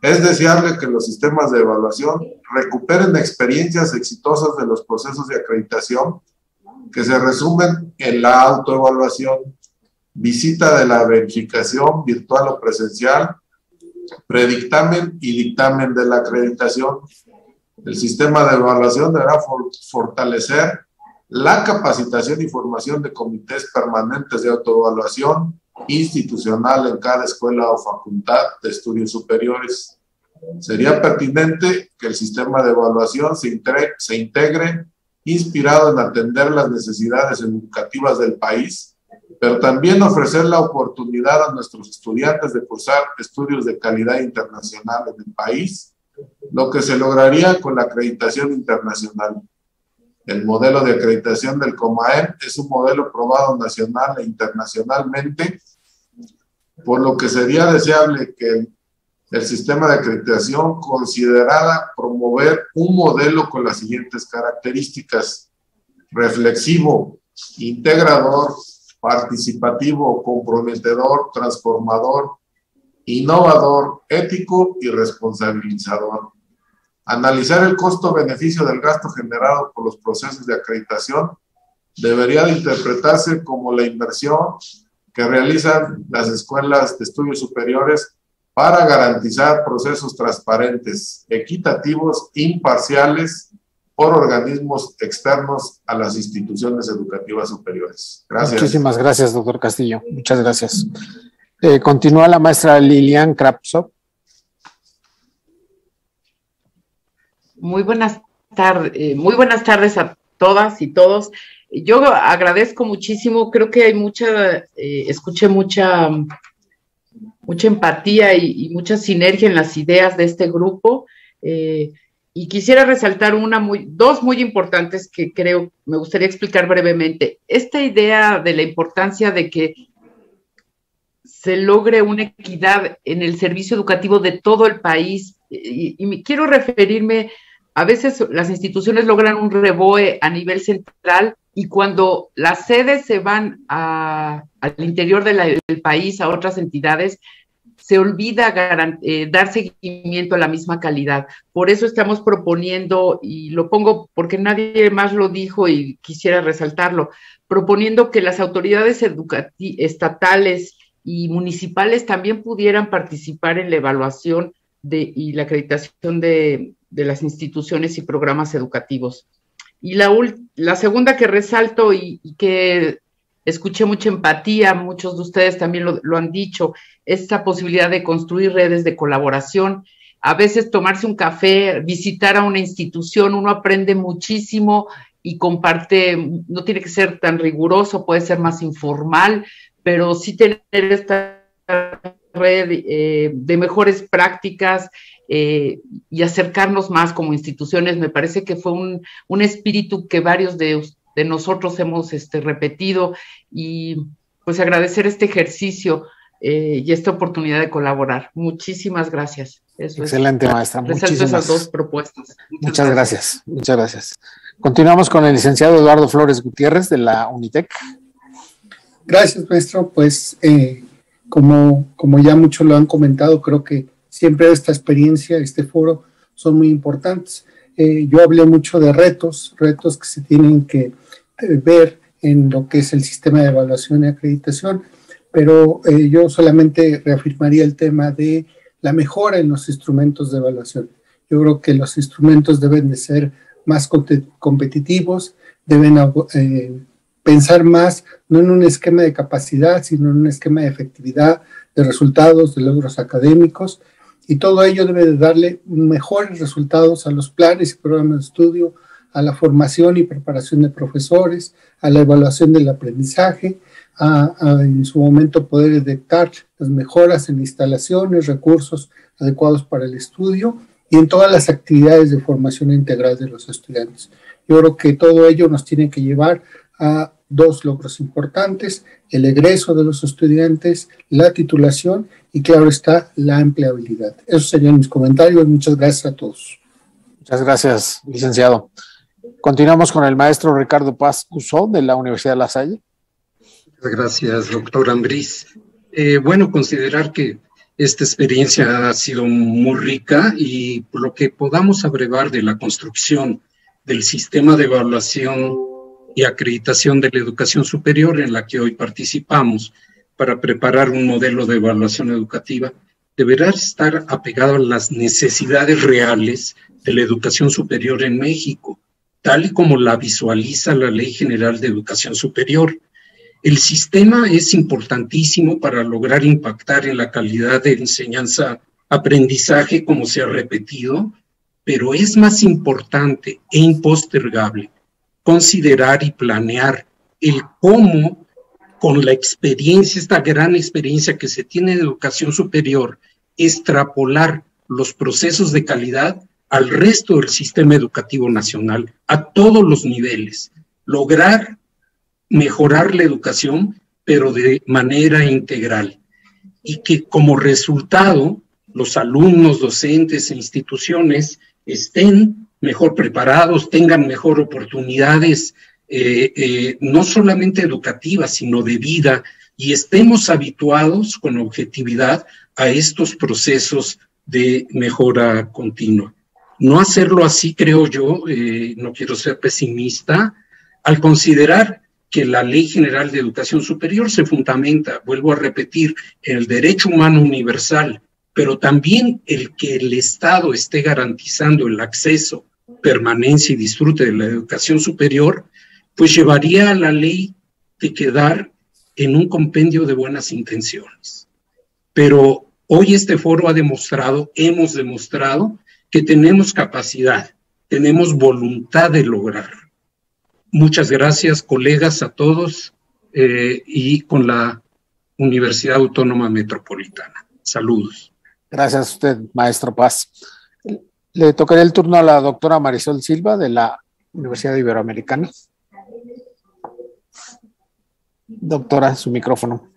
es deseable que los sistemas de evaluación recuperen experiencias exitosas de los procesos de acreditación que se resumen en la autoevaluación, visita de la verificación virtual o presencial, predictamen y dictamen de la acreditación. El sistema de evaluación deberá fortalecer la capacitación y formación de comités permanentes de autoevaluación, institucional en cada escuela o facultad de estudios superiores. Sería pertinente que el sistema de evaluación se se integre inspirado en atender las necesidades educativas del país, pero también ofrecer la oportunidad a nuestros estudiantes de cursar estudios de calidad internacional en el país, lo que se lograría con la acreditación internacional. El modelo de acreditación del COMAEM es un modelo probado nacional e internacionalmente, por lo que sería deseable que el sistema de acreditación considerara promover un modelo con las siguientes características. Reflexivo, integrador, participativo, comprometedor, transformador, innovador, ético y responsabilizador. Analizar el costo-beneficio del gasto generado por los procesos de acreditación debería de interpretarse como la inversión que realizan las escuelas de estudios superiores para garantizar procesos transparentes, equitativos, imparciales por organismos externos a las instituciones educativas superiores. Gracias. Muchísimas gracias, doctor Castillo. Muchas gracias. Eh, continúa la maestra Lilian Krapsov. Muy buenas tardes, eh, muy buenas tardes a todas y todos. Yo agradezco muchísimo, creo que hay mucha, eh, escuché mucha, mucha empatía y, mucha sinergia en las ideas de este grupo. Eh, y quisiera resaltar una muy, dos muy importantes que creo me gustaría explicar brevemente. Esta idea de la importancia de que se logre una equidad en el servicio educativo de todo el país. Y, y quiero referirme a veces las instituciones logran un reboe a nivel central y cuando las sedes se van al interior del país, a otras entidades, se olvida eh, dar seguimiento a la misma calidad. Por eso estamos proponiendo, y lo pongo porque nadie más lo dijo y quisiera resaltarlo, proponiendo que las autoridades estatales y municipales también pudieran participar en la evaluación de, y la acreditación de, de las instituciones y programas educativos. Y la, la segunda que resalto y, que escuché mucha empatía, muchos de ustedes también lo, han dicho, esta posibilidad de construir redes de colaboración. A veces tomarse un café, visitar a una institución, uno aprende muchísimo y comparte, no tiene que ser tan riguroso, puede ser más informal, pero sí tener esta red eh, de mejores prácticas, eh, y acercarnos más como instituciones. Me parece que fue un, un espíritu que varios de, de nosotros hemos este, repetido y pues agradecer este ejercicio eh, y esta oportunidad de colaborar. Muchísimas gracias. Excelente, maestra. Muchísimas esas dos propuestas. Muchas, gracias. Muchas gracias. Continuamos con el licenciado Eduardo Flores Gutiérrez de la Unitec. Gracias, maestro. Pues eh, como, como ya muchos lo han comentado, creo que siempre esta experiencia, este foro, son muy importantes. Eh, yo hablé mucho de retos, retos que se tienen que eh, ver en lo que es el sistema de evaluación y acreditación, pero eh, yo solamente reafirmaría el tema de la mejora en los instrumentos de evaluación. Yo creo que los instrumentos deben de ser más competitivos, deben pensar más no en un esquema de capacidad, sino en un esquema de efectividad, de resultados, de logros académicos, y todo ello debe de darle mejores resultados a los planes y programas de estudio, a la formación y preparación de profesores, a la evaluación del aprendizaje, a, en su momento poder detectar las mejoras en instalaciones, recursos adecuados para el estudio y en todas las actividades de formación integral de los estudiantes. Yo creo que todo ello nos tiene que llevar a dos logros importantes, el egreso de los estudiantes, la titulación y claro está la empleabilidad. Esos serían mis comentarios. Muchas gracias a todos. Muchas gracias, licenciado. Continuamos con el maestro Ricardo Paz Cusó de la Universidad de La Salle. Muchas gracias, doctor Ambriz. Eh, bueno, considerar que esta experiencia ha sido muy rica y por lo que podamos abrevar de la construcción del sistema de evaluación y acreditación de la educación superior en la que hoy participamos para preparar un modelo de evaluación educativa deberá estar apegado a las necesidades reales de la educación superior en México, tal y como la visualiza la Ley General de Educación Superior. El sistema es importantísimo para lograr impactar en la calidad de enseñanza-aprendizaje, como se ha repetido, pero es más importante e impostergable considerar y planear el cómo con la experiencia, esta gran experiencia que se tiene en educación superior, extrapolar los procesos de calidad al resto del sistema educativo nacional a todos los niveles, lograr mejorar la educación, pero de manera integral. Y que como resultado los alumnos, docentes e instituciones estén mejor preparados, tengan mejor oportunidades, eh, eh, no solamente educativas, sino de vida, y estemos habituados con objetividad a estos procesos de mejora continua. No hacerlo así, creo yo, eh, no quiero ser pesimista, al considerar que la Ley General de Educación Superior se fundamenta, vuelvo a repetir, en el derecho humano universal, pero también el que el Estado esté garantizando el acceso, permanencia y disfrute de la educación superior, pues llevaría a la ley de quedar en un compendio de buenas intenciones. Pero hoy este foro ha demostrado, hemos demostrado, que tenemos capacidad, tenemos voluntad de lograr. Muchas gracias, colegas, a todos eh, y con la Universidad Autónoma Metropolitana. Saludos. Gracias a usted, maestro Paz. Le tocaré el turno a la doctora Marisol Silva de la Universidad Iberoamericana. Doctora, su micrófono.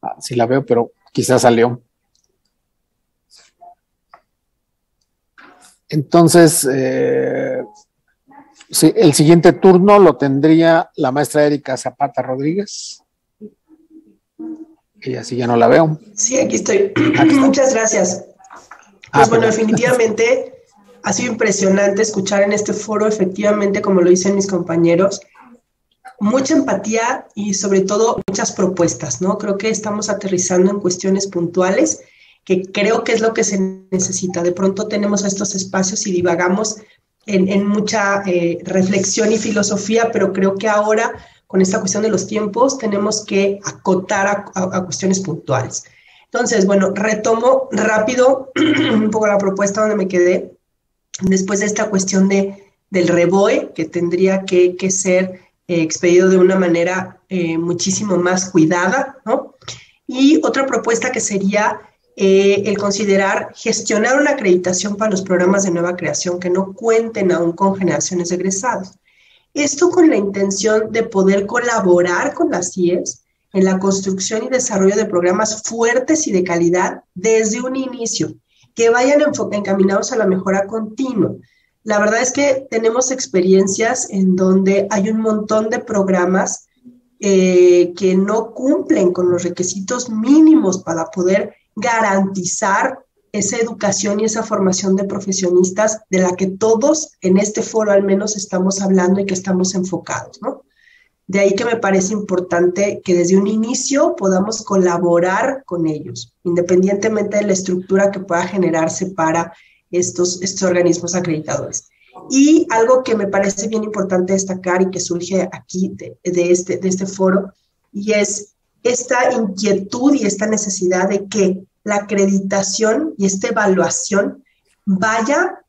Ah, sí la veo, pero quizás salió. Entonces, eh, sí, el siguiente turno lo tendría la maestra Erika Zapata Rodríguez. Ella sí ya no la veo. Sí, aquí estoy. Muchas gracias. Ah, pues bueno, definitivamente ha sido impresionante escuchar en este foro, efectivamente, como lo dicen mis compañeros, mucha empatía y sobre todo muchas propuestas, ¿no? Creo que estamos aterrizando en cuestiones puntuales que creo que es lo que se necesita. De pronto tenemos estos espacios y divagamos en, mucha eh, reflexión y filosofía, pero creo que ahora con esta cuestión de los tiempos tenemos que acotar a, cuestiones puntuales. Entonces, bueno, retomo rápido un poco la propuesta donde me quedé después de esta cuestión de, del reboe, que tendría que, ser eh, expedido de una manera eh, muchísimo más cuidada, ¿no? Y otra propuesta que sería eh, el considerar gestionar una acreditación para los programas de nueva creación que no cuenten aún con generaciones de egresados. Esto con la intención de poder colaborar con las CIES en la construcción y desarrollo de programas fuertes y de calidad desde un inicio, que vayan encaminados a la mejora continua, la verdad es que tenemos experiencias en donde hay un montón de programas eh, que no cumplen con los requisitos mínimos para poder garantizar esa educación y esa formación de profesionistas de la que todos en este foro al menos estamos hablando y que estamos enfocados, ¿no? De ahí que me parece importante que desde un inicio podamos colaborar con ellos, independientemente de la estructura que pueda generarse para estos, estos organismos acreditadores. Y algo que me parece bien importante destacar y que surge aquí de, este, de este foro, y es esta inquietud y esta necesidad de que la acreditación y esta evaluación vaya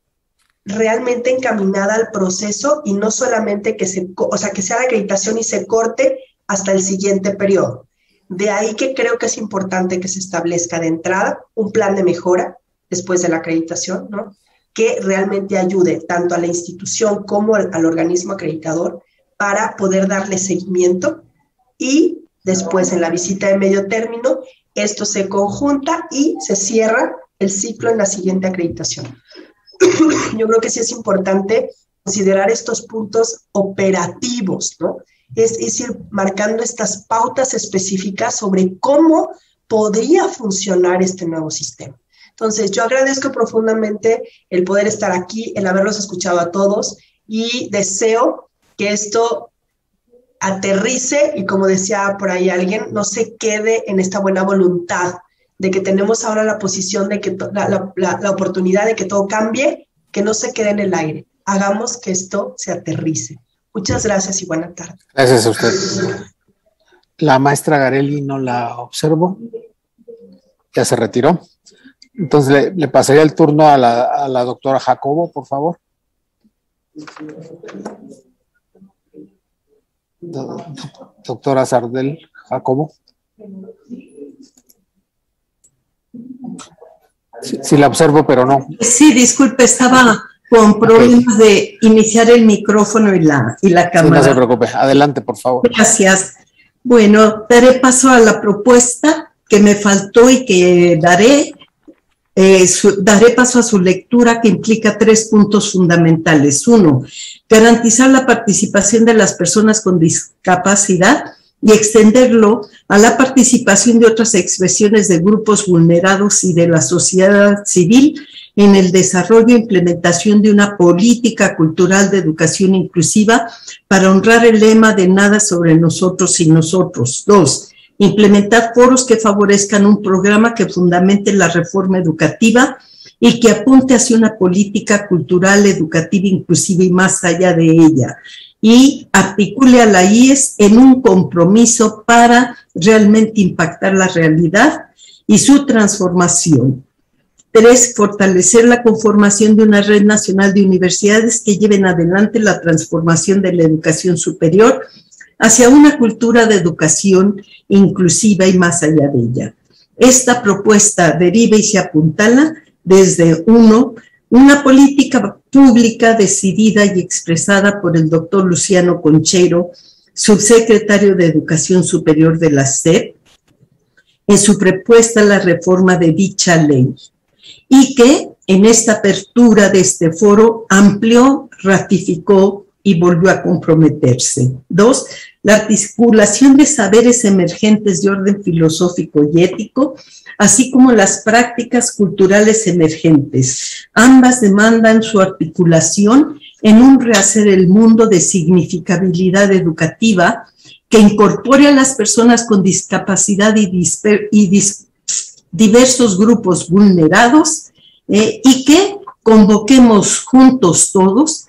realmente encaminada al proceso y no solamente que se, o sea, que sea la acreditación y se corte hasta el siguiente periodo. De ahí que creo que es importante que se establezca de entrada un plan de mejora después de la acreditación, ¿no? que realmente ayude tanto a la institución como al, organismo acreditador para poder darle seguimiento y después en la visita de medio término esto se conjunta y se cierra el ciclo en la siguiente acreditación. Yo creo que sí es importante considerar estos puntos operativos, ¿no? Es, es ir marcando estas pautas específicas sobre cómo podría funcionar este nuevo sistema. Entonces, yo agradezco profundamente el poder estar aquí, el haberlos escuchado a todos y deseo que esto aterrice y como decía por ahí alguien, no se quede en esta buena voluntad de que tenemos ahora la posición de que la, la, oportunidad de que todo cambie, que no se quede en el aire. Hagamos que esto se aterrice. Muchas gracias y buena tarde. Gracias a usted. La maestra Garelli no la observo. Ya se retiró. Entonces le, pasaría el turno a la, doctora Jacobo, por favor. Doctora Sardel Jacobo. Sí, la observo, pero no. Sí, disculpe, estaba con problemas de iniciar el micrófono y la, y la cámara. no se preocupe, adelante, por favor. Gracias. Bueno, daré paso a la propuesta que me faltó y que daré. Eh, daré paso a su lectura que implica tres puntos fundamentales. Uno, garantizar la participación de las personas con discapacidad y extenderlo a la participación de otras expresiones de grupos vulnerados y de la sociedad civil en el desarrollo e implementación de una política cultural de educación inclusiva para honrar el lema de nada sobre nosotros y nosotros. Dos, implementar foros que favorezcan un programa que fundamente la reforma educativa y que apunte hacia una política cultural, educativa, inclusiva y más allá de ella y articule a la IES en un compromiso para realmente impactar la realidad y su transformación. Tres, fortalecer la conformación de una red nacional de universidades que lleven adelante la transformación de la educación superior hacia una cultura de educación inclusiva y más allá de ella. Esta propuesta deriva y se apuntala desde uno, una política pública decidida y expresada por el doctor Luciano Conchero, subsecretario de Educación Superior de la SEP, en su propuesta a la reforma de dicha ley, y que en esta apertura de este foro amplió, ratificó y volvió a comprometerse. Dos, la articulación de saberes emergentes de orden filosófico y ético así como las prácticas culturales emergentes. Ambas demandan su articulación en un rehacer el mundo de significabilidad educativa que incorpore a las personas con discapacidad y, diversos grupos vulnerados eh, y que convoquemos juntos todos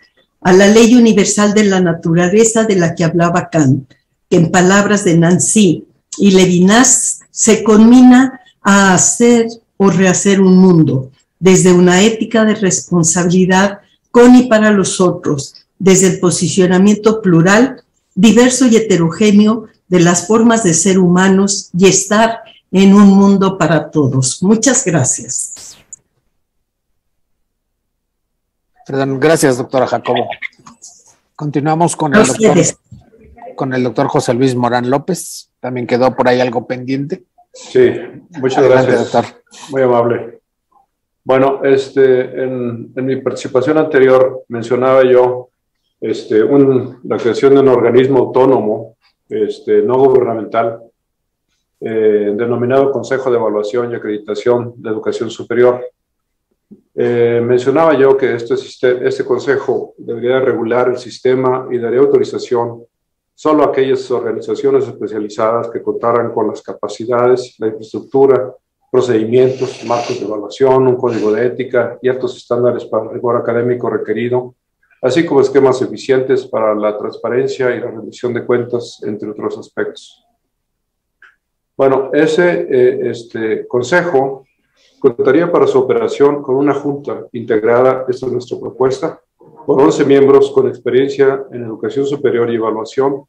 a la ley universal de la naturaleza de la que hablaba Kant, que en palabras de Nancy y Levinas se culmina a hacer o rehacer un mundo desde una ética de responsabilidad con y para los otros, desde el posicionamiento plural, diverso y heterogéneo de las formas de ser humanos y estar en un mundo para todos. Muchas gracias. Perdón, gracias, doctora Jacobo. Continuamos con el, doctor, con el doctor José Luis Morán López. También quedó por ahí algo pendiente. Sí, muchas gracias. Muy amable. Bueno, este, en, mi participación anterior mencionaba yo este, la creación de un organismo autónomo, este, no gubernamental, eh, denominado Consejo de Evaluación y Acreditación de Educación Superior. Eh, mencionaba yo que este, este consejo debería regular el sistema y daría autorización Solo aquellas organizaciones especializadas que contaran con las capacidades, la infraestructura, procedimientos, marcos de evaluación, un código de ética y altos estándares para el rigor académico requerido, así como esquemas eficientes para la transparencia y la rendición de cuentas, entre otros aspectos. Bueno, ese eh, este, consejo contaría para su operación con una junta integrada, esta es nuestra propuesta, por 11 miembros con experiencia en educación superior y evaluación,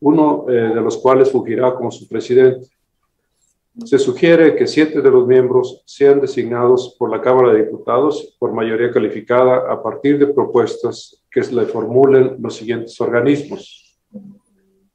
uno eh, de los cuales fungirá como su presidente. Se sugiere que siete de los miembros sean designados por la Cámara de Diputados por mayoría calificada a partir de propuestas que le formulen los siguientes organismos.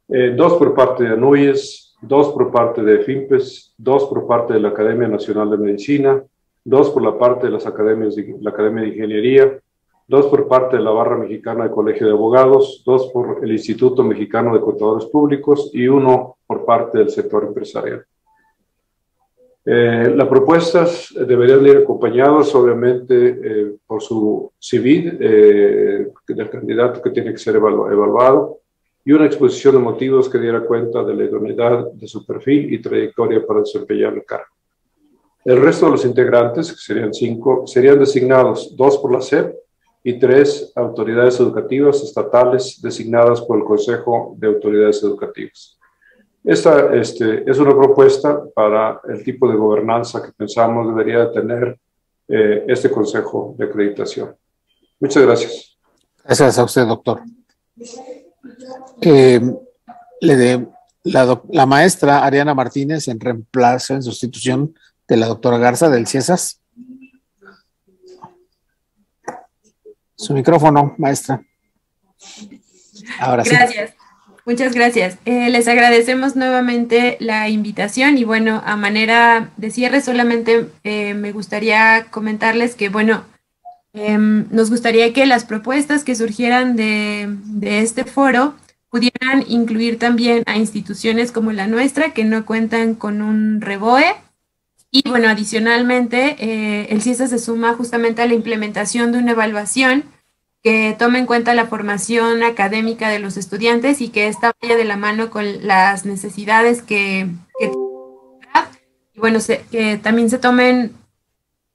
Eh, dos por parte de ANUYES, dos por parte de FIMPES, dos por parte de la Academia Nacional de Medicina, dos por la parte de las academias de, la Academia de Ingeniería, dos por parte de la Barra Mexicana de Colegio de Abogados, dos por el Instituto Mexicano de Contadores Públicos y uno por parte del sector empresarial. Eh, las propuestas deberían ir acompañadas, obviamente, eh, por su civil eh, del candidato que tiene que ser evaluado y una exposición de motivos que diera cuenta de la idoneidad de su perfil y trayectoria para desempeñar el cargo. El resto de los integrantes, que serían cinco, serían designados dos por la SEP y tres autoridades educativas estatales designadas por el Consejo de Autoridades Educativas. Esta este, es una propuesta para el tipo de gobernanza que pensamos debería tener eh, este Consejo de Acreditación. Muchas gracias. Gracias a usted, doctor. Le de, la, la, maestra Ariana Martínez, en reemplazo, en sustitución de la doctora Garza del CIESAS. Su micrófono, maestra. Ahora sí. Gracias. Muchas gracias. Eh, les agradecemos nuevamente la invitación y bueno, a manera de cierre solamente eh, me gustaría comentarles que bueno, em, nos gustaría que las propuestas que surgieran de, de, este foro pudieran incluir también a instituciones como la nuestra que no cuentan con un REBOE. Y bueno, adicionalmente, eh, el CIESA se suma justamente a la implementación de una evaluación que tome en cuenta la formación académica de los estudiantes y que esta vaya de la mano con las necesidades que, y bueno, que también se tomen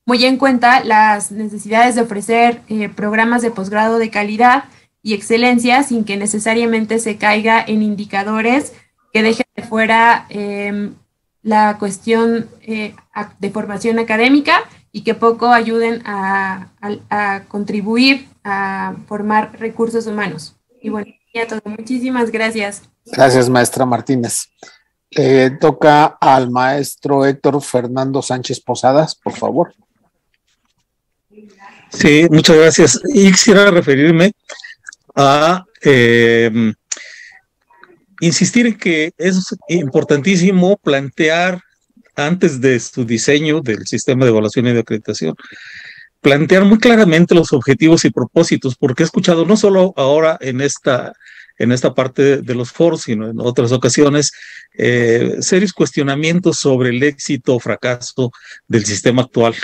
muy en cuenta las necesidades de ofrecer eh, programas de posgrado de calidad y excelencia sin que necesariamente se caiga en indicadores que dejen de fuera em, la cuestión eh, de formación académica y que poco ayuden a, contribuir a formar recursos humanos. Y bueno, ya todo. Muchísimas gracias. Gracias, maestra Martínez. toca al maestro Héctor Fernando Sánchez Posadas, por favor. Sí, muchas gracias. Y quisiera referirme a em, insistir en que es importantísimo plantear antes de su diseño del sistema de evaluación y de acreditación, plantear muy claramente los objetivos y propósitos, porque he escuchado no solo ahora en esta, en esta parte de los foros, sino en otras ocasiones, eh, serios cuestionamientos sobre el éxito o fracaso del sistema actual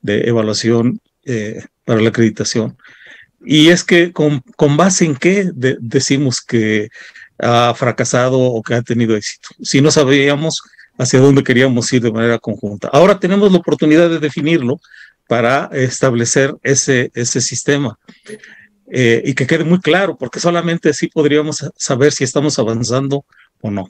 de evaluación eh, para la acreditación. Y es que con, base en qué decimos que ha fracasado o que ha tenido éxito. Si no sabíamos hacia dónde queríamos ir de manera conjunta. Ahora tenemos la oportunidad de definirlo para establecer ese, ese sistema eh, y que quede muy claro, porque solamente así podríamos saber si estamos avanzando o no.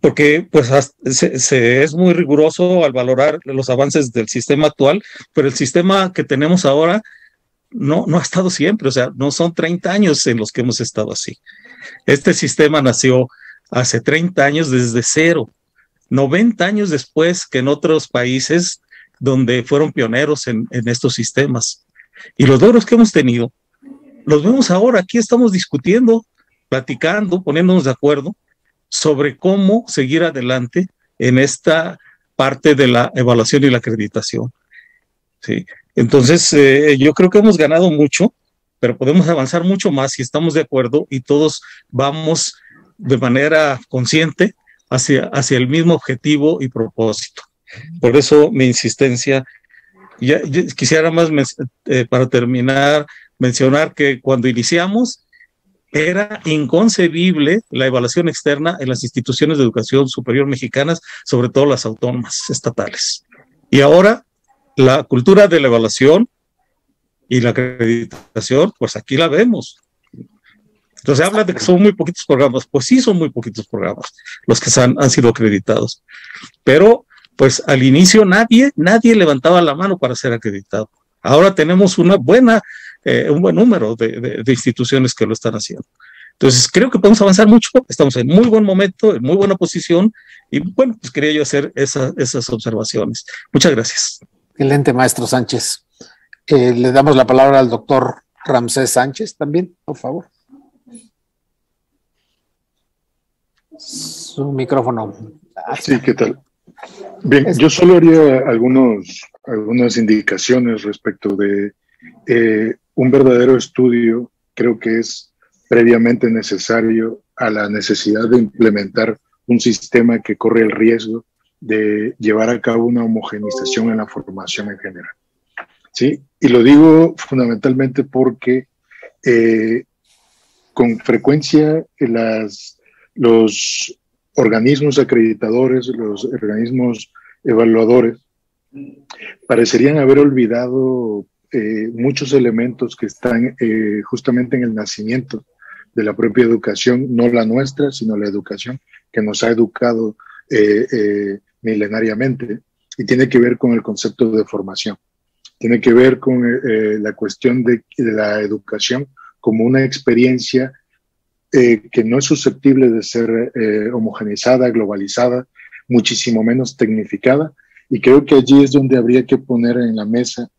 Porque pues se, es muy riguroso al valorar los avances del sistema actual, pero el sistema que tenemos ahora no, no ha estado siempre, o sea, no son 30 años en los que hemos estado así. Este sistema nació hace 30 años desde cero, 90 años después que en otros países donde fueron pioneros en, estos sistemas. Y los logros que hemos tenido, los vemos ahora, aquí estamos discutiendo, platicando, poniéndonos de acuerdo sobre cómo seguir adelante en esta parte de la evaluación y la acreditación. ¿sí? Entonces, eh, yo creo que hemos ganado mucho, pero podemos avanzar mucho más si estamos de acuerdo y todos vamos de manera consciente hacia, hacia el mismo objetivo y propósito. Por eso mi insistencia. Ya, quisiera más, eh, para terminar, mencionar que cuando iniciamos era inconcebible la evaluación externa en las instituciones de educación superior mexicanas, sobre todo las autónomas estatales. Y ahora la cultura de la evaluación y la acreditación, pues aquí la vemos. Entonces habla de que son muy poquitos programas. Pues sí, son muy poquitos programas los que han, han sido acreditados. Pero, pues al inicio nadie, nadie levantaba la mano para ser acreditado. Ahora tenemos una buena, eh, un buen número de, de, instituciones que lo están haciendo. Entonces, creo que podemos avanzar mucho, estamos en muy buen momento, en muy buena posición, y bueno, pues quería yo hacer esas observaciones. Muchas gracias. Excelente, maestro Sánchez. Eh, le damos la palabra al doctor Ramsés Sánchez también, por favor. Su micrófono. Sí, ¿qué tal? Bien, yo solo haría algunos, algunas indicaciones respecto de eh, un verdadero estudio, creo que es previamente necesario a la necesidad de implementar un sistema que corre el riesgo de llevar a cabo una homogenización en la formación en general. ¿Sí? Y lo digo fundamentalmente porque eh, con frecuencia las los organismos acreditadores, los organismos evaluadores, parecerían haber olvidado eh, muchos elementos que están eh, justamente en el nacimiento de la propia educación, no la nuestra, sino la educación que nos ha educado eh, milenariamente, y tiene que ver con el concepto de formación, tiene que ver con la cuestión de, la educación como una experiencia que no es susceptible de ser homogeneizada, globalizada, muchísimo menos tecnificada. Y creo que allí es donde habría que poner en la mesa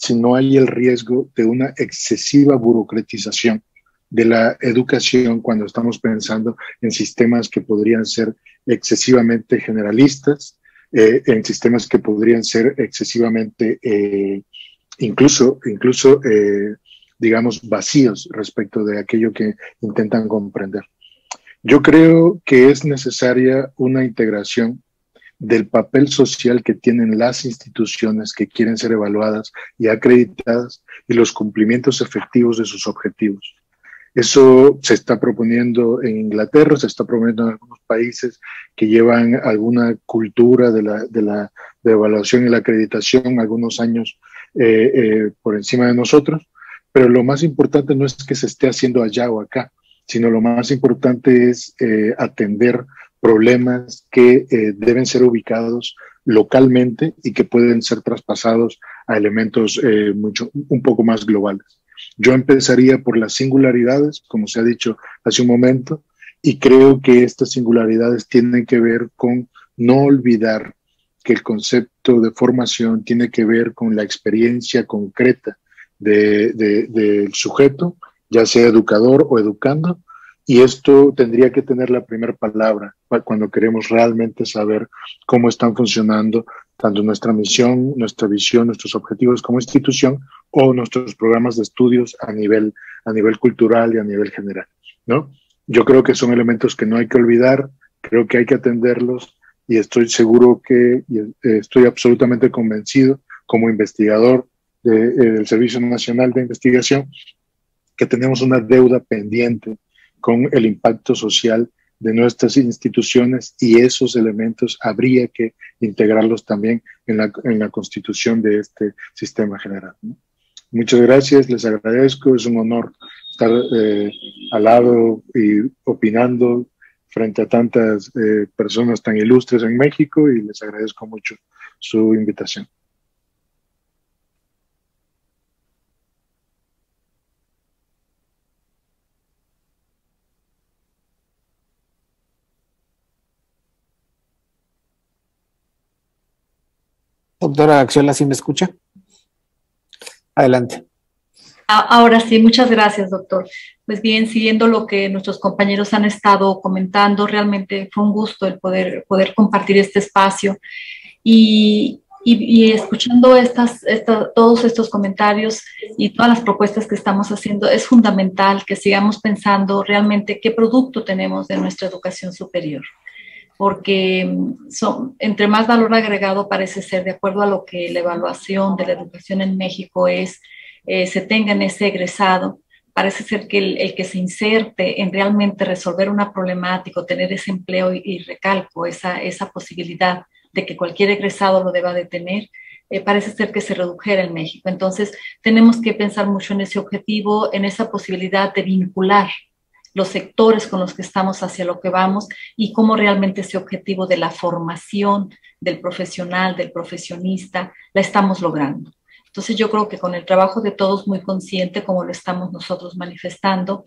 si no hay el riesgo de una excesiva burocratización de la educación cuando estamos pensando en sistemas que podrían ser excesivamente generalistas, eh, en sistemas que podrían ser excesivamente eh, incluso, incluso eh, digamos, vacíos respecto de aquello que intentan comprender. Yo creo que es necesaria una integración del papel social que tienen las instituciones que quieren ser evaluadas y acreditadas y los cumplimientos efectivos de sus objetivos. Eso se está proponiendo en Inglaterra, se está proponiendo en algunos países que llevan alguna cultura de la, de la de evaluación y la acreditación algunos años eh, eh, por encima de nosotros, pero lo más importante no es que se esté haciendo allá o acá, sino lo más importante es eh, atender problemas que deben ser ubicados localmente y que pueden ser traspasados a elementos mucho, un poco más globales. Yo empezaría por las singularidades, como se ha dicho hace un momento, y creo que estas singularidades tienen que ver con no olvidar que el concepto de formación tiene que ver con la experiencia concreta del sujeto, ya sea educador o educando, y esto tendría que tener la primera palabra cuando queremos realmente saber cómo están funcionando tanto nuestra misión, nuestra visión, nuestros objetivos como institución o nuestros programas de estudios a nivel, a nivel cultural y a nivel general, ¿no? Yo creo que son elementos que no hay que olvidar, creo que hay que atenderlos y estoy seguro que, eh, estoy absolutamente convencido como investigador eh, del Servicio Nacional de Investigación que tenemos una deuda pendiente con el impacto social de nuestras instituciones y esos elementos habría que integrarlos también en la, en la constitución de este sistema general. Muchas gracias, les agradezco, es un honor estar eh, al lado y opinando frente a tantas eh, personas tan ilustres en México y les agradezco mucho su invitación. Doctora Axiola, ¿sí me escucha? Adelante. Ahora sí, muchas gracias, doctor. Pues bien, siguiendo lo que nuestros compañeros han estado comentando, realmente fue un gusto el poder, poder compartir este espacio y, y, escuchando estas, todos estos comentarios y todas las propuestas que estamos haciendo, es fundamental que sigamos pensando realmente qué producto tenemos de nuestra educación superior porque mm, son, entre más valor agregado parece ser, de acuerdo a lo que la evaluación de la educación en México es, eh, se tenga en ese egresado, parece ser que el, que se inserte en realmente resolver una problemática, tener ese empleo y, recalco esa, esa posibilidad de que cualquier egresado lo deba de tener, eh, parece ser que se redujera en México. Entonces, tenemos que pensar mucho en ese objetivo, en esa posibilidad de vincular los sectores con los que estamos hacia lo que vamos y cómo realmente ese objetivo de la formación del profesional, del profesionista, la estamos logrando. Entonces yo creo que con el trabajo de todos muy consciente, como lo estamos nosotros manifestando,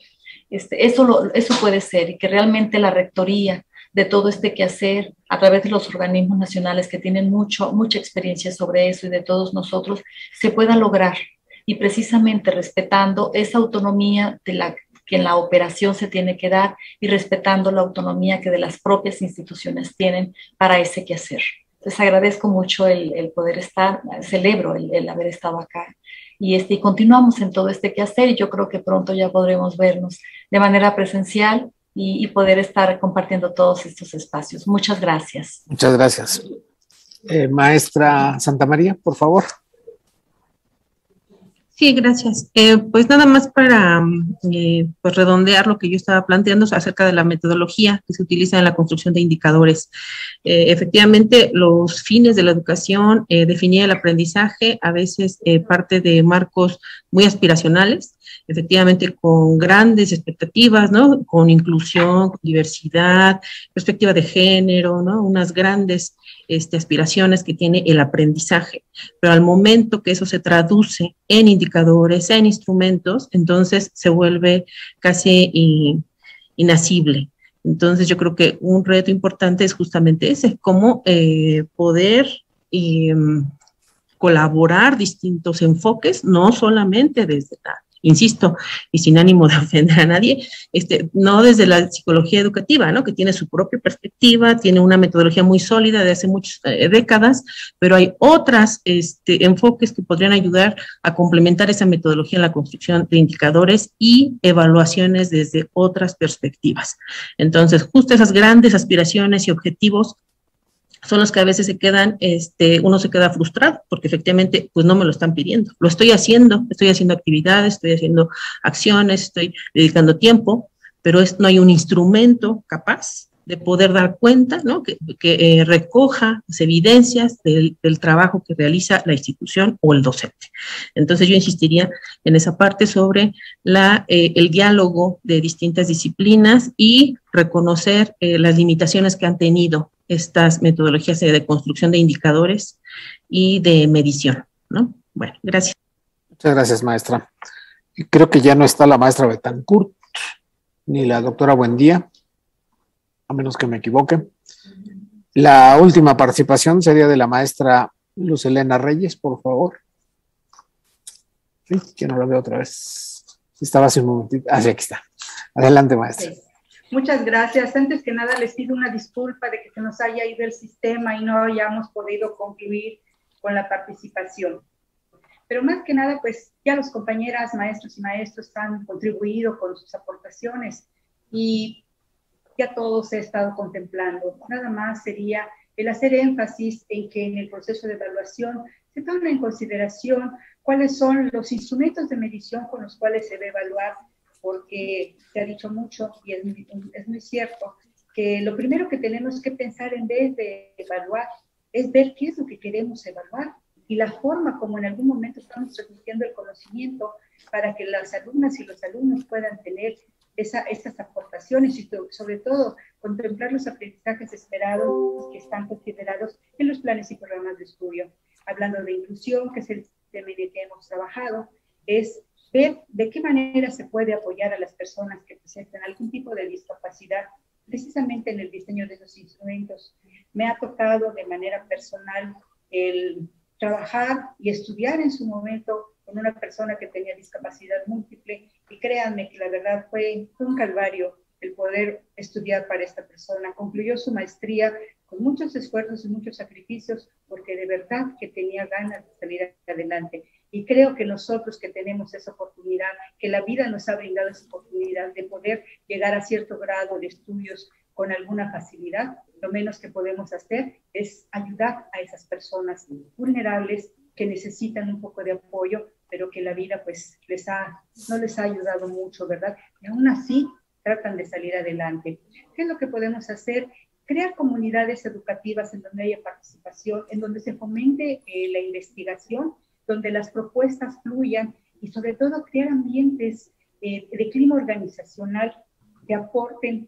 este, eso, eso puede ser y que realmente la rectoría de todo este quehacer a través de los organismos nacionales que tienen mucho, mucha experiencia sobre eso y de todos nosotros, se pueda lograr y precisamente respetando esa autonomía de la que en la operación se tiene que dar y respetando la autonomía que de las propias instituciones tienen para ese quehacer. Les agradezco mucho el, poder estar, celebro el, haber estado acá y, este, y continuamos en todo este quehacer y yo creo que pronto ya podremos vernos de manera presencial y, poder estar compartiendo todos estos espacios. Muchas gracias. Muchas gracias. Eh, maestra Santa María, por favor. Sí, gracias. Eh, pues nada más para mm, eh, pues redondear lo que yo estaba planteando acerca de la metodología que se utiliza en la construcción de indicadores. Eh, efectivamente, los fines de la educación, definía el aprendizaje, a veces parte de marcos muy aspiracionales, efectivamente con grandes expectativas, ¿no? Con inclusión, diversidad, perspectiva de género, ¿no? Unas grandes este, aspiraciones que tiene el aprendizaje. Pero al momento que eso se traduce en indicadores, en instrumentos, entonces se vuelve casi inasible. Entonces yo creo que un reto importante es justamente ese, cómo eh, poder em, colaborar distintos enfoques, no solamente desde la insisto, y sin ánimo de ofender a nadie, este, no desde la psicología educativa, ¿no? que tiene su propia perspectiva, tiene una metodología muy sólida de hace muchas eh, décadas, pero hay otros este, enfoques que podrían ayudar a complementar esa metodología en la construcción de indicadores y evaluaciones desde otras perspectivas. Entonces, justo esas grandes aspiraciones y objetivos son los que a veces se quedan, este, uno se queda frustrado porque efectivamente pues no me lo están pidiendo. Lo estoy haciendo, estoy haciendo actividades, estoy haciendo acciones, estoy dedicando tiempo, pero es, no hay un instrumento capaz de poder dar cuenta, ¿no? que, eh, recoja las evidencias del, trabajo que realiza la institución o el docente. Entonces yo insistiría en esa parte sobre la, eh, el diálogo de distintas disciplinas y reconocer eh, las limitaciones que han tenido estas metodologías de construcción de indicadores y de medición. ¿no? Bueno, gracias. Muchas gracias, maestra. Creo que ya no está la maestra Betancourt ni la doctora Buendía, a menos que me equivoque. La última participación sería de la maestra Luz Elena Reyes, por favor. Sí, que no la veo otra vez. Estaba hace un momentito. Ah, sí, aquí está. Adelante, maestra. Muchas gracias. Antes que nada les pido una disculpa de que se nos haya ido el sistema y no hayamos podido concluir con la participación. Pero más que nada, pues ya los compañeras, maestros y maestros han contribuido con sus aportaciones y ya todos he estado contemplando. Nada más sería el hacer énfasis en que en el proceso de evaluación se tome en consideración cuáles son los instrumentos de medición con los cuales se debe evaluar porque se ha dicho mucho y es, es muy cierto que lo primero que tenemos que pensar en vez de evaluar es ver qué es lo que queremos evaluar y la forma como en algún momento estamos transmitiendo el conocimiento para que las alumnas y los alumnos puedan tener esa, esas aportaciones y sobre todo contemplar los aprendizajes esperados que están considerados en los planes y programas de estudio. Hablando de inclusión, que es el tema en el que hemos trabajado, es ver de qué manera se puede apoyar a las personas que presentan algún tipo de discapacidad, precisamente en el diseño de esos instrumentos. Me ha tocado de manera personal el trabajar y estudiar en su momento con una persona que tenía discapacidad múltiple y créanme que la verdad fue, un calvario el poder estudiar para esta persona. Concluyó su maestría con muchos esfuerzos y muchos sacrificios porque de verdad que tenía ganas de salir adelante. Y creo que nosotros que tenemos esa oportunidad, que la vida nos ha brindado esa oportunidad de poder llegar a cierto grado de estudios con alguna facilidad, lo menos que podemos hacer es ayudar a esas personas vulnerables que necesitan un poco de apoyo, pero que la vida pues les ha, no les ha ayudado mucho, ¿verdad? Y aún así tratan de salir adelante. ¿Qué es lo que podemos hacer? Crear comunidades educativas en donde haya participación, en donde se fomente eh, la investigación donde las propuestas fluyan y sobre todo crear ambientes eh, de clima organizacional que aporten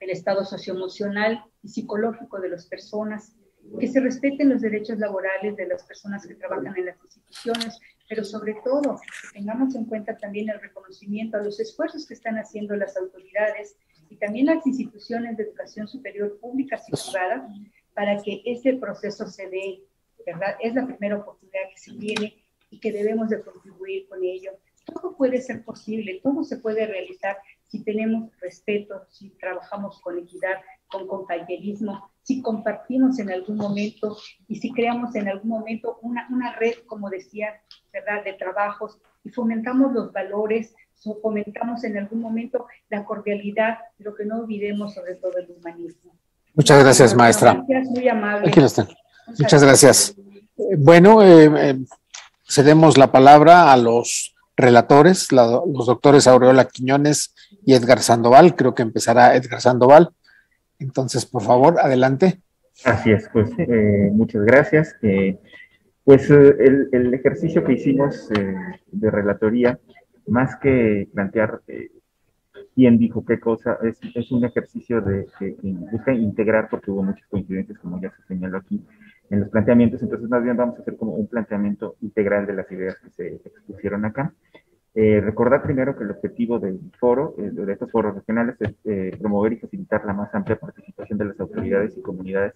el estado socioemocional y psicológico de las personas, que se respeten los derechos laborales de las personas que trabajan en las instituciones, pero sobre todo que tengamos en cuenta también el reconocimiento a los esfuerzos que están haciendo las autoridades y también las instituciones de educación superior públicas y privadas para que ese proceso se dé ¿verdad? Es la primera oportunidad que se tiene y que debemos de contribuir con ello. Todo puede ser posible, todo se puede realizar si tenemos respeto, si trabajamos con equidad, con compañerismo, si compartimos en algún momento y si creamos en algún momento una, una red, como decía, ¿verdad?, de trabajos y fomentamos los valores, fomentamos en algún momento la cordialidad, lo que no olvidemos sobre todo el humanismo. Muchas gracias, maestra. Gracias, muy amable. Aquí están. Muchas gracias. Bueno, eh, eh, cedemos la palabra a los relatores, los doctores Aureola Quiñones y Edgar Sandoval. Creo que empezará Edgar Sandoval. Entonces, por favor, adelante. Así es, pues eh, muchas gracias. pues el, ejercicio que hicimos de relatoría, más que plantear quién dijo qué cosa, es, un ejercicio de, que busca integrar, porque hubo muchas coincidencias, como ya se señaló aquí, en los planteamientos, entonces más bien vamos a hacer como un planteamiento integral de las ideas que se expusieron acá. Eh, recordar primero que el objetivo del foro, eh, de estos foros regionales, es eh, promover y facilitar la más amplia participación de las autoridades y comunidades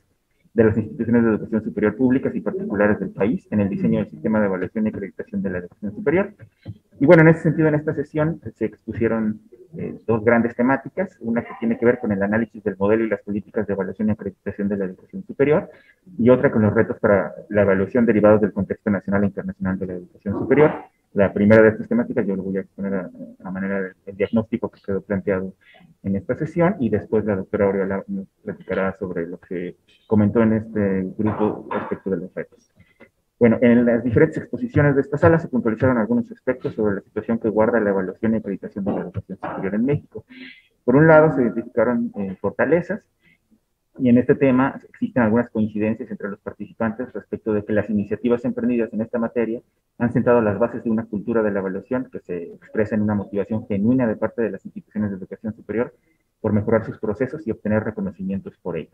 de las instituciones de educación superior públicas y particulares del país en el diseño del sistema de evaluación y acreditación de la educación superior. Y bueno, en ese sentido, en esta sesión se expusieron dos grandes temáticas, una que tiene que ver con el análisis del modelo y las políticas de evaluación y acreditación de la educación superior, y otra con los retos para la evaluación derivados del contexto nacional e internacional de la educación superior la primera de estas temáticas yo lo voy a exponer a, manera del diagnóstico que quedó planteado en esta sesión y después la doctora Aureola nos platicará sobre lo que comentó en este grupo respecto de los retos. Bueno, en las diferentes exposiciones de esta sala se puntualizaron algunos aspectos sobre la situación que guarda la evaluación y acreditación de la educación superior en México. Por un lado, se identificaron eh, fortalezas, y en este tema existen algunas coincidencias entre los participantes respecto de que las iniciativas emprendidas en esta materia han sentado las bases de una cultura de la evaluación que se expresa en una motivación genuina de parte de las instituciones de educación superior por mejorar sus procesos y obtener reconocimientos por ello.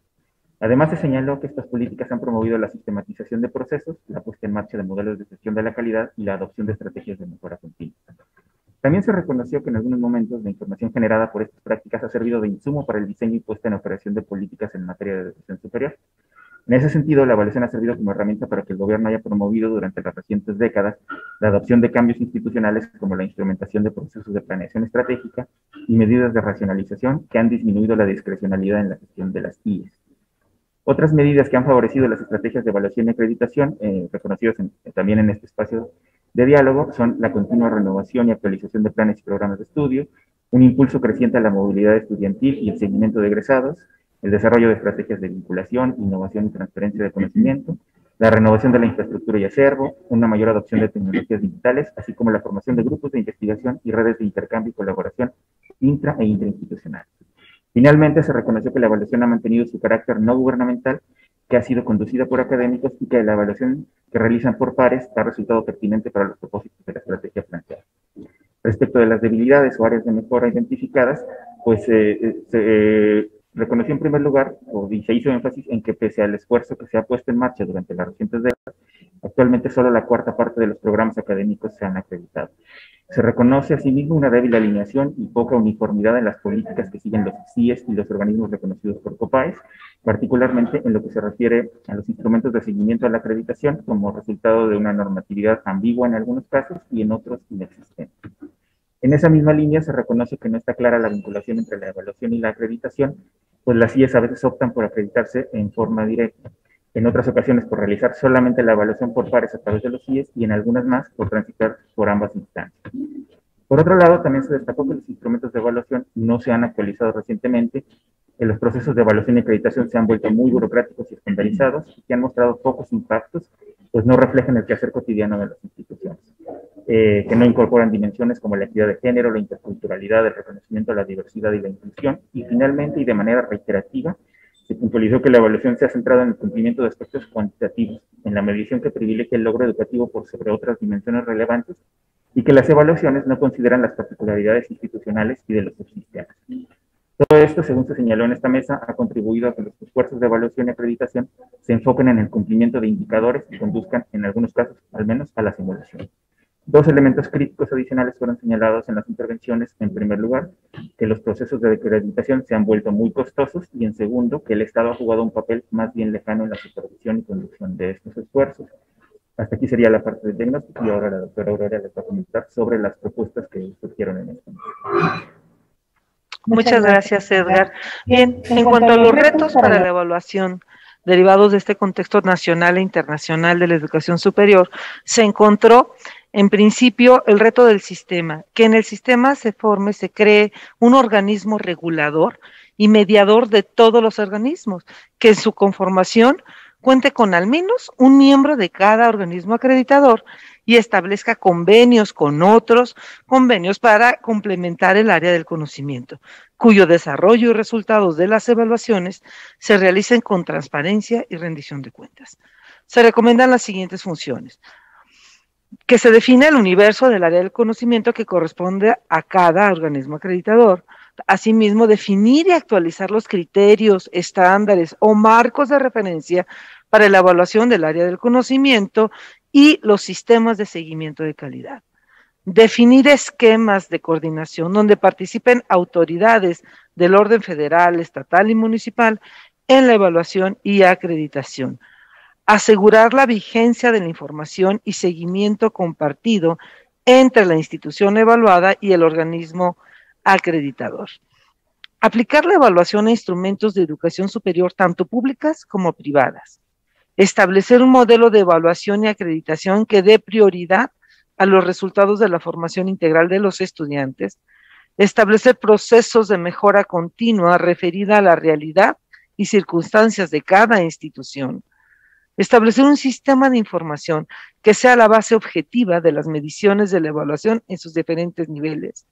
Además, se señaló que estas políticas han promovido la sistematización de procesos, la puesta en marcha de modelos de gestión de la calidad y la adopción de estrategias de mejora continua. También se reconoció que en algunos momentos la información generada por estas prácticas ha servido de insumo para el diseño y puesta en operación de políticas en materia de educación superior. En ese sentido, la evaluación ha servido como herramienta para que el gobierno haya promovido durante las recientes décadas la adopción de cambios institucionales como la instrumentación de procesos de planeación estratégica y medidas de racionalización que han disminuido la discrecionalidad en la gestión de las IES. Otras medidas que han favorecido las estrategias de evaluación y acreditación, eh, reconocidas también en este espacio de diálogo son la continua renovación y actualización de planes y programas de estudio, un impulso creciente a la movilidad estudiantil y el seguimiento de egresados, el desarrollo de estrategias de vinculación, innovación y transferencia de conocimiento, la renovación de la infraestructura y acervo, una mayor adopción de tecnologías digitales, así como la formación de grupos de investigación y redes de intercambio y colaboración intra e interinstitucional. Finalmente, se reconoció que la evaluación ha mantenido su carácter no gubernamental que ha sido conducida por académicos y que la evaluación que realizan por pares ha resultado pertinente para los propósitos de la estrategia planteada. Respecto de las debilidades o áreas de mejora identificadas, pues eh, eh, se eh, reconoció en primer lugar, o se hizo énfasis en que pese al esfuerzo que se ha puesto en marcha durante las recientes décadas, actualmente solo la cuarta parte de los programas académicos se han acreditado. Se reconoce asimismo una débil alineación y poca uniformidad en las políticas que siguen los CIES y los organismos reconocidos por COPAES, particularmente en lo que se refiere a los instrumentos de seguimiento a la acreditación como resultado de una normatividad ambigua en algunos casos y en otros inexistente. En esa misma línea se reconoce que no está clara la vinculación entre la evaluación y la acreditación, pues las CIES a veces optan por acreditarse en forma directa en otras ocasiones por realizar solamente la evaluación por pares a través de los CIES y en algunas más por transitar por ambas instancias. Por otro lado, también se destacó que los instrumentos de evaluación no se han actualizado recientemente, que los procesos de evaluación y acreditación se han vuelto muy burocráticos y estandarizados y que han mostrado pocos impactos, pues no reflejan el quehacer cotidiano de las instituciones, eh, que no incorporan dimensiones como la equidad de género, la interculturalidad, el reconocimiento de la diversidad y la inclusión, y finalmente y de manera reiterativa, se puntualizó que la evaluación se ha centrado en el cumplimiento de aspectos cuantitativos, en la medición que privilegia el logro educativo por sobre otras dimensiones relevantes y que las evaluaciones no consideran las particularidades institucionales y de los subsistemas. Todo esto, según se señaló en esta mesa, ha contribuido a que los esfuerzos de evaluación y acreditación se enfoquen en el cumplimiento de indicadores y conduzcan, en algunos casos, al menos a la simulación. Dos elementos críticos adicionales fueron señalados en las intervenciones. En primer lugar, que los procesos de acreditación se han vuelto muy costosos y en segundo, que el Estado ha jugado un papel más bien lejano en la supervisión y conducción de estos esfuerzos. Hasta aquí sería la parte del diagnóstico y ahora la doctora Aurora les va a comentar sobre las propuestas que surgieron en esto. Muchas gracias, Edgar. Bien, en cuanto a los retos para la evaluación derivados de este contexto nacional e internacional de la educación superior, se encontró en principio, el reto del sistema, que en el sistema se forme, se cree un organismo regulador y mediador de todos los organismos, que en su conformación cuente con al menos un miembro de cada organismo acreditador y establezca convenios con otros convenios para complementar el área del conocimiento, cuyo desarrollo y resultados de las evaluaciones se realicen con transparencia y rendición de cuentas. Se recomiendan las siguientes funciones que se define el universo del área del conocimiento que corresponde a cada organismo acreditador. Asimismo, definir y actualizar los criterios, estándares o marcos de referencia para la evaluación del área del conocimiento y los sistemas de seguimiento de calidad. definir esquemas de coordinación donde participen autoridades del orden federal, estatal y municipal en la evaluación y acreditación. Asegurar la vigencia de la información y seguimiento compartido entre la institución evaluada y el organismo acreditador. Aplicar la evaluación a instrumentos de educación superior, tanto públicas como privadas. Establecer un modelo de evaluación y acreditación que dé prioridad a los resultados de la formación integral de los estudiantes, establecer procesos de mejora continua referida a la realidad y circunstancias de cada institución, establecer un sistema de información que sea la base objetiva de las mediciones de la evaluación en sus diferentes niveles.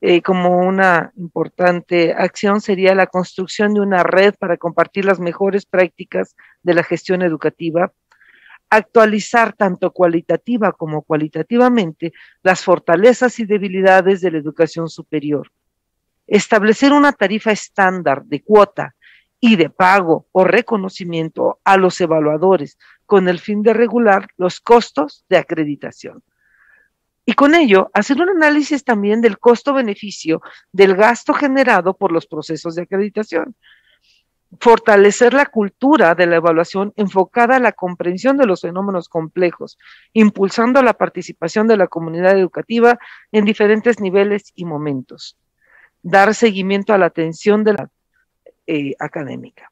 Eh, como una importante acción sería la construcción de una red para compartir las mejores prácticas de la gestión educativa actualizar tanto cualitativa como cualitativamente las fortalezas y debilidades de la educación superior, establecer una tarifa estándar de cuota y de pago o reconocimiento a los evaluadores con el fin de regular los costos de acreditación. Y con ello, hacer un análisis también del costo-beneficio del gasto generado por los procesos de acreditación, fortalecer la cultura de la evaluación enfocada a la comprensión de los fenómenos complejos, impulsando la participación de la comunidad educativa en diferentes niveles y momentos, dar seguimiento a la atención de la eh, académica.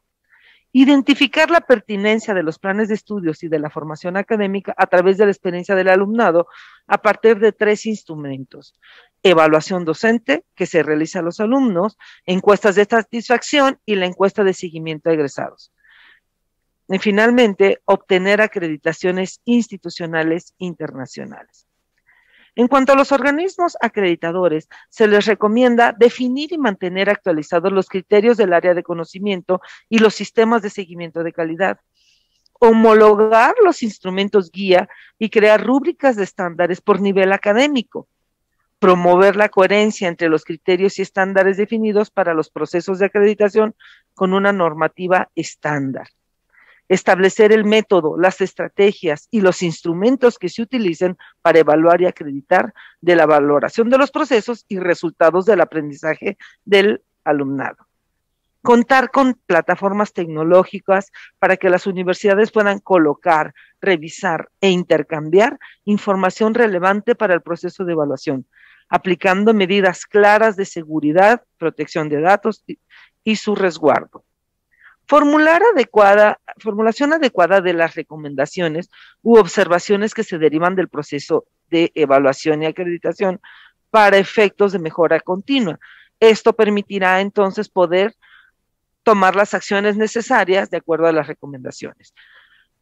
Identificar la pertinencia de los planes de estudios y de la formación académica a través de la experiencia del alumnado a partir de tres instrumentos. Evaluación docente, que se realiza a los alumnos, encuestas de satisfacción y la encuesta de seguimiento a egresados. Y finalmente, obtener acreditaciones institucionales internacionales. En cuanto a los organismos acreditadores, se les recomienda definir y mantener actualizados los criterios del área de conocimiento y los sistemas de seguimiento de calidad, homologar los instrumentos guía y crear rúbricas de estándares por nivel académico, promover la coherencia entre los criterios y estándares definidos para los procesos de acreditación con una normativa estándar establecer el método, las estrategias y los instrumentos que se utilicen para evaluar y acreditar de la valoración de los procesos y resultados del aprendizaje del alumnado. Contar con plataformas tecnológicas para que las universidades puedan colocar, revisar e intercambiar información relevante para el proceso de evaluación, aplicando medidas claras de seguridad, protección de datos y, su resguardo Formular adecuada, formulación adecuada de las recomendaciones u observaciones que se derivan del proceso de evaluación y acreditación para efectos de mejora continua. Esto permitirá entonces poder tomar las acciones necesarias de acuerdo a las recomendaciones.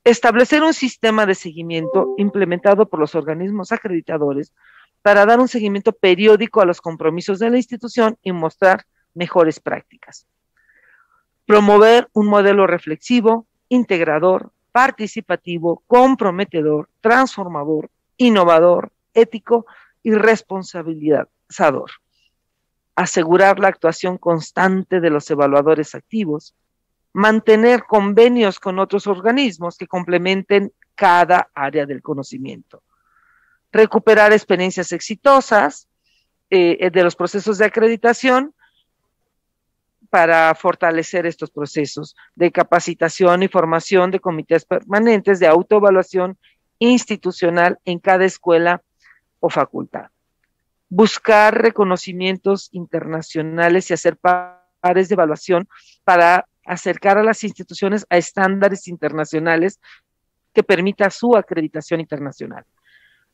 Establecer un sistema de seguimiento implementado por los organismos acreditadores para dar un seguimiento periódico a los compromisos de la institución y mostrar mejores prácticas promover un modelo reflexivo, integrador, participativo, comprometedor, transformador, innovador, ético y responsabilizador. Asegurar la actuación constante de los evaluadores activos. Mantener convenios con otros organismos que complementen cada área del conocimiento. Recuperar experiencias exitosas eh, de los procesos de acreditación para fortalecer estos procesos de capacitación y formación de comités permanentes de autoevaluación institucional en cada escuela o facultad. Buscar reconocimientos internacionales y hacer pares de evaluación para acercar a las instituciones a estándares internacionales que permita su acreditación internacional.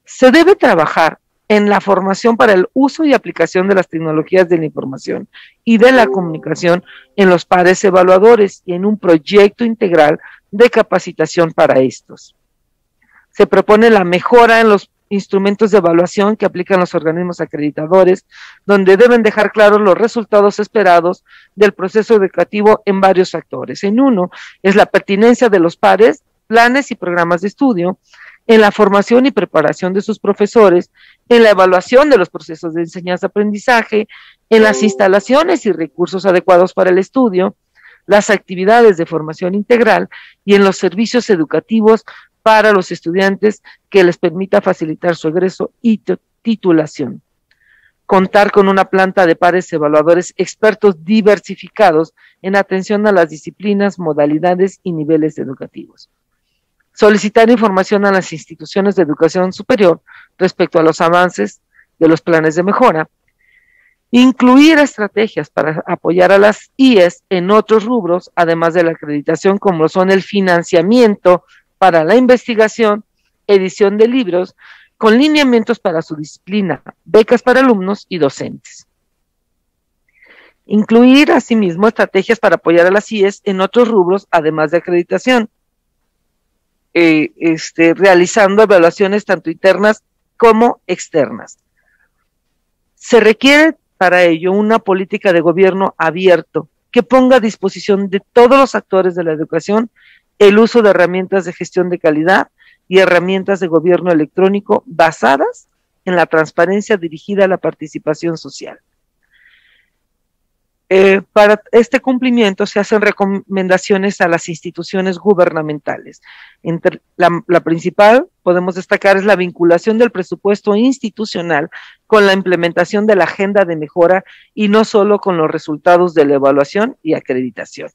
Se debe trabajar en la formación para el uso y aplicación de las tecnologías de la información y de la comunicación en los pares evaluadores y en un proyecto integral de capacitación para estos. Se propone la mejora en los instrumentos de evaluación que aplican los organismos acreditadores, donde deben dejar claros los resultados esperados del proceso educativo en varios factores. En uno es la pertinencia de los pares, planes y programas de estudio, en la formación y preparación de sus profesores, en la evaluación de los procesos de enseñanza-aprendizaje, en las instalaciones y recursos adecuados para el estudio, las actividades de formación integral y en los servicios educativos para los estudiantes que les permita facilitar su egreso y titulación. Contar con una planta de pares evaluadores expertos diversificados en atención a las disciplinas, modalidades y niveles educativos. Solicitar información a las instituciones de educación superior respecto a los avances de los planes de mejora. Incluir estrategias para apoyar a las IES en otros rubros, además de la acreditación, como son el financiamiento para la investigación, edición de libros, con lineamientos para su disciplina, becas para alumnos y docentes. Incluir asimismo estrategias para apoyar a las IES en otros rubros, además de acreditación, eh, este, realizando evaluaciones tanto internas como externas. Se requiere para ello una política de gobierno abierto que ponga a disposición de todos los actores de la educación el uso de herramientas de gestión de calidad y herramientas de gobierno electrónico basadas en la transparencia dirigida a la participación social. Eh, para este cumplimiento se hacen recomendaciones a las instituciones gubernamentales. Entre la, la, principal, podemos destacar, es la vinculación del presupuesto institucional con la implementación de la agenda de mejora y no solo con los resultados de la evaluación y acreditación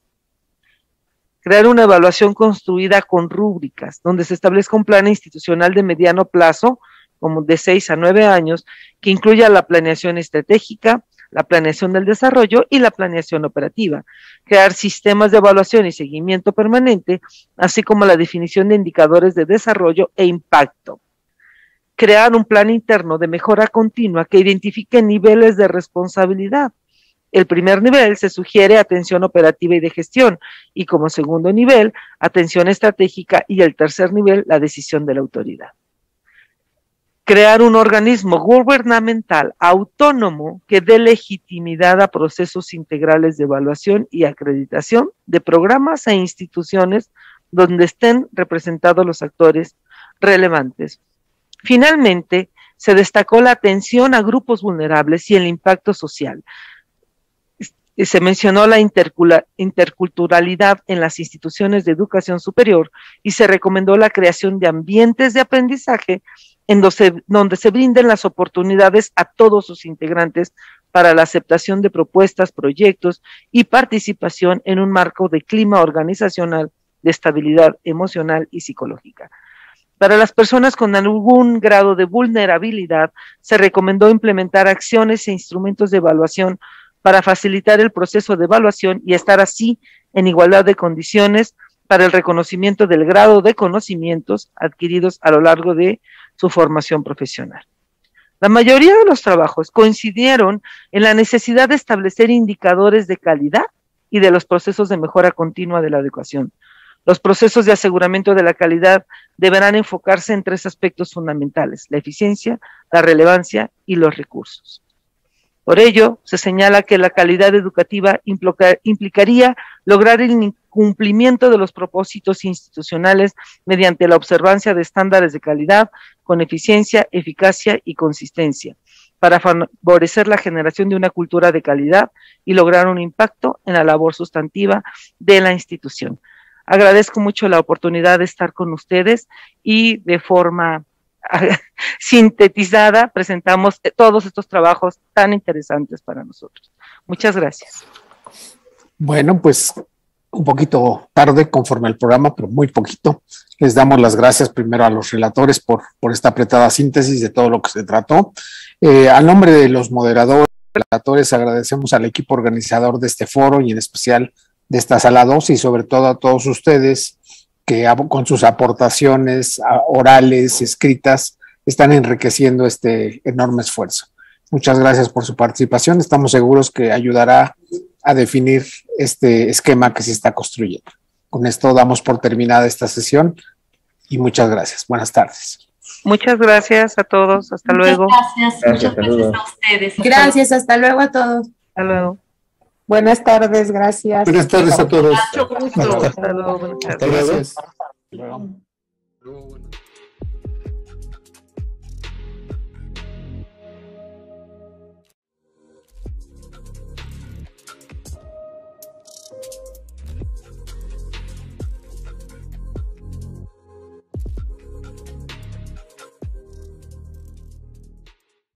crear una evaluación construida con rúbricas, donde se establezca un plan institucional de mediano plazo, como de seis a nueve años, que incluya la planeación estratégica, la planeación del desarrollo y la planeación operativa, crear sistemas de evaluación y seguimiento permanente, así como la definición de indicadores de desarrollo e impacto, crear un plan interno de mejora continua que identifique niveles de responsabilidad, el primer nivel se sugiere atención operativa y de gestión y como segundo nivel, atención estratégica y el tercer nivel, la decisión de la autoridad. Crear un organismo gubernamental autónomo que dé legitimidad a procesos integrales de evaluación y acreditación de programas e instituciones donde estén representados los actores relevantes. Finalmente, se destacó la atención a grupos vulnerables y el impacto social, se mencionó la interculturalidad en las instituciones de educación superior y se recomendó la creación de ambientes de aprendizaje en donde se, brinden las oportunidades a todos sus integrantes para la aceptación de propuestas, proyectos y participación en un marco de clima organizacional de estabilidad emocional y psicológica. Para las personas con algún grado de vulnerabilidad, se recomendó implementar acciones e instrumentos de evaluación para facilitar el proceso de evaluación y estar así en igualdad de condiciones para el reconocimiento del grado de conocimientos adquiridos a lo largo de su formación profesional. La mayoría de los trabajos coincidieron en la necesidad de establecer indicadores de calidad y de los procesos de mejora continua de la educación. Los procesos de aseguramiento de la calidad deberán enfocarse en tres aspectos fundamentales, la eficiencia, la relevancia y los recursos. Por ello, se señala que la calidad educativa implicaría lograr el cumplimiento de los propósitos institucionales mediante la observancia de estándares de calidad con eficiencia, eficacia y consistencia, para favorecer la generación de una cultura de calidad y lograr un impacto en la labor sustantiva de la institución. Agradezco mucho la oportunidad de estar con ustedes y de forma sintetizada presentamos todos estos trabajos tan interesantes para nosotros. Muchas gracias. Bueno, pues un poquito tarde conforme al programa, pero muy poquito. Les damos las gracias primero a los relatores por, por esta apretada síntesis de todo lo que se trató. Eh, a nombre de los moderadores, relatores, agradecemos al equipo organizador de este foro y en especial de esta sala 2 y sobre todo a todos ustedes que con sus aportaciones orales, escritas, están enriqueciendo este enorme esfuerzo. Muchas gracias por su participación. Estamos seguros que ayudará a definir este esquema que se está construyendo. Con esto damos por terminada esta sesión y muchas gracias. Buenas tardes. Muchas gracias a todos. Hasta luego. Gracias. muchas gracias a ustedes. gracias. Hasta luego a todos. Hasta luego. Buenas tardes, gracias. Buenas tardes a todos. Mucho gusto. Hasta luego. Hasta luego.